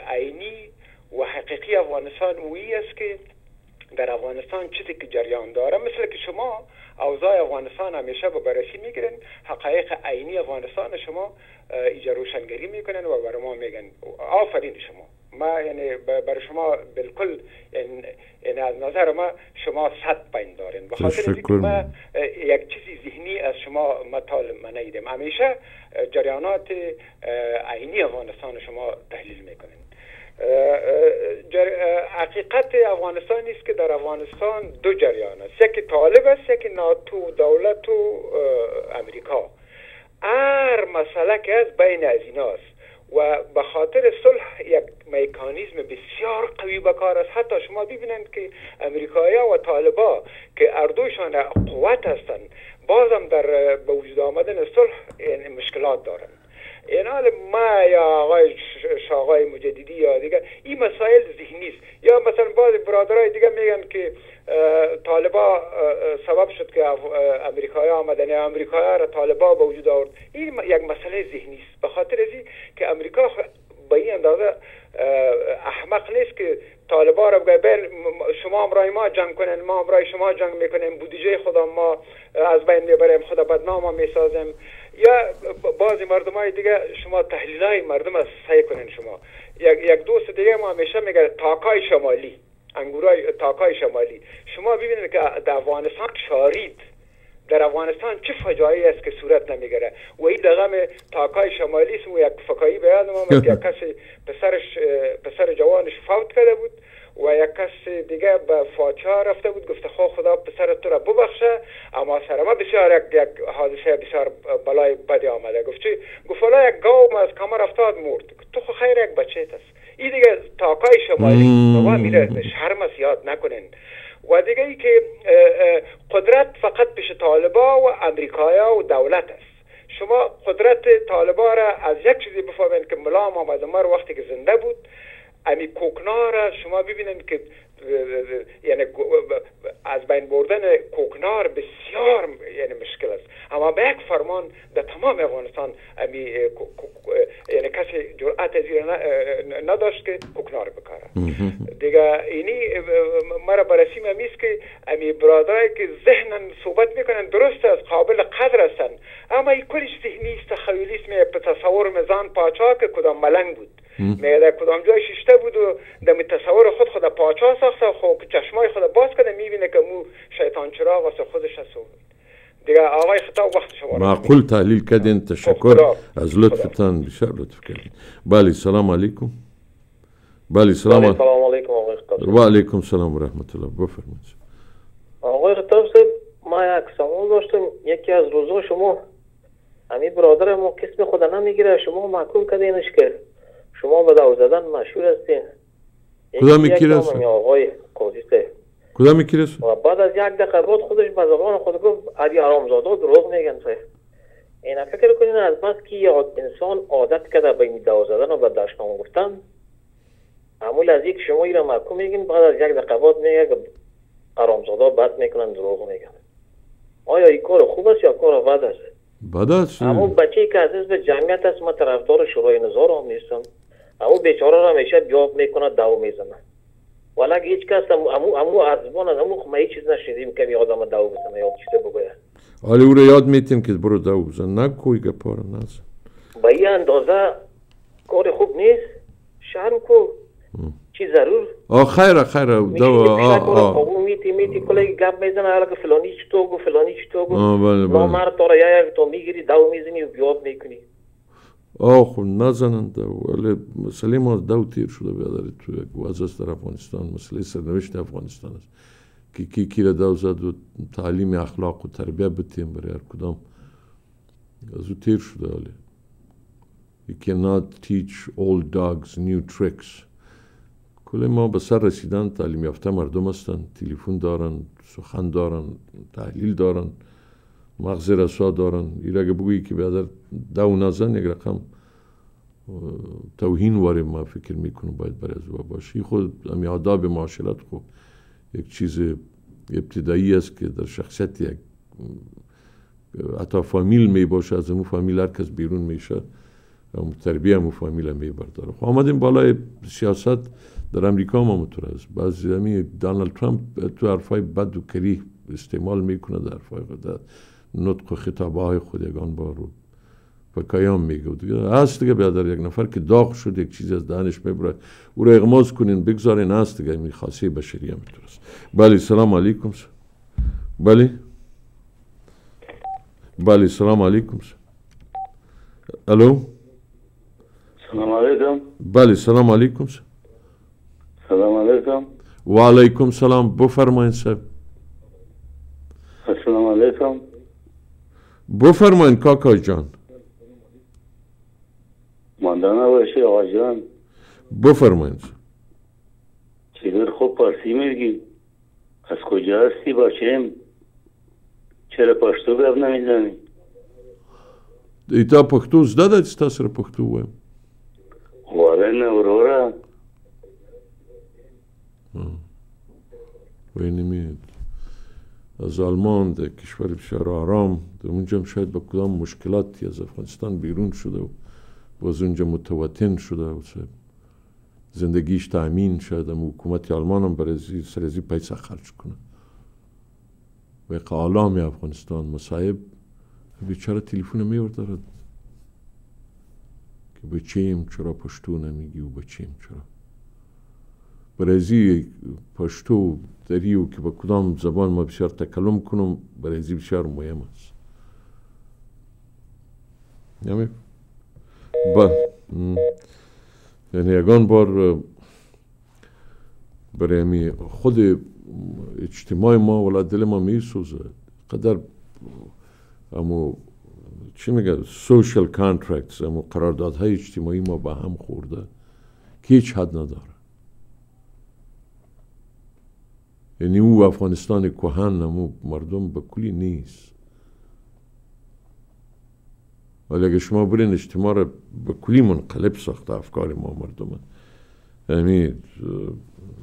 S34: عینی و حقیقی افغانستان وی است که در افغانستان چیزی که جریان داره مثل که شما اوضاع افغانستان همیشه به بررسی می‌گیرن حقایق عینی افغانستان شما ایجا روشنگری می‌کنن و برای ما میگن. آفرین شما. ما یعنی برای شما بالکل یعنی از نظر ما شما صد پایین دارین. به خاطر اینکه ما یک چیزی ذهنی از شما مطال نیدیم همیشه جریانات عینی افغانستان شما تحلیل می‌کنین حقیقت افغانستان است که در افغانستان دو جریان است. یکی طالب است یکی ناتو دولت و امریکا. هر مسئله که از بین از ایناست و به خاطر صلح یک مکانیزم بسیار قوی به کار است. حتی شما ببینند که امریکایی و طالبا که اردوشان قوت هستند بازم در به وجود آمدن صلح یعنی مشکلات دارند. این حال ما یا آقای شاقای مجددی یا دیگه این مسائل ذهنی است. یا مثلا بعض برادرای دیگه میگن که طالبا سبب شد که امریکایی آمدن یا امریکایی را طالبا به وجود آورد. این یک مسئله ذهنی است. به خاطر ازی که امریکا به این اندازه احمق نیست که طالبا را بگه شما امرای ما جنگ کنن ما امرای شما جنگ می‌کنیم بودجه خدا ما از بین می‌بریم خدا بدنام می‌سازیم. یا بعضی مردم های دیگه شما تحلیل های مردم از سعی کنین شما. یک, یک دوست دیگه ما همیشه میگه تاکای شمالی انگورای تاکای شمالی. شما ببینید که در افغانستان شارید. در افغانستان چه فجایی است که صورت نمی‌گیره؟ و این دغم تاکای شمالی است و یک فکایی بیاد ما که کسی پسرش پسر جوانش فوت کرده بود. و یک کس دیگه به فاتحه رفته بود گفته خو خدا پسر تو را ببخشه اما سر ما بسیار یک, یک حادثه بسیار بلای بدی آمده. گفت چی؟ گفت یک گاو از کمر افتاد مرد. تو خو خیر یک بچه است. این دیگه تاکای شمالی بابا میره شرم است یاد نکنین. و دیگه ای که قدرت فقط پیش طالبا و امریکایا و دولت است. شما قدرت طالبا را از یک چیزی بفهمید که ملا محمد عمر وقتی که زنده بود. امی کوکنا را شما ببینید که یعنی از بین بردن کوکنار بسیار یعنی مشکل است. اما به یک فرمان در تمام افغانستان امی یعنی کسی جرأت از نداشت که کوکنار بکاره. دیگه اینی مرا برسی میست که امی برادرای که ذهنا صحبت می‌کنن درست است قابل قدر هستن. اما این کلش ذهنی است تخیلی است تصور مزان پاچا که کدام ملنگ بود. میگه در کدام جای ششته بود و در تصور خود خود پاچا ساخته خب چشمای خود باز کرده می‌بینه که مو شیطان چراغ واسه خودش هست. دیگه آقای خطاب وقت شما
S1: معقول تحلیل کردین تشکر از لطفتان بسیار لطف کردین. بله سلام علیکم. بله سلام
S35: سلام علیکم آقای خطاب
S1: و علیکم سلام و رحمت الله بفرمایید.
S35: آقای خطاب صاحب ما یک سوال داشتم. یکی از روزا شما همین برادر ما کسم خود نمی‌گیره شما محکوم کردینش که شما به دو زدن مشهور هستین.
S1: کدام کی رسه؟
S35: آقای قاضی
S1: کدام کی رسه؟
S35: و بعد از یک دقیقه بعد خودش به زبان خود گفت علی آرامزاده دروغ میگن صحیح این فکر کنین از بس که انسان عادت کرده به این دو زدن و به دشنام گفتن معمول از یک شما را محکوم میگین بعد از یک دقیقه بعد میگه که آرامزاده بد می‌کنن دروغ میگن. آیا این کار خوب است یا کار بد است؟
S1: بد است.
S35: اما بچه که عزیز به جمعیت است من طرفدار شورای نظار هم نیستم. اما بیچاره را همیشه جواب می‌کنه دو می‌زنه ولی هیچ کس امو امو از امو خمه هیچ چیز نشنیدیم که آدم دو بزنه یا چیز بگوید.
S1: حالی او یاد میتیم که برو دو بزن. نکوی گپا را نزن.
S35: به این اندازه کار خوب نیست. شرم کو؟ چی ضرور؟
S1: آه خیر خیر. دو
S35: آه آه. میتی میتی کلی گپ می‌زنه. حالا که فلانی چطور گو فلانی چطور گو
S1: بله بله.
S35: مرد تو را یا تو می‌گیری دو می‌زنی و بیاب می‌کنی.
S1: آه خب نزنن دو ولی مسئله ما دو تیر شده بیاداری تو یک است در افغانستان مسئله سرنوشت افغانستان است که کی کی را دو زد و تعلیم اخلاق و تربیه بتیم برای هر کدام از او تیر شده ولی You cannot teach old dogs new tricks. کل ما به سر رسیدن تعلیم یافته مردم هستن تلفن دارن سخن دارن تحلیل دارن مغز رسا دارن این اگه بگویی که بیادر دو نزن یک رقم توهین واره ما فکر می‌کنم باید برای از باشی خود امی آداب معاشرت خود یک چیز ابتدایی است که در شخصیت یک حتی فامیل می باشه از امو فامیل هر کس بیرون میشه امو تربیه امو فامیل می برداره. خب آمدیم بالای سیاست در امریکا هم همونطور است. بعضی همی دانالد ترامپ تو حرفای بد و کریه استعمال می‌کنه در حرفای خود. نطق و خطابه های خود یگان بار رو میگه و دیگه هست دیگه بیادر یک نفر که داغ شد یک چیزی از دهنش می‌بره او را اغماز کنین بگذارین هست دیگه می خاصی بشری هم است بله سلام علیکم بله بله سلام علیکم الو
S36: سلام علیکم
S1: بله سلام علیکم
S36: سلام علیکم
S1: و علیکم سلام بفرمایید صاحب
S36: السلام علیکم
S1: بفرمایید کاکا جان
S36: ماندانا باشی آقا جان
S1: بفرمایید.
S36: چقدر خوب پارسی میگی. از کجا هستی؟ باشیم چرا پښتو گپ نمی‌زنی؟
S1: زده ده چې تاسو سره پښتو وایم
S36: واره نه وروره
S1: وینمی از آلمان در کشور بسیار آرام. در اونجا هم شاید با کدام مشکلاتی از افغانستان بیرون شده و باز اونجا متوطن شده و زندگیش تأمین شاید هم حکومت آلمان هم برای سرزی پیسه خرج کنه. و قالام افغانستان مصاحب بیچاره تلفن میورد دارد که بچیم چرا پشتو نمیگی و بچیم چرا. برای پشتو دریو که با کدام زبان ما بسیار تکلم کنم برای بسیار مهم است. یعنی با یعنی یگان بار برای می خود اجتماع ما ولا دل ما می سوزه قدر امو چی میگه social contracts امو قراردادهای اجتماعی ما به هم خورده که هیچ حد نداره یعنی او افغانستان کهن امو مردم به کلی نیست ولی اگه شما برین اجتماع رو به کلی منقلب ساخته افکار ما مردم یعنی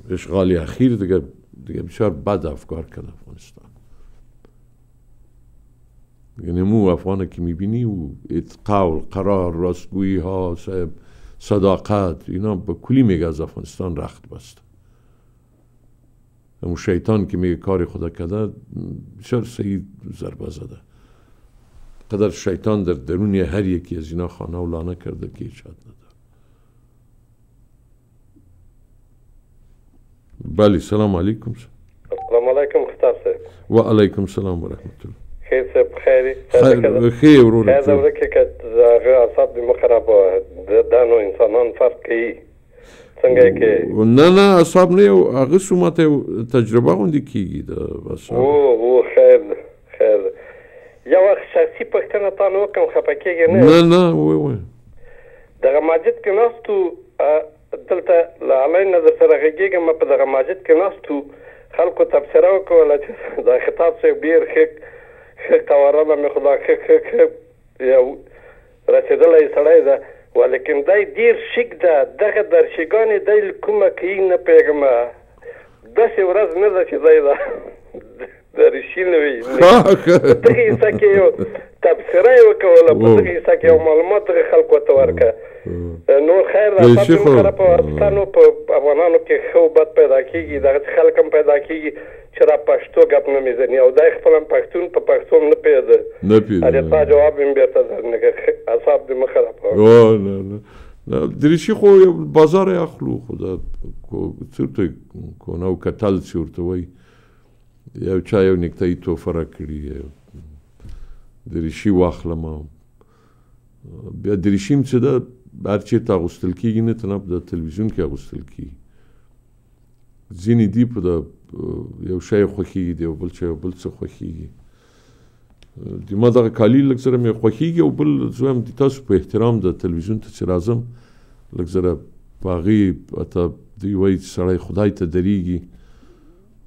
S1: اشغالی اخیر دیگه دیگه بسیار بد افکار کرد افغانستان. یعنی مو افغانه که می‌بینی و قول قرار راستگویی ها صداقت اینا به کلی میگه از افغانستان رخت بسته. اون شیطان که میگه کار خدا کرده بسیار صحیح ضربه زده. قدر شیطان در درون هر یکی از اینا خانه و لانه کرده که هیچ نداره. بله سلام علیکم
S37: سلام علیکم خطاب صاحب
S1: و علیکم سلام و رحمت الله
S37: خیر. صاحب خیری
S1: خیر خیر ورور
S37: خیر دوره که که زاغه اصاب دی مخرا با دانو انسانان فرق کوي څنګه کې
S1: نه نه اصاب نه یو هغه سمته تجربه غوندي کیږي د
S37: بس. او او یو شخصي پښتنه تا نو کوم خپکیږي نه
S1: نه نه وای وای.
S37: دغه ماجد کې ناستو دلته لعلی نظر سره غږیږم په دغه ماجد کې ناستو خلکو تبصره وکوله چې دا خطاب څه ډیر ښه قوارانه مې خدا ښه ښه یو رسېدلی سړی ده. ولیکن دی ډیر شیک ده دغه درشګانې دی کومه کوي نه پیغام داسې ورځ نه ده چې دی ده نه وي دغه حصه کې یو تبصره یې وکوله په دغه حصه کې یو معلومات دغه خلکو ته ورکړه نو خیر مخره په افغانستانو په افغانانو کې ښه بد پیدا کیږي دغه خلک هم پیدا کیږي چې را پښتو غپ نه میزني او دای خپل پښتون په پښتون نه پیدا
S1: نه پیدا
S37: اته تا جواب هم بیرته درنګه اصحاب دې مخره په
S1: او نه نه دریشي خو بازار اخلو خدا څه کو نو کتل څورته وای یو چا یو نکته تو فرق کړی دریشي واخلم بیا دریشیم څه ده هر چیرته اغوستل کېږي نه تنه په تلویزیون کې اغوستل کېږي ځینې دي په د یو شی خوښېږي دی او بل شی بل څه خوښېږي د ما دغه کالي لږ سره مې خوښېږي او بل زه هم د تاسو په احترام د تلویزیون ته چې راځم لږ سره په هغې اته دوی وایي چې سړی خدای ته درېږي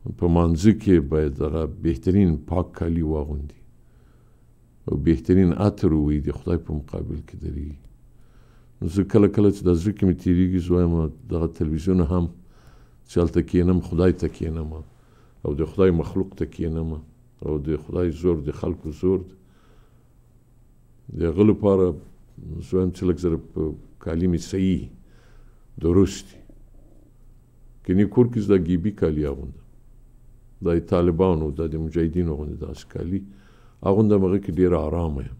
S1: په مانځه کې باید دغه بهترین پاک کالي واغوندي او بهترین عطر ووي د خدای په مقابل کې درېږي نو زه کله کله چې د زړه کې مې تېرېږي زه وایم دغه تلویزیون هم چې هلته کښېنم خدای ته کښېنم او د خدای مخلوق ته کښېنم او د خدای زور د خلکو زور د هغه لپاره زه وایم چې لږ زره په کالي مې صحیح درست دي کني کور کې زه د ګیبي کالي اغوندم دا د طالبانو د مجاهدینو غوندې داسې کالي اغوندم هغه کې ډېره ارامه یم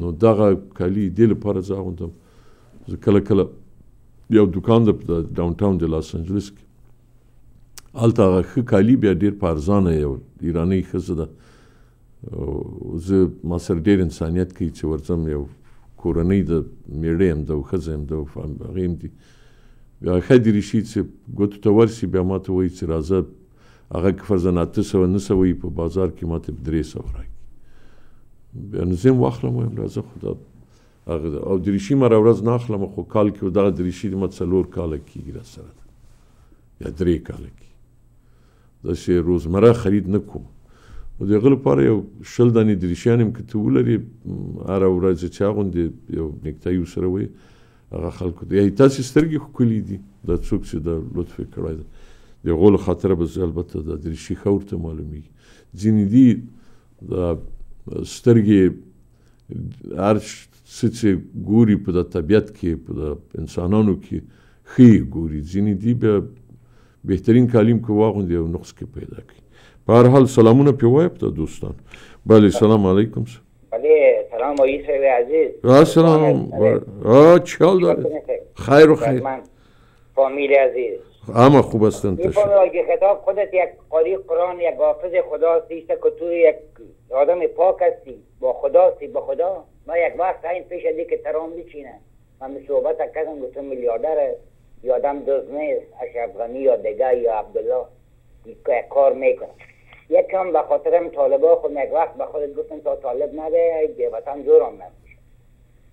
S1: نو دغه کالي دې لپاره زه اغوندم زه کله کله یو دکان د ډاون ټاون د لاس انجلس کې هلته هغه ښه کالي بیا ډېر په ارزانه یو ایرانۍ ښځه ده زه ما سره ډېر انسانیت کوي چې ورځم یو کورنۍ د میړه یم او ښځه یم ده هغې هم دي ښه دې شي چې ګوتو ته ورسي بیا ما ته وایي چې راځه هغه که فرضاً اته سوه نه سوه په بازار کې ما ته درې سوه راکړي بیا نو زه هم واخلم وایم راځه خو دا هغه او دریشي مې ورځ نه اخلم خو کال کې دغه دریشي ما څلور کاله کېږي را سره یا درې کاله کې داسې روزمره خرید نه کوم نو د هغه لپاره یو شل دانې دریشیان هم که ته ولرې هره ورځ چې اغوندې یو نکتایي ورسره وایي هغه خلکو ته. یا تاسې سترګې ښکلي دي دا څوک چې دا لطف کړی ده د هغو له خاطره به زه البته دا دریشي ښه ورته معلومیږي ځینې دي دا سترګې هر څه چې ګوري په د طبیعت کې په د انسانانو کې ښې ګوري. ځینې دي بیا بهترین کالیم که واغوندي او نقص کې پیدا کوي په هر حال سلامونه پې وایه په دوستان. بله سلام علیکم
S38: بله سلام آقای صاحب عزیز.
S1: سلام آه چیال داره خیر. و خیر.
S38: فامیل عزیز.
S1: اما خوب هستن
S38: تشکر خطاب خودت یک قاری قرآن یک حافظ خدا هستی که تو یک آدم پاک هستی. با خدا هستی با خدا. ما یک وقت این پیش دی که ترام میچینه. من به صحبت کردم گفتم میلیاردر یا آدم دوست نیست اشرف غنی یا دیگه یا عبدالله. یک کار می‌کنه. یکم به خاطرم طالبا خود وقت به خودت گفتم تا طالب نده به وطن زورم نمیشه.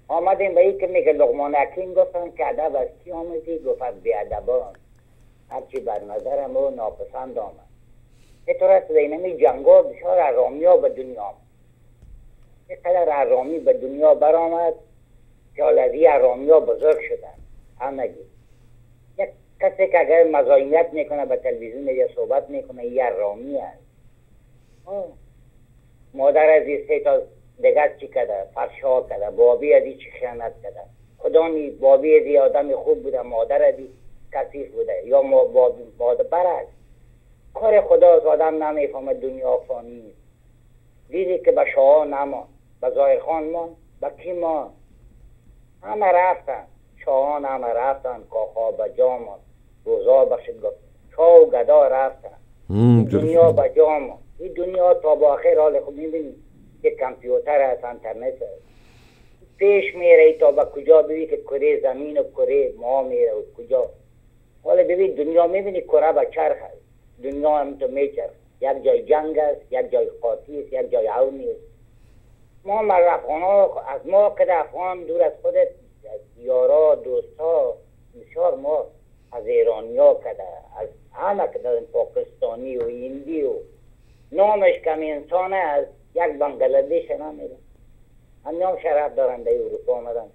S38: آمدیم به این که میگه لغمان حکیم گفتم که ادب از کی آمدی؟ گفت بی ادبان هرچی بر نظرم و ناپسند آمد. اینطور است اینمی جنگا بسیار ارامی ها به دنیا قدر ارامی به دنیا برآمد که الذی ارامی ها بزرگ شدن. همگی یک کسی که اگر مزاحمیت می‌کنه به تلویزیون یا صحبت می‌کنه یه ارامی هست. مادر از سه تا دیگر چی کده؟ فرشا کده؟ بابی ازی چی خیانت کده؟ خدا نی بابی ازی آدم خوب بوده مادر ازی کثیف بوده؟ یا ما مادر برعکس کار خدا از آدم نمی‌فهمه دنیا فانی دیدی که به شاه نمان به زایر خان مان به کی مان همه رفتن. شاهان همه رفتن کاخا به جامان روزا بخشید گفت شاه و گدا رفتن. دنیا به جامان این دنیا تا با آخر حال خود می‌بینی که کمپیوتر هست انترنت هست. پیش میره تا به کجا ببینی که کره زمین و کره ما میره و کجا. حالا ببین دنیا می‌بینی کره به چرخ هست. دنیا هم تو میچرخ. یک جای جنگ است یک جای قاطی است یک جای عونی است ما مر ها از ما که افغان دور از خودت یارا دوستا بسیار ما از ایرانیا کده از همه که پاکستانی و هندی و نامش کم انسانه از یک بنگلادیش نمیده همین هم شرف دارن در اروپا آمدن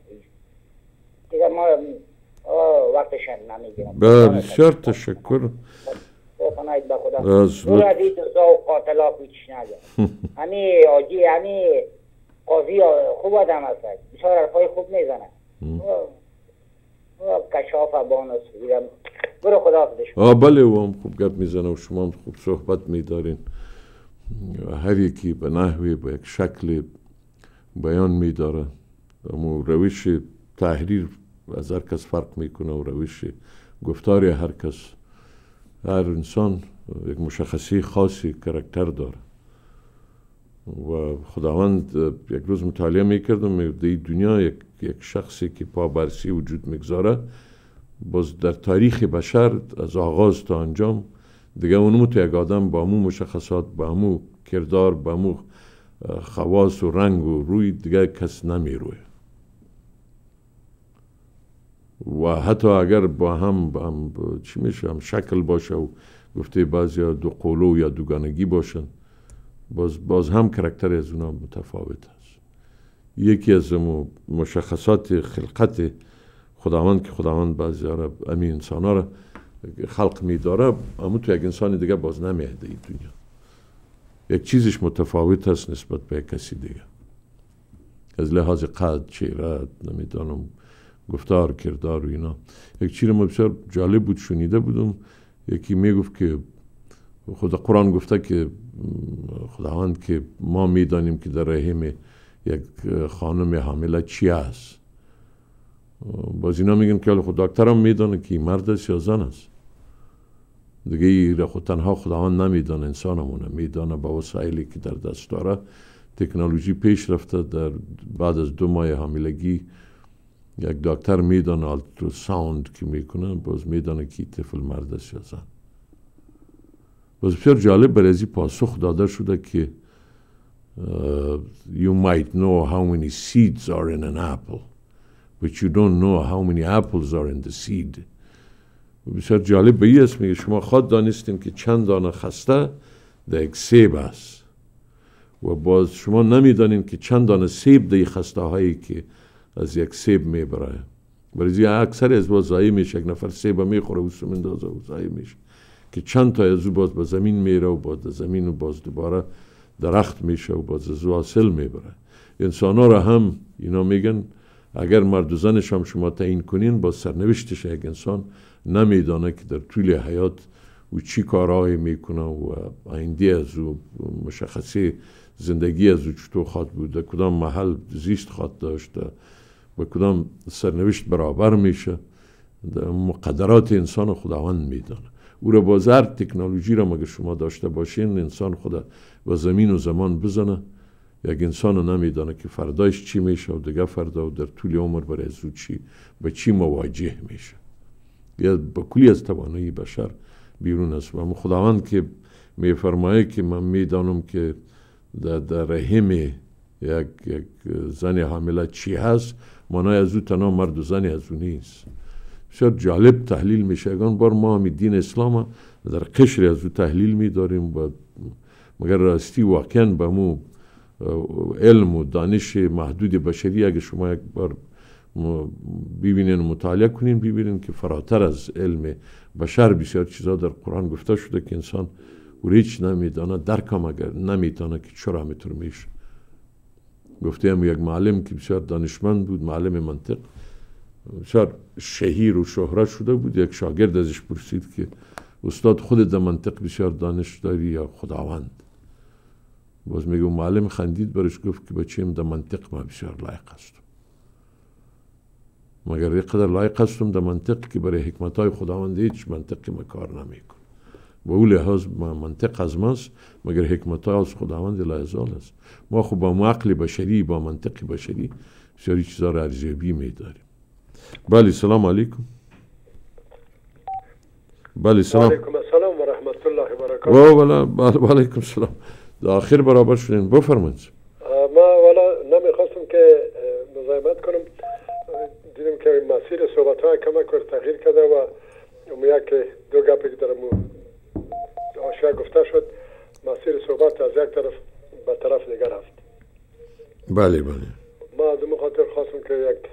S38: دیگه ما وقتش نمی‌گیرم.
S1: بسیار تشکر.
S38: بکنید به خدا. دور از این دوزا و قاتلا پیچ نگه. همی آجی همی قاضی خوب آدم هست بسیار حرفای خوب می‌زنه کشاف بانس برو خدا
S1: آه بله و هم خوب گپ می‌زنه و شما هم خوب صحبت میدارین. هر یکی به نحوی به یک شکل بیان میداره. اما روش تحریر از هر کس فرق می‌کنه و روش گفتار هر کس هر انسان یک مشخصی خاصی کرکتر داره. و خداوند یک روز مطالعه می‌کردم در دنیا یک, یک شخصی که پا برسی وجود می‌گذاره باز در تاریخ بشر از آغاز تا انجام دیگه اونمو تو یک آدم با مو مشخصات با مو کردار با مو خواص و رنگ و روی دیگه کس نمی‌روه. و حتی اگر با هم, با هم چی میشه هم شکل باشه و گفته بعضی دو قولو یا دوگانگی باشن باز, باز هم کرکتر از اونا متفاوت است یکی از مشخصات خلقت خداوند که خداوند بعضی را امی انسان را خلق میداره اما تو یک انسان دیگه باز نمیده این دنیا. یک چیزش متفاوت است نسبت به کسی دیگه. از لحاظ قد چهره نمی‌دانم گفتار کردار و اینا. یک چیز ما بسیار جالب بود شنیده بودم. یکی می‌گفت که خدا قرآن گفته که خداوند که ما می‌دانیم که در رحم یک خانم حامله چی است. باز اینا میگن که خود دکتر هم میدانه که مرد است یا زن است. دیگه ای خود تنها خداوند نمیدانه انسان همونه میدانه با وسایلی که در دست داره. تکنولوژی پیش رفته. در بعد از دو ماه حاملگی یک دکتر میدانه ساوند که می‌کنه. باز میدانه که طفل مرد است یا زن. باز بسیار جالب برای پاسخ داده شده که you might know how many seeds are in an apple but you don't know how many apples are in the seed. بسیار جالب به اسم میگه شما خود دانستین که چند دانه خسته در یک سیب است. و باز شما نمی‌دانین که چند دانه سیب در خسته هایی که از یک سیب می‌بره. برای اکثر از باز زایی میشه. یک نفر سیب می‌خوره و سمندازه و زایی میشه. که چند تا از او باز به زمین میره و باز زمین و باز دوباره درخت میشه و باز از او حاصل می‌بره. انسان ها را هم اینا میگن اگر مرد و زنش هم شما تعیین کنین با سرنوشتش یک انسان نمیدانه که در طول حیات او چی کارهایی می‌کنه و آینده از او مشخصی زندگی از او چطور خواد بوده کدام محل زیست خواد داشته و کدام سرنوشت برابر میشه. مقدرات انسان خداوند میدانه. او را باز هر تکنولوژی را مگر شما داشته باشین انسان خدا و زمین و زمان بزنه. یک انسان نمیدانه که فردایش چی میشه و دیگه فردا و در طول عمر برای زود چی به چی مواجه میشه. یا به کلی از توانایی بشر بیرون است. و خداوند که میفرمایه که من می‌دانم که در, در رحم یک, یک زن حامله چی هست. مانای از او تنها مرد و زنی از او نیست. بسیار جالب تحلیل میشه. اگان بار ما همی دین اسلام در قشر از او تحلیل میداریم و مگر راستی واقعا به مو علم و دانش محدود بشری اگه شما یک بار ببینین مطالعه کنین ببینین که فراتر از علم بشر بسیار چیزا در قرآن گفته شده که انسان هیچ نمیدانه درکم اگر نمیتانه که چرا می‌تونه میشه. گفته هم یک معلم که بسیار دانشمند بود معلم منطق بسیار شهیر و شهره شده بود. یک شاگرد ازش پرسید که استاد خود در منطق بسیار دانش داری یا خداوند؟ باز میگه معلم خندید برش گفت که بچیم در منطق ما بسیار لایق هستم مگر یک قدر لایق هستم در منطق که برای حکمت های خداوند هیچ منطقی ما کار نمیکن و او لحاظ منطق از ماست مگر حکمت های از خداوند لایزال است. ما خب با عقل بشری با منطق بشری بسیاری چیزا را ارزیابی میداریم. بله سلام علیکم. بله سلام.
S39: علیکم السلام و رحمت الله و برکاته.
S1: و علیکم سلام آخر برابر شدین. بفرمایید
S39: ما والا نمی‌خواستم که مزاحمت کنم دیدم که های کمک تغییر کرده و اون یک دو گپی که در آشیا گفته شد مسیر صحبت از یک طرف به طرف دیگر رفت
S1: بله بله
S39: ما از اون خاطر خواستم که یک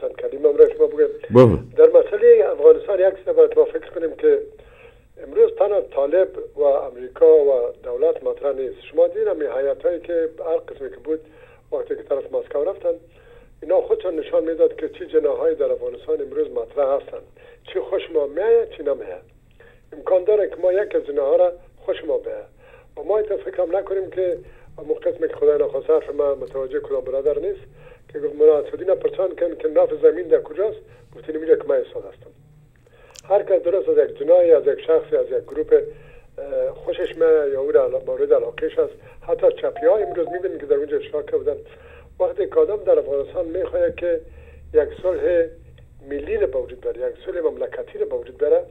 S39: چند کلمه هم شما بگم در مسئله افغانستان یک سه باید ما فکر کنیم که امروز تنها طالب و امریکا و دولت مطرح نیست شما دیدین همی حیات هایی که هر قسمی که بود وقتی که طرف مسکو رفتن اینا خودشان نشان می‌داد که چی جناهایی در افغانستان امروز مطرح هستند. چی خوش ما میایه چی نمیایه امکان داره که ما یک از اینها را خوش ما بیایه و ما ایتا فکر نکنیم که موقع قسمی که خدای نخواست حرف ما متوجه کدام برادر نیست که گفت مناسبین پرسان کن که ناف زمین در کجاست؟ گفتی نمیده که من استاد هستم. هر کس درست از یک جنایی از یک شخصی از یک گروپ خوشش میاد یا او مورد علاقهش است حتی چپی ها امروز می‌بینیم که در اونجا اشتراک بودن وقتی کادم در افغانستان می‌خواهد که یک صلح ملی به وجود بره یک صلح مملکتی رو به وجود بره.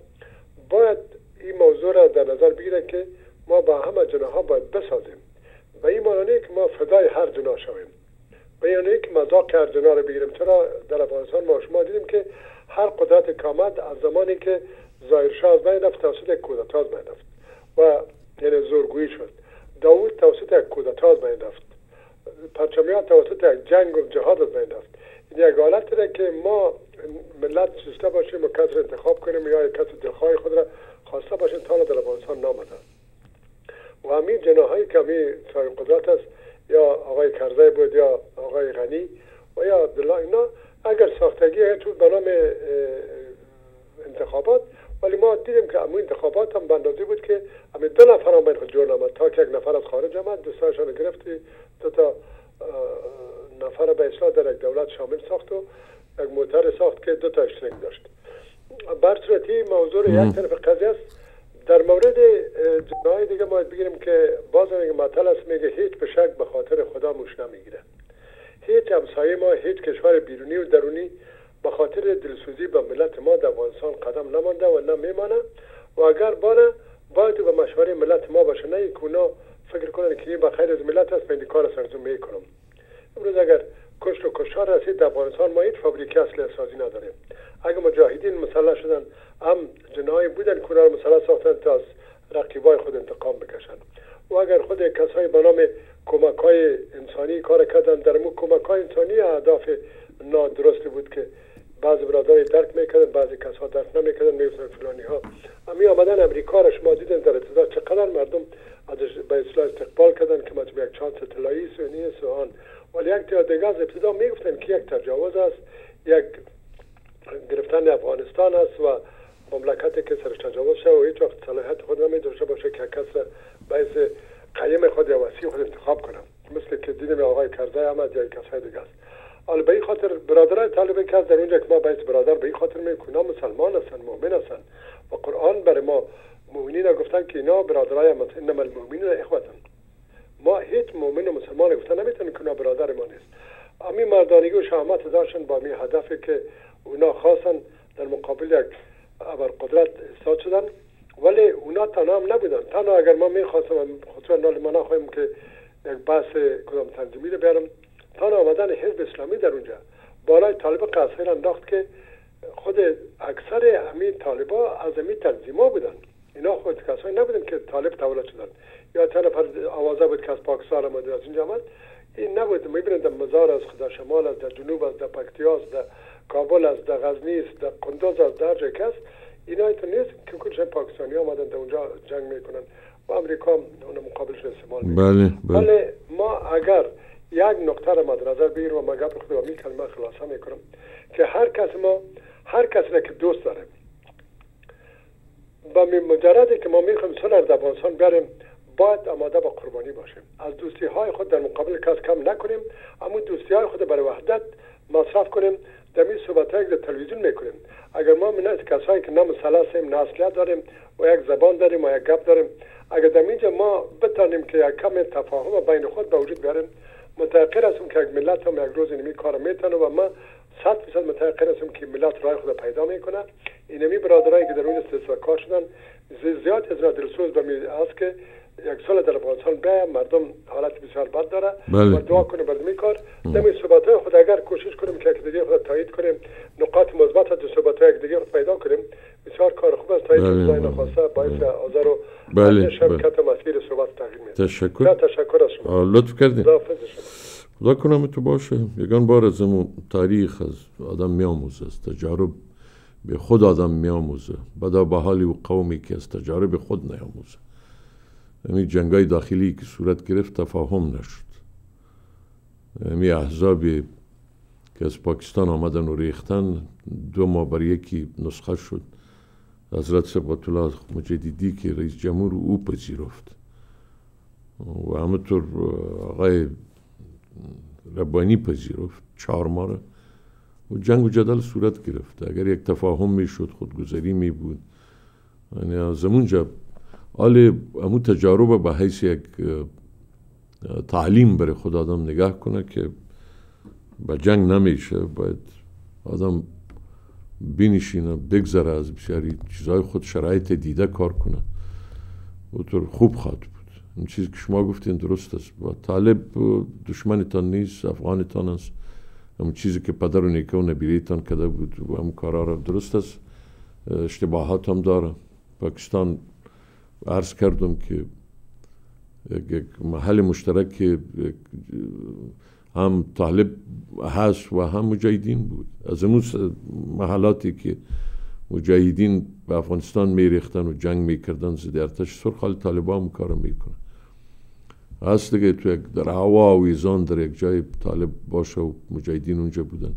S39: باید این موضوع را در نظر بگیره که ما با همه جناها باید بسازیم. و این معنی که ما فدای هر جنا شویم. و یعنی که مذاق هر جنا رو بگیریم. چرا در افغانستان ما شما دیدیم که هر قدرت کامد از زمانی که ظاهرشاه از بین رفت توسط کودتا از بین رفت و یعنی زورگویی شد. داوود توسط کودتا از بین رفت. پرچمیان توسط یک جنگ و جهاد از بین رفت این یک حالت که ما ملت چیسته باشیم و کس انتخاب کنیم یا کس دلخواه خود را خواسته باشیم تا در افغانستان نامده. و همین جناهایی که همین صاحب قدرت است یا آقای کرزی بود یا آقای غنی و یا عبدالله اینا اگر ساختگی تو به نام انتخابات ولی ما دیدیم که امو انتخابات هم بندازی بود که همین دو نفر هم خود جور نامد تا که یک نفر از خارج آمد دوستایشان گرفتی دو تا نفر به اصلاح در یک دولت شامل ساخت و یک موتر ساخت که دو تا اشترک داشت. بر صورتی موضوع یک طرف قضیه است. در مورد جنای دیگه باید بگیریم که باز میگه مطل است میگه هیچ به شک به خاطر خدا موش نمی‌گیره. هیچ همسایه ما هیچ کشور بیرونی و درونی به خاطر دلسوزی به ملت ما در افغانستان قدم نمانده و نمیمانه. و اگر بانه باید به مشوره ملت ما باشه نه که اونا فکر کنن که این به خیر از ملت است من کار سرزون می‌کنم. امروز اگر کشت و کشار رسید در افغانستان ما هیچ فابریکه اصلی سازی نداریم اگر مجاهدین مسلح شدن هم جنایی بودن که رو مسلح ساختن تا از رقیبای خود انتقام بکشن. و اگر خود کسای به نام کمک های انسانی کار کردن در مو کمک های انسانی اهداف نادرستی بود که بعضی برادرای درک می‌کردن بعضی کسا درک نمی‌کردن می‌گفتن فلانی ها. امی آمدن امریکا را شما دیدن در ابتدا چقدر مردم ازش به اصلاح استقبال کردن که مثل یک چانس طلایی سونی سوان ولی یک دیگه از ابتدا می‌گفتن که یک تجاوز است یک گرفتن افغانستان است و مملکتی که سرش تجاوز شد و هیچ وقت صلاحیت خود نمی داشته باشه که کس باعث قیم خود یا وسیع خود انتخاب کنم مثل که دیدیم آقای کرزی احمد یا کسای دیگه است. حالا به این خاطر برادرای طالب که در اونجا که ما باید برادر به این خاطر میگیم مسلمان هستن مؤمن هستن. و قرآن برای ما مؤمنین گفتن که اینا برادرای هم انما المؤمنین اخوتن. ما هیچ مؤمن و مسلمان گفتن نمی‌تونیم که برادر ما نیست. همین مردانگی و شهامت داشتن با همین هدفی که اونا خواستن در مقابل یک قدرت استاد شدن. ولی اونا تنها نبودن. تنها اگر ما می‌خواستم خصوصا نال ما نخواهیم که یک بحث کدام تنظیمی رو بیارم. تنها آمدن حزب اسلامی در اونجا. بالای طالب قصیر انداخت که خود اکثر همین طالبا از همین تنظیما بودن. اینا خود کسایی نبودن که طالب تولد شدن. یا چند نفر آوازه بود که از پاکستان آمده از اینجا آمد. این نبود. می‌بینید در مزار از در شمال از در جنوب از در پکتیا از در کابل از در غزنی است در قندوز از در جای کس اینا ایتون نیست که کلش پاکستانی آمدن در اونجا جنگ می‌کنن. و امریکا هم اون مقابلش استعمال می‌کنن
S1: بله بله.
S39: ولی ما اگر یک نقطه را مد نظر بگیریم و ما گپ خود و می کلمه خلاصه می‌کنم که هر کس ما هر کسی را که دوست داره با می- مجردی که ما می‌خوایم صلح در افغانستان بیاریم باید آماده با قربانی باشیم. از دوستی های خود در مقابل کس کم نکنیم اما دوستی های خود برای وحدت مصرف کنیم. در این صحبت در تلویزیون می‌کنیم. اگر ما من از کسایی که نه مثلثیم نه داریم و یک زبان داریم و یک گپ داریم اگر در اینجا ما بتانیم که یک کم تفاهم بین خود به وجود بیاریم متأخر هستم که یک ملت هم یک روز اینمی کار می‌تونه و ما صد فیصد متأخر هستم که ملت رای خود پیدا می‌کنه. اینمی برادرایی که در اون استثنا کار شدن زی- زیاد از دلسوز به می است که یک سال در افغانستان بیا مردم حالت بسیار بد داره.
S1: بله.
S39: و دعا کنیم برای می کار. نمی صحبت های خود اگر کوشش کنیم که یک دیگه خود تایید کنیم نقاط مثبت از صحبت های یک دیگه خود پیدا کنیم بسیار کار خوب است. تایید
S1: بله،
S39: خدای
S1: بله.
S39: نخواسته باعث آزار و
S1: بله،
S39: مسیر صحبت تغییر میده.
S1: تشکر.
S39: نه، تشکر از شما.
S1: لطف کردین. خدا کنم تو باشه. یگان بار از امو تاریخ از آدم میآموزه از تجارب به خود آدم میآموزه. بدا به حالی و قومی که از تجارب خود نیاموزه همین جنگای داخلی که صورت گرفت تفاهم نشد. همین احزابی که از پاکستان آمدن و ریختن دو ماه بر یکی نسخه شد. حضرت سبقت الله مجددی که رئیس جمهور او پذیرفت. و همطور آقای ربانی پذیرفت. چهار ماه و جنگ و جدل صورت گرفت. اگر یک تفاهم می‌شد خودگذری می بود. یعنی از اونجا آل امو تجارب به حیث یک تعلیم برای خود آدم نگاه کنه که به جنگ نمیشه. باید آدم بینشینه بگذره از بسیاری چیزهای خود شرایط دیده کار کنه. و طور خوب خواهد بود. این چیزی که شما گفتین درست است. و طالب دشمنتان نیست افغانتان است. همون چیزی که پدر و نیکه و نبیریتان کده بود و همون کارا را درست است. اه، اشتباهات هم داره پاکستان عرض کردم که یک, محل مشترک هم طالب هست و هم مجاهدین بود. از اون محلاتی که مجاهدین به افغانستان میریختن و جنگ می‌کردن ضد ارتش سرخ حال طالبان هم کارو می‌کنه هست دیگه تو در هوا و ایزان در یک جای طالب باشه و مجاهدین اونجا بودن.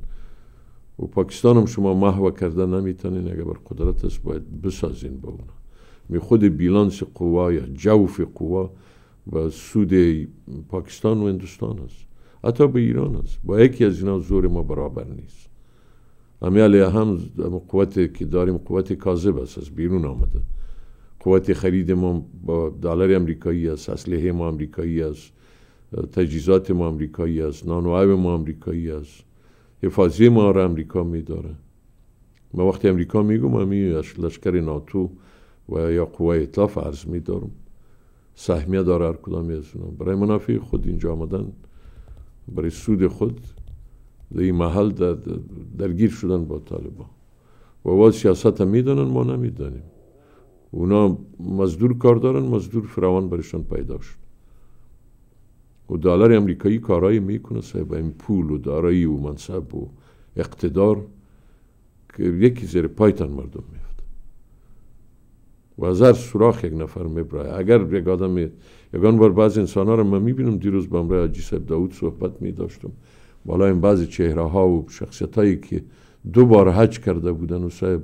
S1: و پاکستان هم شما محو کردن نمی‌تونین اگر بر قدرت است باید بسازین با اونا. می خود بیلانس قوا یا جوف قوا و سود پاکستان و هندوستان است حتی به ایران است. با یکی از اینا زور ما برابر نیست. همه علیه هم قوت که داریم قوت کاذب است از بیرون آمده. قوت خرید ما با دلار امریکایی است اسلحه ما امریکایی است تجهیزات ما امریکایی است نانوایب ما امریکایی است. حفاظی ما را امریکا میداره ما وقتی امریکا میگم همی لشکر ناتو و یا قوه اطلاف عرض میدارم سهمیه داره هر کدامی از برای منافع خود اینجا آمدن برای سود خود در این محل در درگیر شدن با طالبان. و واز سیاست هم می‌دانن ما نمی‌دانیم. اونا مزدور کار دارن مزدور فراوان برشان پیدا شد. و دلار امریکایی کارایی می‌کنه صاحب این پول و دارایی و منصب و اقتدار که یکی زیر پایتان مردم میفته و از هر سوراخ یک نفر میبرای اگر یک آدم یگان بار بعض انسان ها رو من می‌بینم دیروز با امرای حاجی صاحب داود صحبت میداشتم. بالا این بعضی چهره ها و شخصیت هایی که دو بار حج کرده بودن و صاحب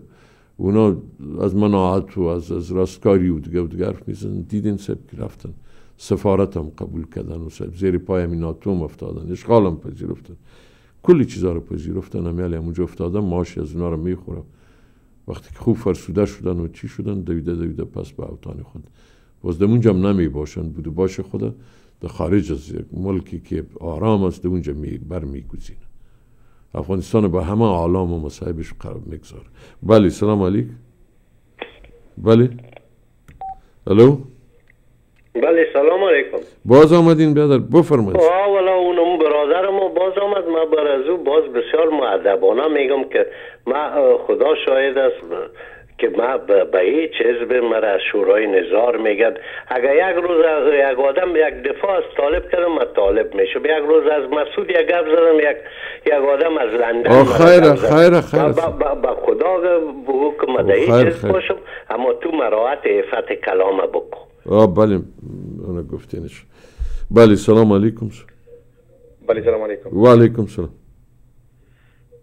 S1: اونا از مناعت و از, از راستکاری و دیگه و دیگه حرف میزن دیدین صاحب که رفتن. سفارت هم قبول کردن و صاحب زیر پای همین ناتوم افتادن. اشغال هم پذیرفتن. کلی چیزا رو پذیرفتن. همیالی همونجا افتادن. ماش از اونا رو می‌خورم. وقتی که خوب فرسوده شدن و چی شدن دویده دویده پس به اوتان خود باز دمونجا هم نمی باشن. بوده باشه خدا در خارج از یک ملکی که آرام است اونجا می بر افغانستان با همه عالم و مصاحبش قرار می‌گذاره بله سلام علیک. بله. الو؟
S31: بله سلام علیکم.
S1: باز آمدین بیادر بفرمایید.
S31: آه والا اونم برادر ما باز آمد. ما بر از او باز بسیار معدبانه میگم که ما خدا شاهد است. که ما به هیچ حزب مرا از شورای نظار میگد. اگر یک روز از یک آدم یک دفاع از طالب کردم من طالب میشه یک روز از مسعود یک گپ زدم یک یک آدم از لندن
S1: خیر خیر خیر
S31: با خدا به حکم ده هیچ حزب باشم. اما تو مراعات عفت کلام بکن.
S1: آه بله انا گفتینش بله سلام علیکم.
S40: بله سلام علیکم.
S1: و علیکم سلام.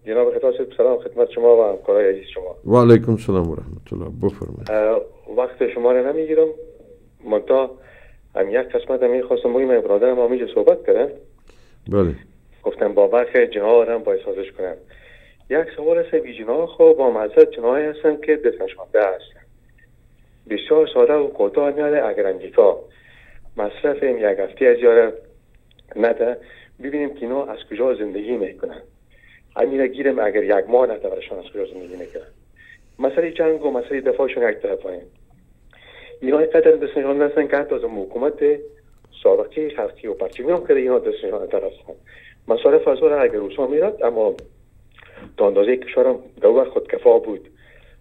S40: جناب خطاب سلام خدمت شما و همکارای عزیز شما.
S1: و علیکم سلام و رحمت الله بفرمایید
S40: وقت شما رو نمی‌گیرم. منتها هم یک قسمت هم خواستم بگیم من برادرم همینجا صحبت کردن
S1: بله.
S40: گفتم با برخ جناه هم باید سازش کنم. یک سوال است بی جناه خب با معذرت جناهی هستن که دستنشانده هستن بسیار ساده و کوتاه میاده اگر امریکا مصرف یک هفته از یاره نده. ببینیم که اینا از کجا زندگی می‌کنن. همین گیرم اگر یک ماه نتورشان از کجا زندگی می‌کنن مسئله جنگ و مسئله دفاعشون یک طرفانه اینا قدر دست نشان هستن که حتی از حکومت سابقه خلقی و پرچمی هم کرده اینا دست نشان طرف هستن. مصارف از اگر روسا میرد اما تا اندازه کشورم دو خود کفا بود.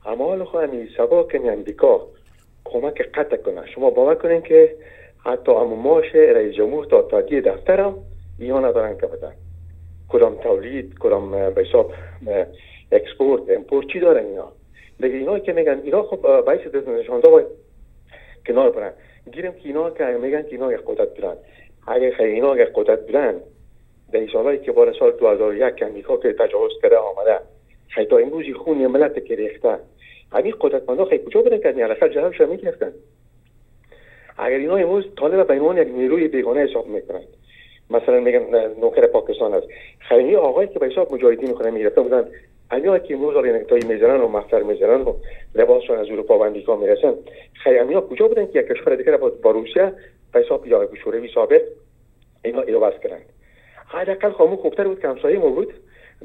S40: اما حالا خواهی همین سبا که امریکا کمک قطع کنه شما باور کنین که حتی اما ماش رئیس جمهور تا تادی دفترم اینا ندارن که بدن. کدام تولید کدام به حساب export import چی دارن اینا؟ دیگه اینا که میگن اینا خب باعث نشانده باید کنار برن. گیرم که اینا که میگن که اینا یک قدرت برن اگه خیلی اینا یک قدرت برن در سالهایی که بار سال 2001 امریکا که تجاوز کرده آمده خیلی تا امروزی خون ملت که ریخته همین قدرتمندا خیلی کجا برن که الاقل جوابش می‌گرفتن. اگر اینا امروز طالب به عنوان یک نیروی بیگانه حساب می‌کنن مثلا میگن نوکر پاکستان است خیلی آقایی که به حساب مجاهدی می‌کنن می‌گرفته بودن امیا که امروز داره نکتایی می‌زنن و مفتر می‌زنن و لباسشون از اروپا و امریکا می‌رسن خیلی کجا بودن که یک کشور دیگه با روسیه به حساب یا شوروی سابق اینا بس کردن؟ حداقل خامو خوبتر بود که همسایه ما بود.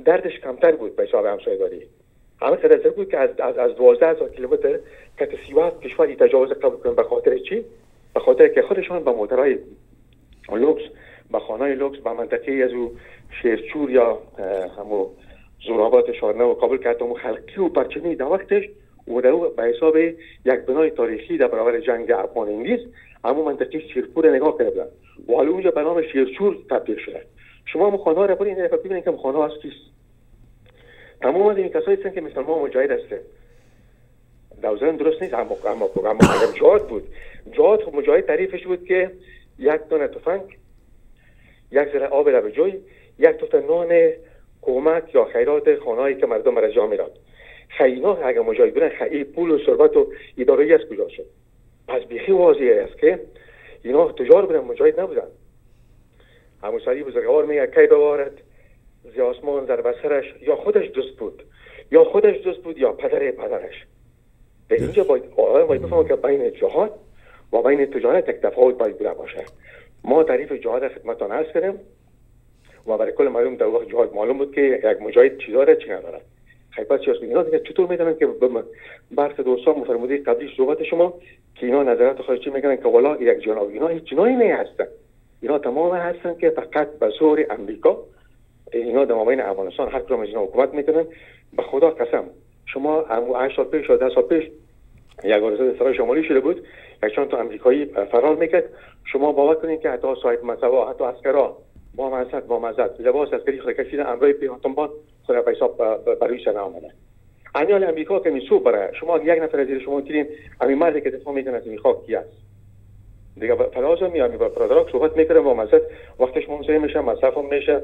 S40: دردش کمتر بود به حساب همسایه داری همه قدر بود که از از از 12 هزار کیلومتر که 37 کشوری تجاوز قبول کنن به خاطر چی؟ به خاطر که خودشان به موترهای لوکس به خانه لوکس به منطقه از او شیرچور یا همو زورابات شارنه و کابل که حتی خلقی و پرچمی در وقتش و در به حساب یک بنای تاریخی در برابر جنگ افغان انگلیس همو منطقه شیرپور نگاه کرده بودن. و حالا اونجا به نام شیرچور تبدیل شده. شما هم خانه ها رو برین ببینید که خانه ها از کیست. تمام از این کسایی هستن که مثل ما مجاهد هستن دوزن درست نیست اما اما اما جهاد بود. جهاد مجاهد تعریفش بود که یک دونه تفنگ یک ذره آب لب جوی یک توت نان کمک یا خیرات خانهایی که مردم را جا میراد خینا اگر مجاهد بودن خیلی پول و ثروت و اداره از کجا شد؟ پس بیخی واضحه است که اینا تجار بودن مجاهد نبودن. همون سری بزرگوار میگه کی بوارد زی آسمان در بسرش یا خودش دوست بود یا خودش دوست بود یا پدر پدرش. به اینجا باید آقای باید که بین جهاد و بین تجارت یک تفاوت باید بوده باشه. ما تعریف جهاد خدمتان هست کردیم و برای کل مردم در وقت جهاد معلوم بود که یک مجاهد چی داره چی نداره خیلی پس اینا دیگه چطور می‌دونن که برخ دوستان مفرموده قبلی صحبت شما که اینا نظرات خارجی میگن که والا یک جناب اینا هیچ جنایی نه هستن اینا تمام هستن که فقط به زور امریکا اینا در مابین افغانستان هر کدوم از اینا حکومت می‌کنن. به خدا قسم شما هم 8 سال پیش یا 10 سال پیش یک آرزو سرای شمالی شده بود. چند تا امریکایی فرار می‌کرد. شما باور کنید که حتی صاحب مسوا حتی اسکرا با مزد با مزد. لباس عسکری خود کشیدن امرای پیهاتنبان خود به حساب بروی سر آمدن انیال امریکا که میسو برای شما یک نفر از شما گیرین همین مردی که دفاع می‌کنه از خاک کی است؟ دیگه فراز میام با برادرک صحبت می‌کنه با مزد. وقتش منصرف میشه مصرف میشه.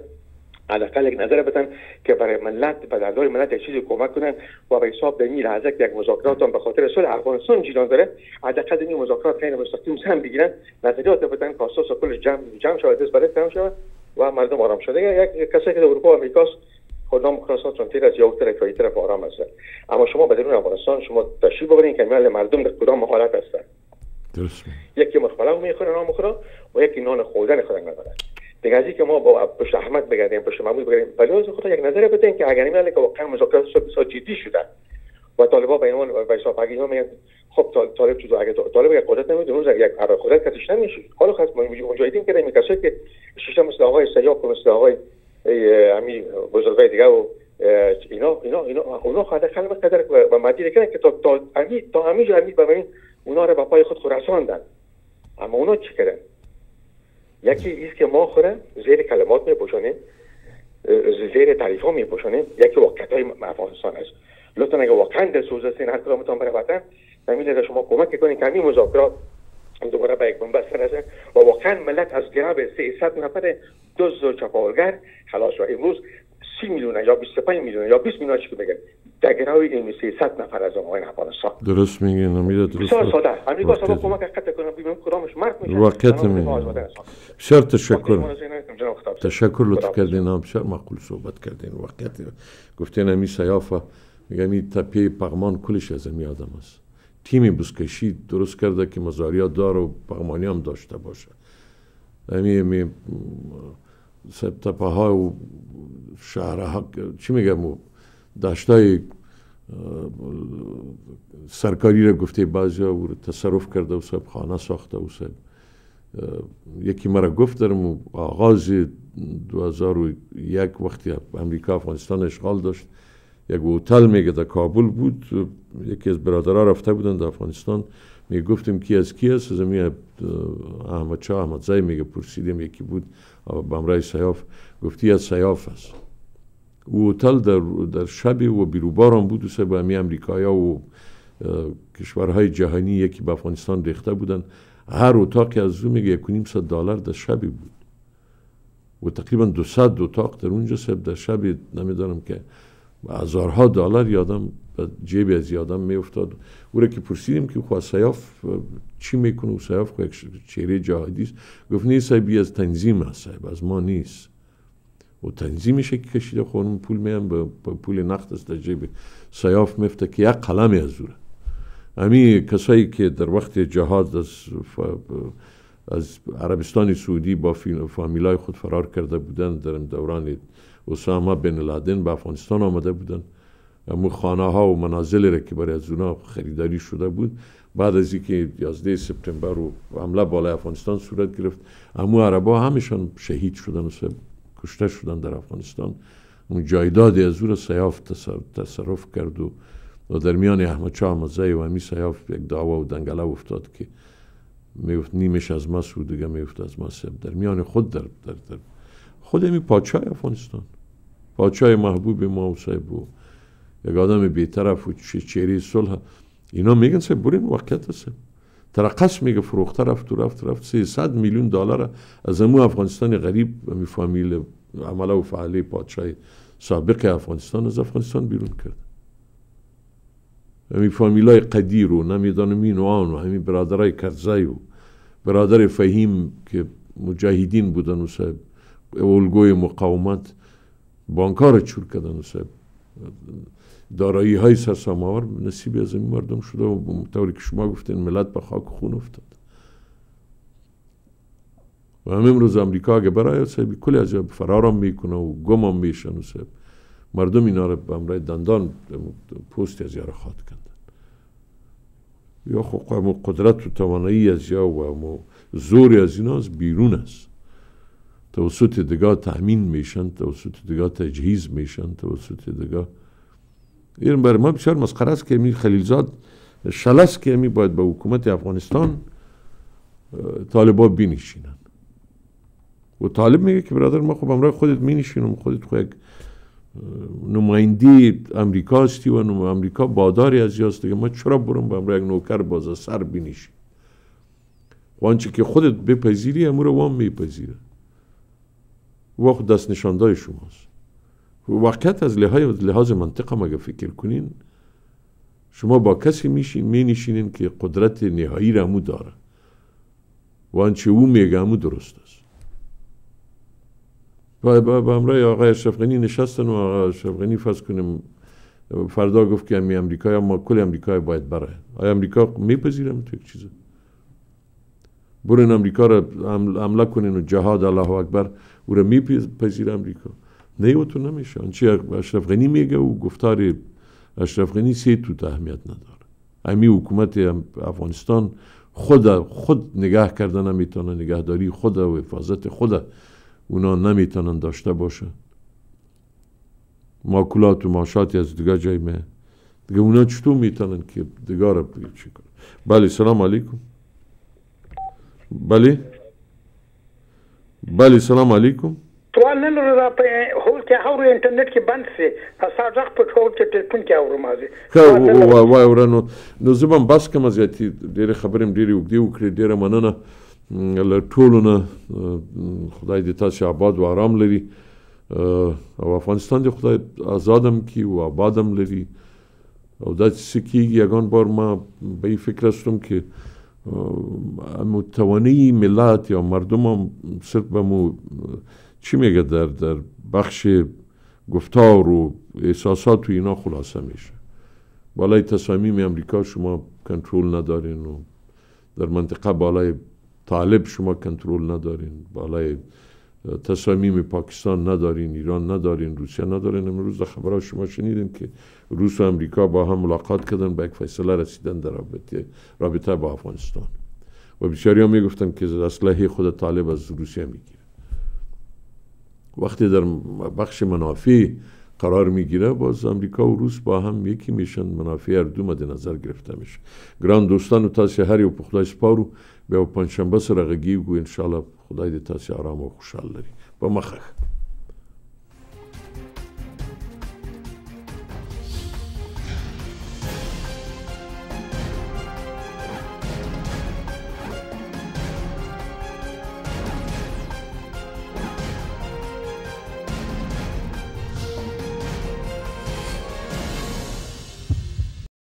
S40: حداقل یک نظر بدن که برای ملت به دردار ملت یک چیزی کمک کنن و به حساب این لحظه یک مذاکرات هم به خاطر صلح افغانستان جیران داره. حداقل این مذاکرات خیلی مستقیم هم بگیرن. نظریات بدن که اساس کلش جمع جمع شود دست برای تمام شود و مردم آرام شده. یک کسی که در اروپا و امریکاست کدام خلاصات چون تیر از یا طرف یا طرف آرام هست اما شما به درون افغانستان شما تشریف ببرین که مردم در کدام حالت هستن.
S1: درست.
S40: یکی مخبلا می‌خوره نان می‌خوره و یکی نان خوردن خودن نداره دیگه از که ما با پشت احمد بگردیم پشت محمود بگردیم ولی از خدا یک نظر بدین که اگر این که واقعا مذاکرات بسیار جدی شدن و طالبا به عنوان و حساب اگه میگن خب طالب چیزو اگه طالب یک قدرت نمیده اون یک قرار قدرت کسیش نمیشه حالا خاص مجاهدین که کسایی که شش مثل آقای سیاق مثل آقای امی بزرگای دیگه و اینا اینا اینا اونا خواهد خلق قدر و مدیر کنن که تا تا امی تا امی جو امی ببین اونا رو به پای خود خورساندن اما اونا چی کردن یکی ایست که ما خوره زیر کلمات می پوشانیم زیر تعریف ها می پوشانیم یکی واقعیت های افغانستان است لطفا اگه واقعا در سوز سین هر کدامتان برای وطن همین شما کمک کنید که همین مذاکرات دوباره به یک بنبست برسه و واقعا ملت از گراب 300 نفر دزد و چپاولگر خلاص و امروز 30 میلیون یا 25 میلیون یا 20 میلیون چی بگن گروه این 300 نفر از آقای افغانستان
S1: درست میگین امیر درست
S40: بسیار ساده. امریکا سبا کمک قطع کنه ببینیم کدامش مرد میشه.
S1: واقعیت می بسیار تشکر. تشکر لطف کردین هم بسیار معقول صحبت کردین. واقعیت گفتین امی سیافه میگم این تپه پغمان کلش از امی آدم است. تیمی بزکشی درست کرده که مزاریا دار و پغمانی هم داشته باشه. امی امی تپه ها و شهرها چی میگم؟ دشتای سرکاری را گفته بعضی ها تصرف کرده و صاحب خانه ساخته و صاحب یکی مرا گفت در آغاز 2001 وقتی امریکا افغانستان اشغال داشت یک هتل میگه در کابل بود یکی از برادرها رفته بودن در افغانستان می گفتیم کی از کی است از احمد شاه احمد زای میگه پرسیدیم یکی بود بمرای سیاف گفتی از سیاف است او هتل در, در شب و بیروبار هم بود و با امی امریکایا و کشورهای جهانی یکی به افغانستان ریخته بودن. هر اتاقی از او میگه یک صد دلار در شبی بود. و تقریبا دو صد اتاق در اونجا سب در شبی نمی‌دانم که هزارها دلار یادم جیب از یادم می افتاد او را که پرسیدیم که خواه سیاف چی می‌کنه؟ و سیاف خواه چهره جهادی است. گفت نیست از تنظیم است از ما نیست. و تنظیمش که کشیده خونم پول میان به پول نقد است در جیب سیاف میفته که یک قلم از اوره امی کسایی که در وقت جهاد از, از عربستان سعودی با فامیلای خود فرار کرده بودن در دوران اسامه بن لادن به افغانستان آمده بودن امو خانه ها و منازل را که برای از اونا خریداری شده بود. بعد از اینکه 11 سپتامبر و حمله بالای افغانستان صورت گرفت امو عربا همشان شهید شدن و کشته شدن در افغانستان. اون جایداد از او سیاف تصرف کرد و در میان احمد شاه مزه و همی سیاف یک دعوا و دنگله افتاد که میفت نیمش از ما سو دیگه میفت از ما سب در میان خود در, در, در خود همی پادشاه افغانستان. پادشاه محبوب ما و صاحب و یک آدم بیطرف و چهره صلح. اینا میگن سه برین وقت هست ترقص میگه فروخته رفت و رفت رفت. 300 میلیون دلار از امو افغانستان غریب می فامیل عمله و فعالی پادشاه سابق افغانستان از افغانستان بیرون کرد. همی فامیلای قدیر و نمی‌دانم این و آن و همی برادرای کرزای و برادر فهیم که مجاهدین بودن و صاحب اولگوی مقاومت بانکار چور کردن و صاحب دارایی های سرساماور نصیبی از این مردم شده و طوری که شما گفتین ملت به خاک خون افتاد. و هم امروز امریکا اگه برای صاحبی کلی از فرارم می‌کنه و گمم میشن و صاحب مردم اینا رو به امرای دندان پوستی از یاره خواد کردن یا خب قدرت و توانایی از یا و زوری از اینا از بیرون است. توسط دگاه تأمین میشن توسط دگاه تجهیز میشن توسط دگاه این برای ما بسیار مسخره است که می خلیلزاد شلس که می باید به حکومت افغانستان طالبا بینشینن و طالب میگه که برادر ما خب امرای خودت می نشینم خودت خود یک نمایندی امریکا هستی و امریکا باداری از یاست دیگه ما چرا برم به امرای یک نوکر باز سر بینیشیم و آنچه که خودت بپذیری امور وام میپذیره. و دست نشاندای شماست. واقعیت از لحاظ, لحاظ منطقه مگه فکر کنین شما با کسی میشین می نشینین که قدرت نهایی را همو داره. و آنچه او میگه همو درست است. با, با, امرای آقای اشرف نشستن و آقای اشرف فرض کنیم فردا گفت که امی امریکا ما کل امریکا باید بره. آیا امریکا میپذیرم تو یک چیزه برین امریکا را حمله کنین و جهاد الله اکبر او را میپذیر امریکا. نه او تو نمیشه آنچه اشرف غنی میگه و گفتار اشرف غنی سی تو اهمیت نداره امی حکومت افغانستان خود خود نگاه کردن نمی‌تونه نگهداری خود و حفاظت خود اونا نمی‌تونن داشته باشه ماکولات و ماشاتی از دیگه جای می دیگه اونا چطور می‌تونن که دیگه را چی کنن بله سلام علیکم بله بله سلام علیکم
S32: سوال نن را په هول کې اورو انټرنیټ کې بند سي اساس وخت په ټول کې ټلیفون کې اورو مازي
S1: خو وای ورنو نو زبم بس کوم زیاتی ډیره خبرم ډیره وګړي وکړي ډیره مننه. له ټولو نه خدای دې تاسو آباد و آرام لري. او افغانستان دې خدای آزادم کی و آبادم لري. او دا سکیږي یگان بار ما به فکر هستم که متوانی ملت یا مردم هم صرف به مو چی میگه در در بخش گفتار و احساسات و اینا خلاصه میشه. بالای تصامیم امریکا شما کنترل ندارین و در منطقه بالای طالب شما کنترل ندارین. بالای تصامیم پاکستان ندارین ایران ندارین روسیه ندارین. امروز در خبرها شما شنیدین که روس و امریکا با هم ملاقات کردن به یک فیصله رسیدن در رابطه, رابطه با افغانستان. و بسیاری هم می‌گفتن که اسلحه خود طالب از روسیه می‌گیره. وقتی در بخش منافع قرار می‌گیره باز امریکا و روس با هم یکی میشن منافع هر دو مد نظر گرفته میشه. گران دوستان و تاسی هر یو پخدای سپارو به پنجشنبه سره غږیږو ان شاء الله خدای دې تاسو آرام او خوشحال لري په مخه.